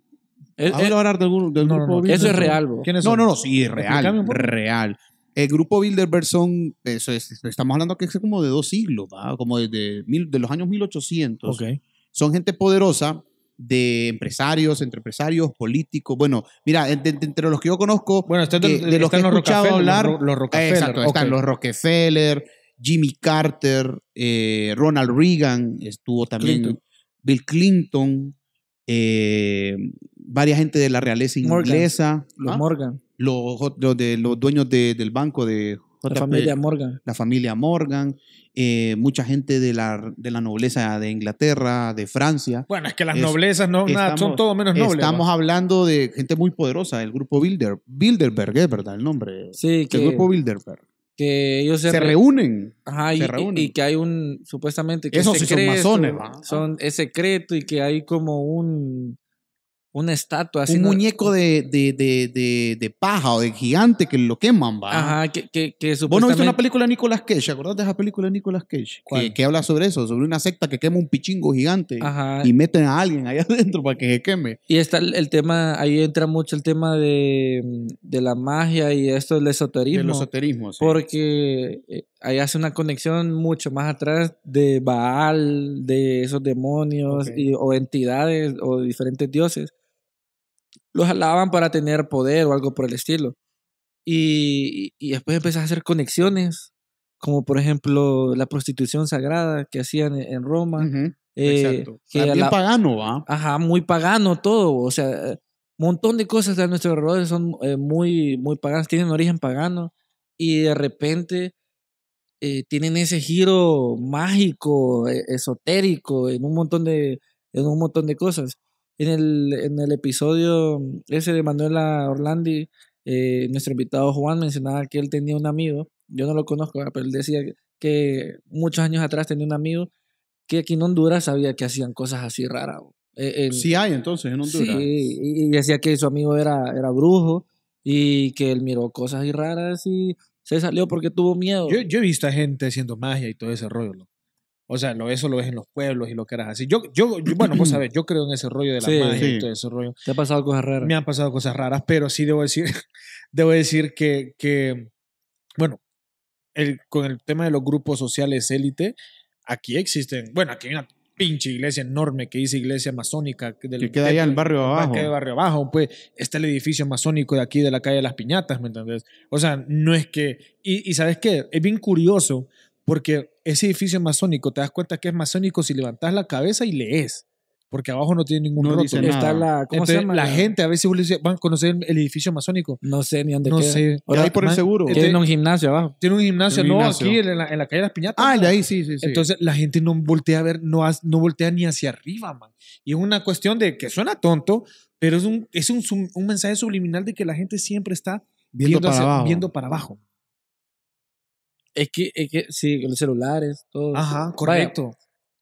es- hablar del, No, no, grupo no, eso es real. ¿Quiénes No, son? no, no, sí, real. Real. El grupo Bilderberg son, eso es, estamos hablando que es como de dos siglos, ¿va? como desde mil, de los años 1800. Ok. Son gente poderosa de empresarios, entre empresarios, políticos. Bueno, mira, en- de- de- entre los que yo conozco, Bueno, de, de los que he escuchado hablar, Los, los Rockefeller. Exacto, están los Rockefeller, Jimmy Carter, eh, Ronald Reagan, estuvo también Clinton. Bill Clinton, eh, varias gente de la realeza Morgan. inglesa, Los ¿ah? Morgan. Los, los de, los dueños de- del banco de La JP, familia Morgan. la familia Morgan, eh, mucha gente de la, de la nobleza de Inglaterra, de Francia. Bueno, es que las Es- noblezas no, nada, son estamos- todo menos nobles. Estamos ¿va? hablando de gente muy poderosa, el grupo Bilder, Bilderberg, es verdad el nombre. Sí, El que, grupo Bilderberg. que ellos se, Se, re- reúnen. Ajá, y, se y- reúnen. y que hay un, supuestamente, que Esos es sí son secreto, masones, ¿va? son- es secreto y que hay como un, una estatua. así, un ¿no? muñeco de, de, de, de, paja o de gigante que lo queman, va. Ajá, que, que, que Vos no supuestamente... viste una película de Nicolas Cage, ¿acordás de esa película de Nicolas Cage? Que, que habla sobre eso, sobre una secta que quema un pichingo gigante Ajá, y meten a alguien ahí adentro para que se queme. Y está el, el tema, ahí entra mucho el tema de, de la magia y esto del esoterismo. De los esoterismos. sí. porque eh, ahí hace una conexión mucho más atrás de Baal, de esos demonios y- o entidades o diferentes dioses. Los alaban para tener poder o algo por el estilo. Y, y después empiezas a hacer conexiones, como por ejemplo la prostitución sagrada que hacían en en Roma. Ujú, eh, Exacto. que También la- pagano, va. Ajá, muy pagano todo. O sea, un montón de cosas de nuestro alrededor son eh, muy, muy paganas, tienen origen pagano y de repente eh, tienen ese giro mágico, eh, esotérico, en un montón de, en un montón de cosas. En el, en el episodio ese de Manuela Orlandi, eh, nuestro invitado Juan mencionaba que él tenía un amigo, yo no lo conozco, ¿verdad? pero él decía que- muchos años atrás tenía un amigo que aquí en Honduras sabía que hacían cosas así raras. Eh, Sí hay entonces en Sí, Honduras. y, y decía que su amigo era, era brujo y que él miró cosas ahí raras y se salió porque tuvo miedo. Yo, yo he visto a gente haciendo magia y todo ese rollo. O sea, lo, eso lo ves en los pueblos y lo que eras así. Yo, yo, yo- bueno, vos sabés, yo creo en ese rollo de la Sí, magia sí. y todo ese rollo. ¿Te ha pasado cosas raras? Me han pasado cosas raras, pero sí debo decir, debo decir que, que bueno, el, con el tema de los grupos sociales élite, aquí existen, bueno, aquí hay una pinche iglesia enorme que dice iglesia masónica. que Del, Que queda allá en el barrio abajo. Que barrio abajo, pues está el edificio masónico de aquí de la calle de las Piñatas, ¿me entendés? O sea, no es que... Y, y ¿sabes qué? Es bien curioso porque ese edificio masónico, te das cuenta que es masónico si levantas la cabeza y lees, porque abajo no tiene ningún No dice rótulo. nada. Está la, ¿cómo Entonces, se llama? la gente a veces van a conocer el edificio masónico. No sé ni dónde No queda. sé. Ahora, ahí por el man, seguro. este- Tiene un gimnasio abajo. Tiene un gimnasio, Tiene un no, gimnasio. aquí en la, en la calle de las Piñatas. Ah, el no. de ahí sí, sí, sí. Entonces la gente no voltea a ver, no, no voltea ni hacia arriba, man. Y es una cuestión de que suena tonto, pero es un, es un, un mensaje subliminal de que la gente siempre está viendo, para hacia- abajo. viendo para abajo. Es que, es que sí, los celulares, todo. Ajá, Vaya, correcto.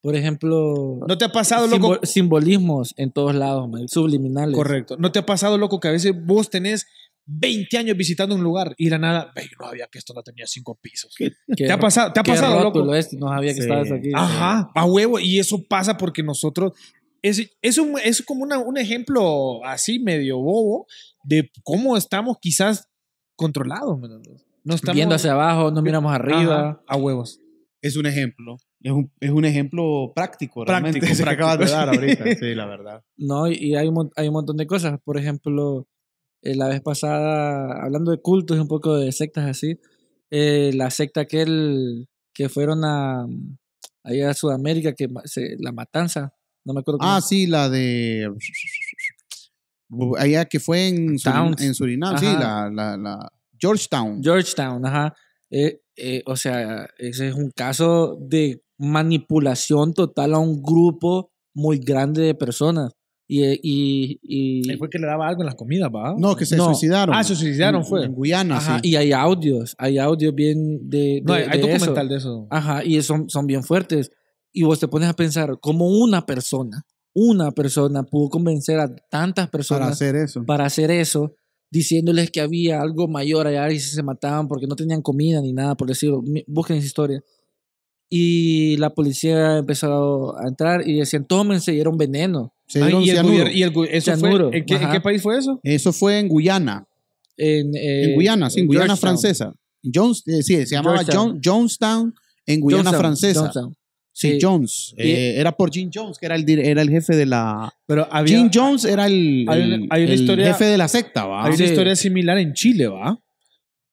por ejemplo, ¿No te ha pasado, loco? simbo- simbolismos en todos lados, man, subliminales. Correcto. ¿No te ha pasado, loco, que a veces vos tenés 20 años visitando un lugar y de la nada, "Ve, no sabía que esto no tenía cinco pisos. ¿Qué- ¿Te ha pasado, te ha pasado, loco? es? No sabía que Sí. estabas aquí. Ajá, a huevo. Y eso pasa porque nosotros. Es, es, un, es como una- un ejemplo así medio bobo de cómo estamos quizás controlados. ¿me? No estamos, Viendo hacia abajo, no miramos arriba. Ajá, a huevos. Es un ejemplo. Es un, es un ejemplo práctico, realmente. Práctico, ese que acabas de dar ahorita. Sí, la verdad. No, y, hay, un, hay un montón de cosas. Por ejemplo, eh, la vez pasada, hablando de cultos y un poco de sectas así, eh, la secta aquel que fueron a, allá a Sudamérica, que se- la matanza, no me acuerdo cómo Ah, sí, la de. Allá que fue en, Surin- Towns. en Surinam, sí, Ajá. la, la, la Georgetown. Georgetown, ajá. Eh, eh, o sea, ese es un caso de manipulación total a un grupo muy grande de personas. Y, eh, y, y- Ahí fue que le daba algo en las comidas, ¿va? no, que se No. suicidaron. Ah, se suicidaron, En- fue. En Guyana, ajá, sí. y hay audios, hay audios bien de, No, de- hay, hay de eso. documental de eso. Ajá, y son, son bien fuertes. Y vos te pones a pensar, cómo una persona, una persona pudo convencer a tantas para personas hacer eso. para hacer eso, diciéndoles que había algo mayor allá y se mataban porque no tenían comida ni nada, por decirlo. Busquen esa historia. Y la policía empezó a entrar y decían, tómense, y era un veneno. Se Ah, dieron y el cianuro. gobier- y el eso fue- Cianuro, ¿en, qué, en qué país fue eso? Eso fue en Guyana. En, eh, En Guyana, sí, en Guyana Georgetown. francesa. Jones, eh, sí, se llamaba Georgetown. John, Jonestown en Guyana Johnstown, francesa. Johnstown. Sí, Eh, Jones. y- Eh, era por Jim Jones, que era el, era el jefe de la... Pero había, Jim Jones era el, hay una- el- hay una el historia- jefe de la secta, ¿va? hay una Sí. historia similar en Chile, ¿va?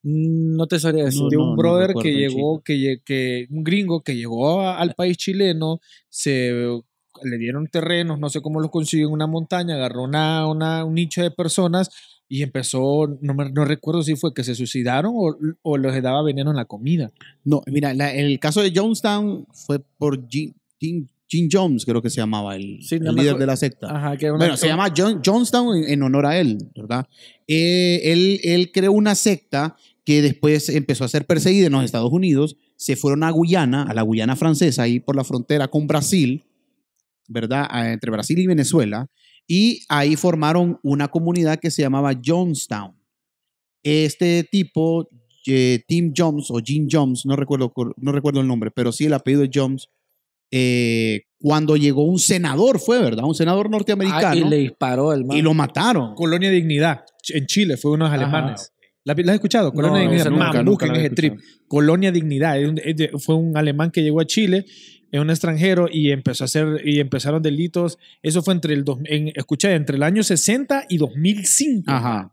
Mm, No te sabría decir. de un no brother que llegó, que, un gringo que llegó al país chileno, se le dieron terrenos, no sé cómo los consiguió en una montaña, agarró una, una- un nicho de personas y empezó, no, me- no recuerdo si fue que se suicidaron o, o les daba veneno en la comida. No, mira, la- el caso de Jonestown fue por Jim, Jim, Jim Jones, creo que se llamaba el, Sí, el líder de la secta. Ajá, que Bueno, se llama John, Jonestown en, en honor a él, ¿verdad? Eh, él, él creó una secta que después empezó a ser perseguida en los Estados Unidos. Se fueron a Guyana, a la Guyana francesa, ahí por la frontera con Brasil, ¿verdad? Ah, Entre Brasil y Venezuela. Y ahí formaron una comunidad que se llamaba Jonestown. Este tipo, eh, Tim Jones o Jim Jones, no recuerdo, no recuerdo el nombre, pero sí el apellido de Jones, eh, cuando llegó un senador, fue, ¿verdad? Un senador Ah, norteamericano. y le disparó el man. y lo mataron. Colonia Dignidad, en Chile, fue unos alemanes. ¿La, la has escuchado? Colonia No, Dignidad. Man, nunca, escuchado. Colonia Dignidad. es un- es de- fue un alemán que llegó a Chile, es un extranjero y empezó a hacer y empezaron delitos. Eso fue entre el dos, en, escuché, entre el año 60 y 2005. Ajá.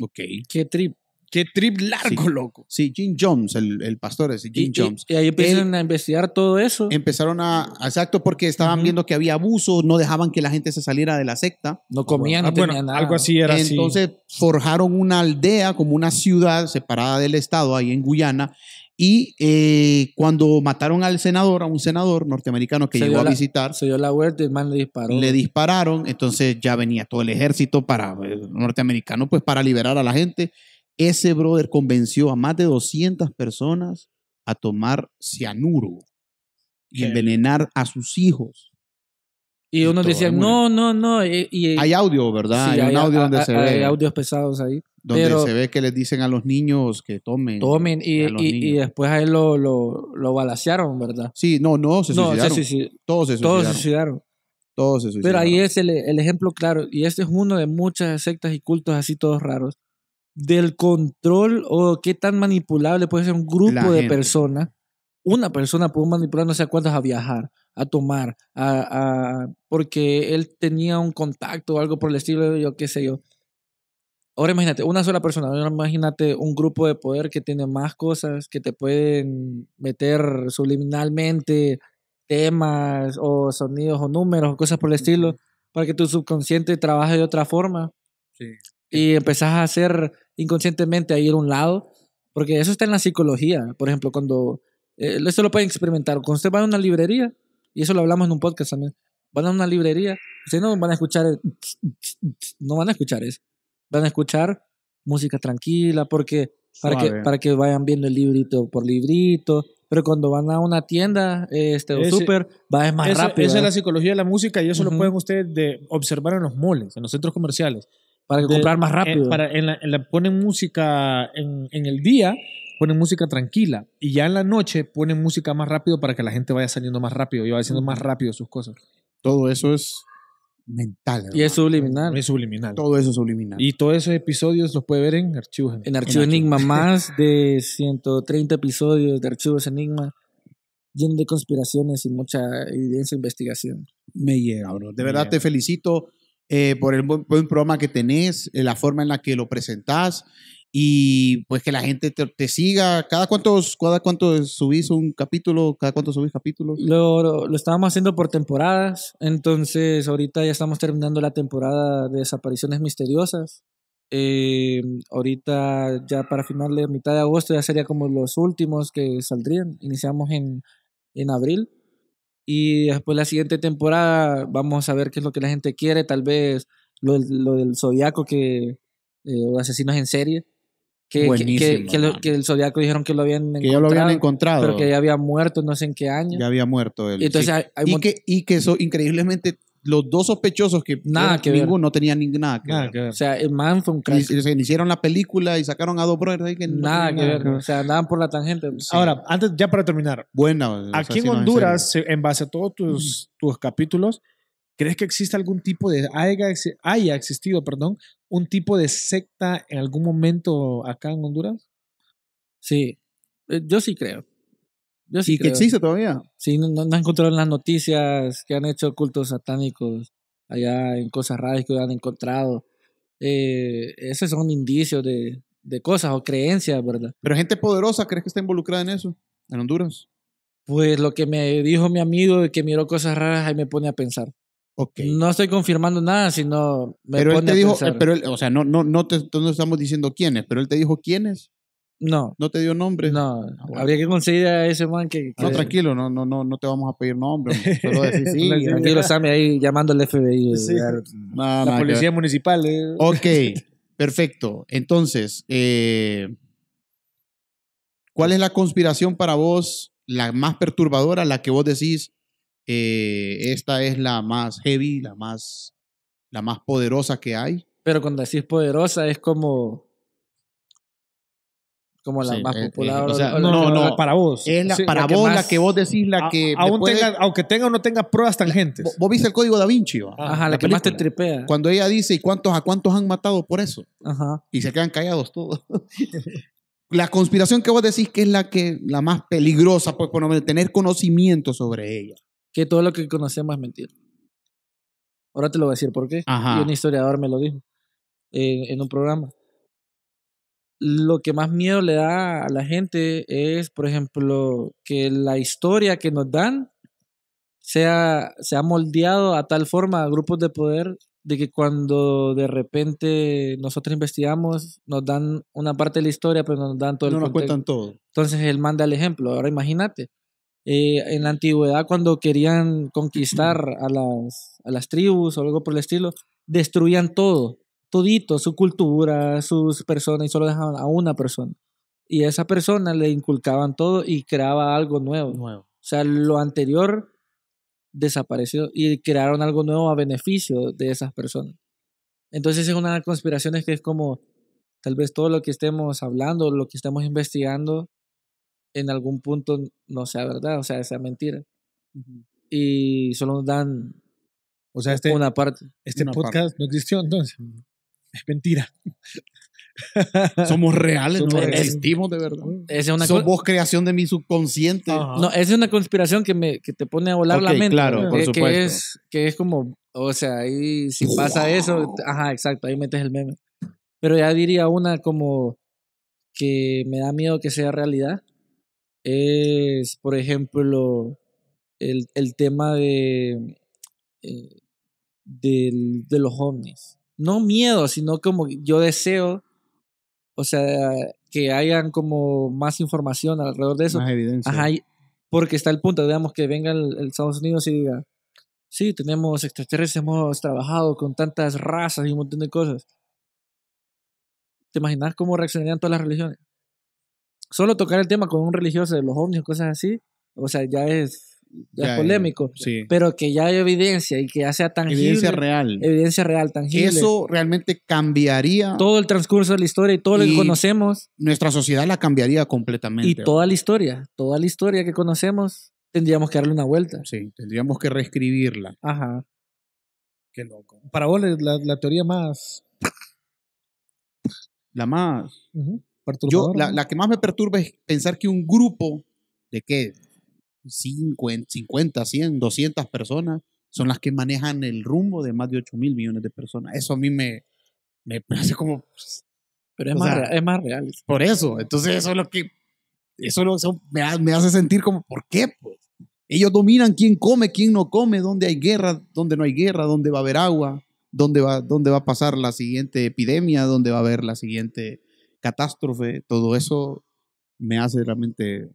Ok. Qué trip. Qué trip largo, Sí. loco. Sí, Jim Jones, el, el pastor ese, Jim Y, Jones. y ahí empiezan a investigar todo eso. Empezaron a, exacto, porque estaban viendo que había abuso, no dejaban que la gente se saliera de la secta. no comían, no Ah, bueno, tenían nada. algo así era así. Entonces forjaron una aldea, como una ciudad separada del estado, ahí en Guyana. Y eh, cuando mataron al senador, a un senador norteamericano que Se llegó a la- visitar, Se dio la vuelta y el man le disparó. le dispararon, entonces ya venía todo el ejército para eh, norteamericano, pues para liberar a la gente. Ese brother convenció a más de 200 personas a tomar cianuro y Qué envenenar a sus hijos. y unos todo, decían, no, no, no. Y, y- Hay audio, ¿verdad? sí, hay un audio donde hay- se hay ve audios pesados ahí. Donde pero- se ve que les dicen a los niños que tomen. Tomen y, y, y después a él lo, lo, lo balacearon, ¿verdad? Sí, no, no, se no, suicidaron. se suicidó. todos se todos suicidaron. se suicidaron. Todos se Pero suicidaron. ahí es el, el ejemplo claro, y este es uno de muchas sectas y cultos así todos raros, del control o qué tan manipulable puede ser un grupo de personas. Una persona puede manipular no sé cuántos a viajar, a tomar, a, a- porque él tenía un contacto o algo por el estilo, yo qué sé yo. Ahora imagínate, una sola persona, ahora imagínate un grupo de poder que tiene más cosas que te pueden meter subliminalmente temas o sonidos o números o cosas por el estilo para que tu subconsciente trabaje de otra forma Sí. y empezás a hacer inconscientemente a ir a un lado, porque eso está en la psicología. Por ejemplo, cuando, eh, esto lo pueden experimentar, cuando usted va a una librería, y eso lo hablamos en un podcast también, van a una librería, ustedes no van a escuchar, el no van a escuchar eso, van a escuchar música tranquila, porque para que, para que vayan viendo el librito por librito, pero cuando van a una tienda este, o súper, va es más Eso- rápido. esa es ¿eh? la psicología de la música y eso lo Ujú. pueden ustedes de observar en los moles, en los centros comerciales. para de- comprar más rápido. En, para, en la, en la- ponen música en, en el día, ponen música tranquila. Y ya en la noche ponen música más rápido para que la gente vaya saliendo más rápido y vaya haciendo más rápido sus cosas. Todo eso es mental. y es hermano. subliminal. Es subliminal. Todo eso es subliminal. Y todos esos episodios los puede ver en archivos. En Archivo Archivo. Enigma, más de 130 episodios de Archivos Enigma, lleno de conspiraciones y mucha evidencia e investigación. me llega, bro. De Me verdad llega. te felicito eh, por el buen, buen programa que tenés, eh, la forma en la que lo presentás y pues que la gente te, siga. ¿Cada cuánto, cada cuánto subís un capítulo? ¿Cada cuánto subís capítulos? Lo, lo, estábamos haciendo por temporadas, entonces ahorita ya estamos terminando la temporada de desapariciones misteriosas. Eh, ahorita ya para final de mitad de agosto ya sería como los últimos que saldrían. Iniciamos en, en abril y después la siguiente temporada vamos a ver qué es lo que la gente quiere, tal vez lo, lo del zodiaco que eh, asesinos en serie. Que, que- que, lo- que el zodiaco dijeron que lo habían Que ya lo habían encontrado. pero que ya había muerto no sé en qué año. Ya había muerto él. Y entonces sí. hay, hay y, que, y que eso, increíblemente, los dos sospechosos que Nada que ver. ninguno no tenían ni nada que Nada ver. que ver. o sea, el man fue un Y crack. se se hicieron la película y sacaron a dos brothers ahí que no nada tenían que ver. O sea, andaban por la tangente. Ahora, antes, ya para terminar, Buena. o sea, aquí en sí, no, Honduras, se- en base a todos tus, tus capítulos, ¿crees que existe algún tipo de, haya existido, perdón, un tipo de secta en algún momento acá en Honduras? Sí. Eh, Yo sí creo. Yo sí ¿Y que creo. existe todavía? Sí, no, no, no han encontrado en las noticias que han hecho cultos satánicos allá en cosas raras que han encontrado. Eh, esos son indicios de, de cosas o creencias, ¿verdad? Pero gente poderosa, ¿crees que está involucrada en eso? En Honduras. Pues lo que me dijo mi amigo de que miró cosas raras ahí me pone a pensar. No estoy confirmando nada, sino me pero él te a dijo, pensar. eh, pero él- o sea, no, no, no te no estamos diciendo quiénes, pero él te dijo quiénes, no, no te dio nombres. no, Ah, bueno. habría que conseguir a ese man que... No, tranquilo, no, no, no, no te vamos a pedir nombres, solo decir sí. Sí, Tranquilo, Sammy, ahí llamando al FBI. Sí. No, La policía municipal. eh. Ok, perfecto. Entonces, eh, ¿cuál es la conspiración para vos, la más perturbadora, la que vos decís, eh, esta es la más heavy, la más, la más poderosa que hay? Pero cuando decís poderosa es como... Como la Sí, más eh, eh, popular. o sea, o- no, o- no, para vos. Es la, Sí, para la vos la que vos decís, la a- que... aún tenga, aunque tenga o no tenga pruebas tangentes. vos viste el código da Vinci, ¿va? Ajá, la, la que más te tripea. Cuando ella dice, ¿y cuántos a cuántos han matado por eso? Ajá. y se quedan callados todos. la conspiración que vos decís que es la que la más peligrosa, pues por menos tener conocimiento sobre ella. Que todo lo que conocemos es mentira. Ahora te lo voy a decir por qué. Ajá. Y un historiador me lo dijo en, en un programa. Lo que más miedo le da a la gente es, por ejemplo, que la historia que nos dan sea, se ha moldeado a tal forma a grupos de poder de que cuando de repente nosotros investigamos, nos dan una parte de la historia, pero no nos dan todo no el nos contexto. cuentan todo. Entonces él manda el ejemplo. Ahora imagínate, eh, en la antigüedad cuando querían conquistar a las, a las tribus o algo por el estilo, destruían todo, todito, su cultura, sus personas y solo dejaban a una persona. Y a esa persona le inculcaban todo y creaba algo nuevo. Nuevo. O sea, lo anterior desapareció y crearon algo nuevo a beneficio de esas personas. Entonces es una conspiraciones que es como tal vez todo lo que estemos hablando, lo que estemos investigando, en algún punto no sea verdad, o sea, sea mentira. Y solo nos dan O sea, este, una parte. este una podcast no existió entonces. Es mentira. Somos reales, Somos no reales. existimos de verdad. Es una Somos creación de mi subconsciente. Ajá. No, esa es una conspiración que, me, que te pone a volar la Ok, mente. claro, ¿no? por que, supuesto. Que es, que es como, o sea, ahí si pasa eso, ajá, exacto, ahí metes el meme. Pero ya diría una como que me da miedo que sea realidad. Es, por ejemplo, el, el tema de, eh, del- de los ovnis. No miedo, sino como yo deseo, o sea, que hayan como más información alrededor de eso. Más evidencia. Ajá, porque está el punto, digamos, que venga el, el Estados Unidos y diga, sí, tenemos extraterrestres, hemos trabajado con tantas razas y un montón de cosas. ¿Te imaginas cómo reaccionarían todas las religiones? Solo tocar el tema con un religioso de los ovnis o cosas así, o sea, ya es, ya Ya, es polémico. Sí. Pero que ya hay evidencia y que ya sea tangible. Evidencia real. evidencia real, Que tangible. eso realmente cambiaría todo el transcurso de la historia y todo lo que conocemos nuestra sociedad la cambiaría completamente. y toda la historia, toda la historia que conocemos, tendríamos que darle una vuelta. Sí, tendríamos que reescribirla. Ajá. Qué loco. Para vos, la, la teoría más La más Yo, la, la que más me perturba es pensar que un grupo de qué, 50, 50, 100, 200 personas son las que manejan el rumbo de más de 8 mil millones de personas. Eso a mí me, me hace como... Pero es, más, sea, rea- es más real. Por eso, entonces eso es lo que... Eso, lo- eso me, me hace sentir como, ¿por qué? Pues? Ellos dominan quién come, quién no come, dónde hay guerra, dónde no hay guerra, dónde va a haber agua, dónde va, dónde va a pasar la siguiente epidemia, dónde va a haber la siguiente catástrofe. Todo eso me hace realmente,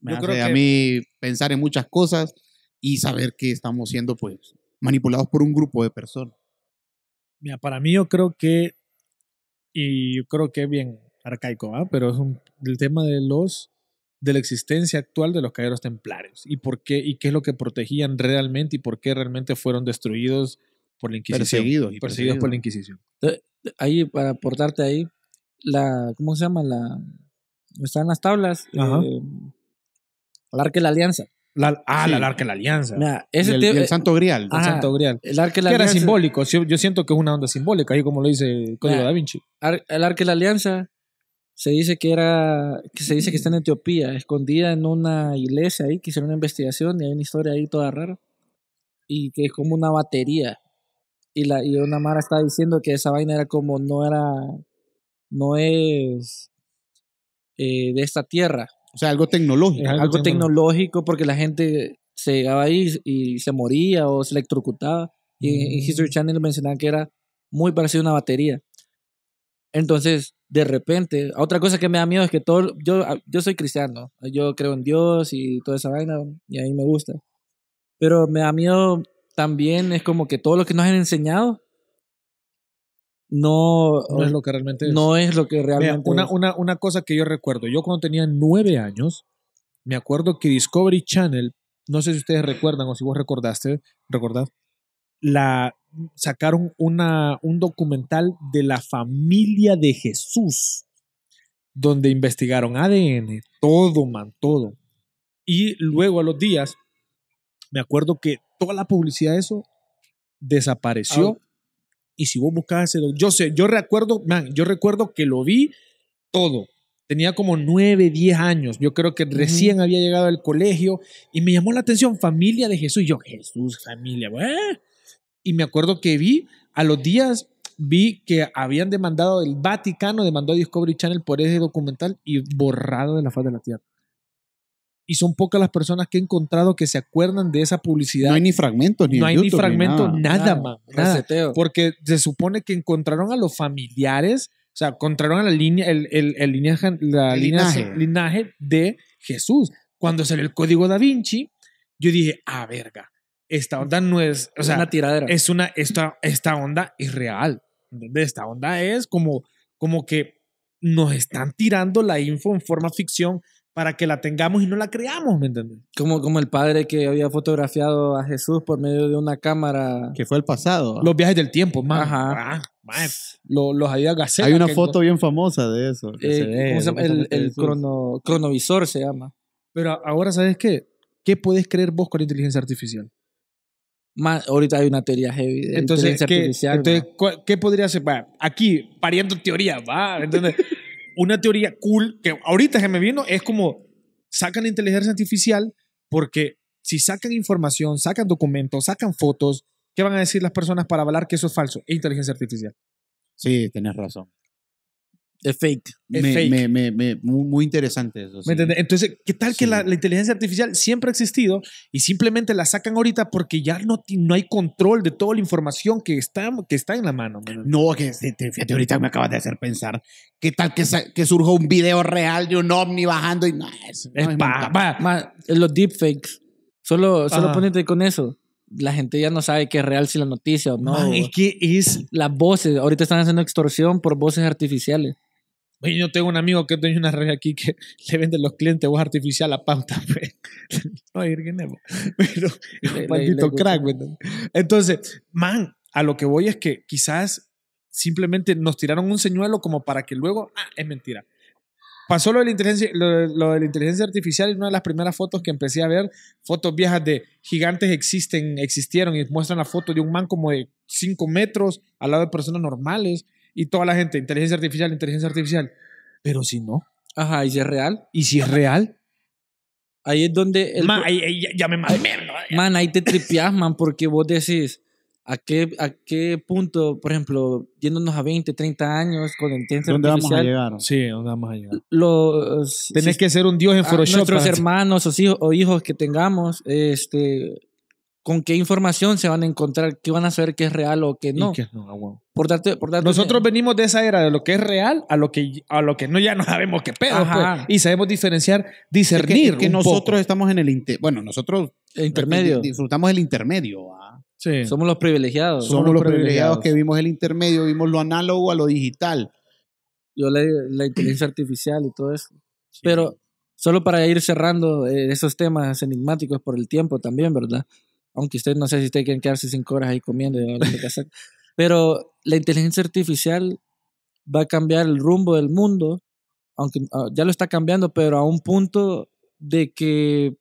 me Yo hace creo a que- mí pensar en muchas cosas y saber que estamos siendo pues manipulados por un grupo de personas. Mira, para mí yo creo que, y yo creo que es bien arcaico, ¿ah? pero es un, el tema de los de la existencia actual de los caballeros templarios y por qué y qué es lo que protegían realmente y por qué realmente fueron destruidos por la Inquisición. Perseguidos y perseguidos por la perseguidos. Inquisición. Ahí, para aportarte ahí, la, ¿cómo se llama? La, están las tablas. Ajá. eh, el arca de la alianza. La, ah, Sí. la Arca de la Alianza. Ese el, Santo Grial. el. Santo Grial. el arca de la Que era simbólico. Yo, siento que es una onda simbólica, ahí como lo dice el Código da Vinci. Ar- el arca de la alianza se dice que era que se dice que está en Etiopía escondida en una iglesia ahí que hicieron una investigación y hay una historia ahí toda rara y que es como una batería y la y una mara estaba diciendo que esa vaina era como no era no es eh, de esta tierra O sea, algo tecnológico. Es algo algo tecnológico. tecnológico porque la gente se llegaba ahí y se moría o se electrocutaba. Y en- en Mm. History Channel mencionaban que era muy parecido a una batería. Entonces, de repente, otra cosa que me da miedo es que todo, yo, yo soy cristiano, yo creo en Dios y toda esa vaina, y a mí me gusta. Pero me da miedo también, es como que todo lo que nos han enseñado no, No es lo que realmente es. no es lo que Mira, realmente una, es. una, una cosa que yo recuerdo, yo cuando tenía nueve años, me acuerdo que Discovery Channel, no sé si ustedes recuerdan o si vos recordaste, recordás, la, sacaron una, un documental de la familia de Jesús, donde investigaron ADN, todo, man, todo. Y luego a los días, me acuerdo que toda la publicidad de eso desapareció. Y si vos buscabas ese, yo sé, yo recuerdo, man, yo recuerdo que lo vi todo. Tenía como 9, 10 años. Yo creo que recién había llegado al colegio y me llamó la atención familia de Jesús. Y yo, Jesús, familia, ¿eh? Y me acuerdo que vi, a los días vi que habían demandado, el Vaticano demandó a Discovery Channel por ese documental y borrado de la faz de la tierra. Y son pocas las personas que he encontrado que se acuerdan de esa publicidad. No hay ni fragmentos, ni No hay ni YouTube, fragmento, nada. nada, man. Nada. Porque se supone que encontraron a los familiares, o sea, encontraron a la línea, el, el, el linaje, la El línea- linaje. linaje de Jesús. Cuando salió el código da Vinci, yo dije, ah, verga, esta onda no es, o sea, una tiradera. es una, esta, esta onda es real. ¿entendés? Esta onda es como, como que nos están tirando la info en forma ficción para que la tengamos y no la creamos, ¿me entiendes? Como, como el padre que había fotografiado a Jesús por medio de una cámara. Que fue el pasado. Los viajes del tiempo, man. Ajá. Ah, man. Lo- los había. Hay una foto bien famosa de eso. que eh, se ve, ¿cómo se llama? El, el crono- cronovisor se llama. Pero ahora, ¿sabes qué? ¿Qué puedes creer vos con la inteligencia artificial? Ma- ahorita hay una teoría heavy de Entonces, inteligencia ¿qué, artificial. entonces, ma. ¿cu- ¿qué podría ser? Va, aquí, pariendo teoría, va, ¿entiendes? Una teoría cool que ahorita que me vino es como sacan inteligencia artificial porque si sacan información, sacan documentos, sacan fotos, ¿qué van a decir las personas para avalar que eso es falso? Es inteligencia artificial. Sí, tenés razón. Es fake. Es me, fake. me- me- me- muy, muy interesante eso. sí. ¿Me entiendes? Entonces, ¿qué tal que la, la inteligencia artificial siempre ha existido y simplemente la sacan ahorita porque ya no, hay control de toda la información que está, que está en la mano? No, que fíjate, ahorita me acabas de hacer pensar. ¿Qué tal que, que surja un video real de un ovni bajando y no, eso no Es es pa- Ma, los deepfakes. Solo, solo Ajá. ponete con eso. La gente ya no sabe qué es real si la noticia o no. man, es que es Las voces. Ahorita están haciendo extorsión por voces artificiales. Oye, yo tengo un amigo que tiene una red aquí que le vende a los clientes voz artificial a pauta. pues. no, Irguin, no. Pero es un maldito crack. Entonces, man, a lo que voy es que quizás simplemente nos tiraron un señuelo como para que luego, ah, es mentira. Pasó lo de la inteligencia, lo, lo de la inteligencia artificial y una de las primeras fotos que empecé a ver, fotos viejas de gigantes existen, existieron y muestran la foto de un man como de 5 metros al lado de personas normales y toda la gente, inteligencia artificial, inteligencia artificial. Pero si no, Ajá, y si es real. y si es real, Ahí es donde. El, man, ahí- ahí ya, ya me. Man, ahí te tripeas, man, porque vos decís, ¿a qué, ¿a qué punto, por ejemplo, yéndonos a 20, 30 años con inteligencia ¿Dónde vamos a artificial, llegar? Sí, ¿dónde vamos a llegar? los, Tenés si- que ser un dios en Photoshop. nuestros hermanos o hijos, o hijos que tengamos, este, con qué información se van a encontrar, qué van a saber que es real o que y no. que no, ah. Por darte, por darte Nosotros venimos de esa era de lo que es real a lo que, a lo que no ya no sabemos qué pedo. Pues. y sabemos diferenciar, Es que, discernir. es que un nosotros poco. estamos en el inter- bueno, nosotros el intermedio. di- disfrutamos del intermedio. Sí. Somos los privilegiados. Somos, los los privilegiados privilegiados. que vimos el intermedio, vimos lo análogo a lo digital. Yo la, la inteligencia artificial y todo eso. Pero solo para ir cerrando eh, esos temas enigmáticos por el tiempo también, ¿verdad? Aunque usted no sé si usted quieren quedarse cinco horas ahí comiendo y de casaca. Pero la inteligencia artificial va a cambiar el rumbo del mundo, aunque ah, ya lo está cambiando, pero a un punto de que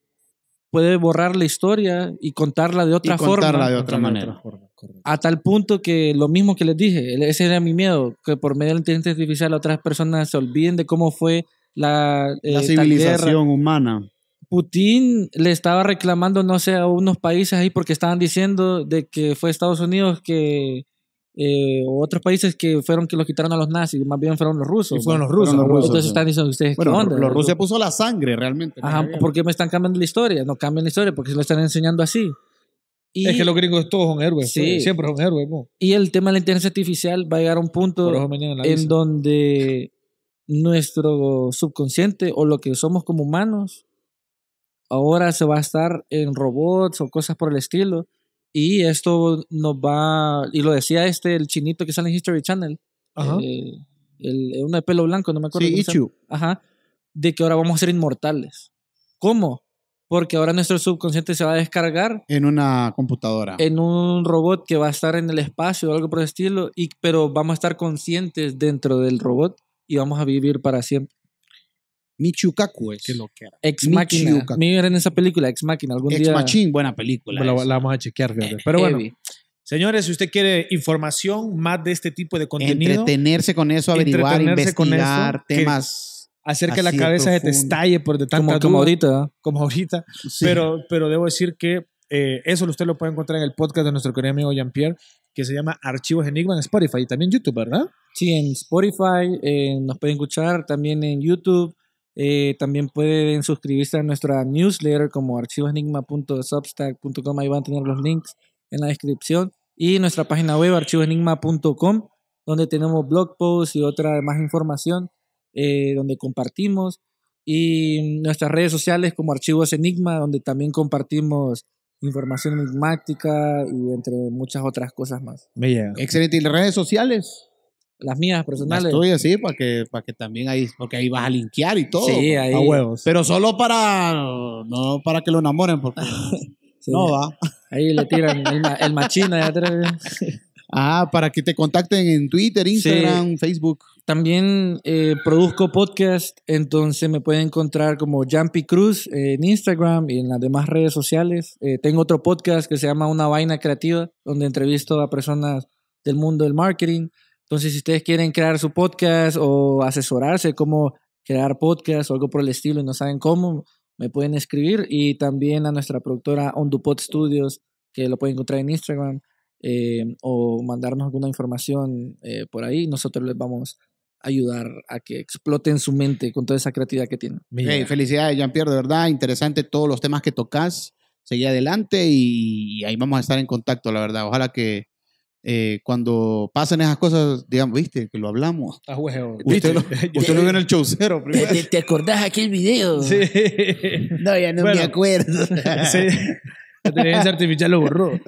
puede borrar la historia y contarla de otra y contarla forma. de otra manera. forma. A tal punto que lo mismo que les dije, ese era mi miedo, que por medio de la inteligencia artificial otras personas se olviden de cómo fue la, eh, La tal civilización guerra. humana. Putin le estaba reclamando, no sé, a unos países ahí porque estaban diciendo de que fue Estados Unidos que, eh, o otros países que fueron que los quitaron a los nazis, más bien fueron los rusos. Fueron los rusos. Fueron los rusos. Entonces sí. están diciendo ustedes, Bueno, ¿qué onda? los Rusia puso la sangre realmente. en Ajá. ¿por qué me están cambiando la historia? No cambien la historia porque se lo están enseñando así. Y, Es que los gringos todos son héroes. Sí. pues, Siempre son héroes. po. y el tema de la inteligencia artificial va a llegar a un punto en dicen. donde nuestro subconsciente o lo que somos como humanos ahora se va a estar en robots o cosas por el estilo y esto nos va y lo decía este el chinito que sale en History Channel Ajá. eh, el, el uno de pelo blanco no me acuerdo Sí. Ichu. Ajá, de que ahora vamos a ser inmortales ¿cómo? porque ahora nuestro subconsciente se va a descargar En una computadora. en un robot que va a estar en el espacio o algo por el estilo, y, pero vamos a estar conscientes dentro del robot y vamos a vivir para siempre. Michukaku es. Qué lo que era. Ex Michio. Kaku. Miren en esa película, Ex Máquina. Algún Ex día. Machine, buena película. La, la vamos a chequear, fíjate. Pero bueno, Heavy. señores, si usted quiere información más de este tipo de contenido, Entretenerse con eso, averiguar, investigar eso, temas. hacer que la cabeza se te estalle por de tanta Como, como duda, ahorita. ¿no? como ahorita. Sí. Pero, pero debo decir que eh, eso usted lo puede encontrar en el podcast de nuestro querido amigo Jean-Pierre, que se llama Archivos Enigma en Spotify y también YouTube, ¿verdad? Sí, en Spotify, eh, nos pueden escuchar también en YouTube. Eh, también pueden suscribirse a nuestra newsletter como archivosenigma.substack.com. Ahí van a tener los links en la descripción. Y nuestra página web archivosenigma.com, donde tenemos blog posts y otra más información, eh, donde compartimos. Y nuestras redes sociales como Archivos Enigma, donde también compartimos información enigmática y entre muchas otras cosas más. Me llega. Excelente. ¿Y las redes sociales? Las mías Las personales. tuyas, sí, para que, para que también ahí, porque ahí vas a linkear y todo. Sí, ahí. A huevos. Pero solo para, no para que lo enamoren, porque sí. no va. Ahí le tiran el, el machina de atrás. Ah, para que te contacten en Twitter, Instagram, Facebook. También eh, produzco podcast, entonces me pueden encontrar como Jumpy Cruz eh, en Instagram y en las demás redes sociales. Eh, tengo otro podcast que se llama Una Vaina Creativa, donde entrevisto a personas del mundo del marketing. Entonces, si ustedes quieren crear su podcast o asesorarse cómo crear podcast o algo por el estilo y no saben cómo, me pueden escribir. Y también a nuestra productora OnDuPod Studios, que lo pueden encontrar en Instagram, eh, o mandarnos alguna información eh, por ahí. Nosotros les vamos a ayudar a que exploten su mente con toda esa creatividad que tienen. Hey, felicidades, Jean-Pierre, de verdad, interesante todos los temas que tocas. Seguí adelante y ahí vamos a estar en contacto, la verdad. Ojalá que eh, cuando pasen esas cosas, digamos, viste, que lo hablamos. A huevo. Usted lo, usted lo vio en el show cero primero. ¿Te, acordás aquel video? Sí. No, ya no Bueno. me acuerdo. Sí. La inteligencia artificial lo borró.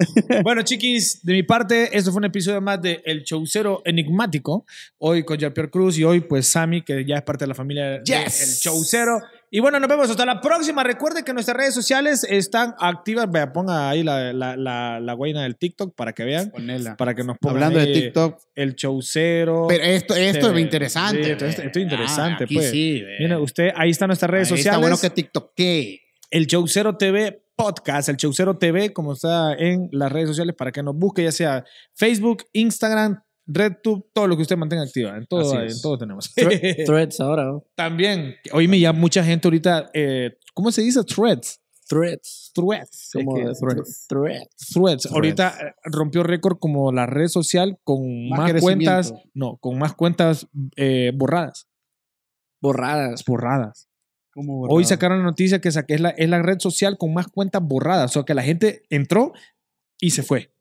Bueno, chiquis, de mi parte, esto fue un episodio más de El Showcero Enigmático. Hoy con Jean-Pierre Cruz y hoy, pues, Sammy, que ya es parte de la familia de Yes. Showcero. Y bueno, nos vemos hasta la próxima. Recuerde que nuestras redes sociales están activas. Vea, ponga ahí la, la, la, la guaina del TikTok para que vean. Ponela. Para que nos pongan Hablando de TikTok. El Showcero. Pero esto, esto es interesante. sí, esto, es interesante, Ah, aquí pues. sí. Mira, usted, ahí están nuestras redes Ahí sociales. Está bueno que TikTok qué. el Showcero TV Podcast, el Showcero TV, como está en las redes sociales, para que nos busque, ya sea Facebook, Instagram, RedTube, todo lo que usted mantenga activo. En todo, en todo tenemos. Thre- Threads ahora, ¿no? También, hoy me llama mucha gente ahorita, eh, ¿cómo se dice? Threads. Threads. Threads. Como Es que- threads. Threads. Threads. Ahorita eh, rompió récord como la red social con Más más, cuentas, no, con más cuentas eh, borradas. Borradas. Borradas. Hoy sacaron la noticia que es la, es la red social con más cuentas borradas. O sea, que la gente entró y se fue.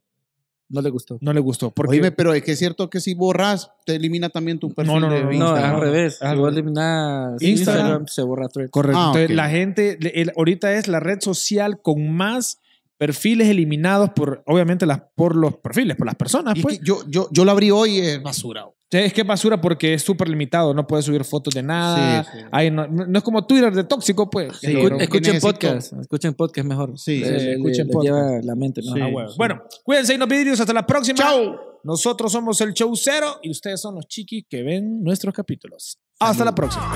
No le gustó. No le gustó. Porque Oíme, pero es que es cierto que si borras, te elimina también tu perfil No, no, no, de no, No, es Instagram. al revés. Si vos eliminas Instagram. Instagram, se borra Threads. Correcto. Ah, Entonces, ok. la gente, el- ahorita es la red social con más perfiles eliminados por, obviamente, las, por los perfiles, por las personas. Es Pues. que yo, yo, yo lo abrí hoy y es basura. Es que es basura porque es súper limitado. No puedes subir fotos de nada. Sí, no, no es como Twitter de tóxico, pues. Sí, escuchen podcast. Escuchen podcast mejor. Sí, Le- sí, sí, le- escuchen le podcast. lleva la mente. ¿no? Sí. Ah, bueno. Bueno, cuídense y nos vidrios. Hasta la próxima. ¡Chao! Nosotros somos el Show Cero y ustedes son los chiquis que ven nuestros capítulos. Hasta la próxima.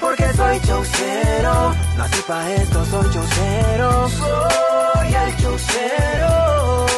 Porque soy chaucero, nací pa' esto, soy chaucero, soy el chaucero.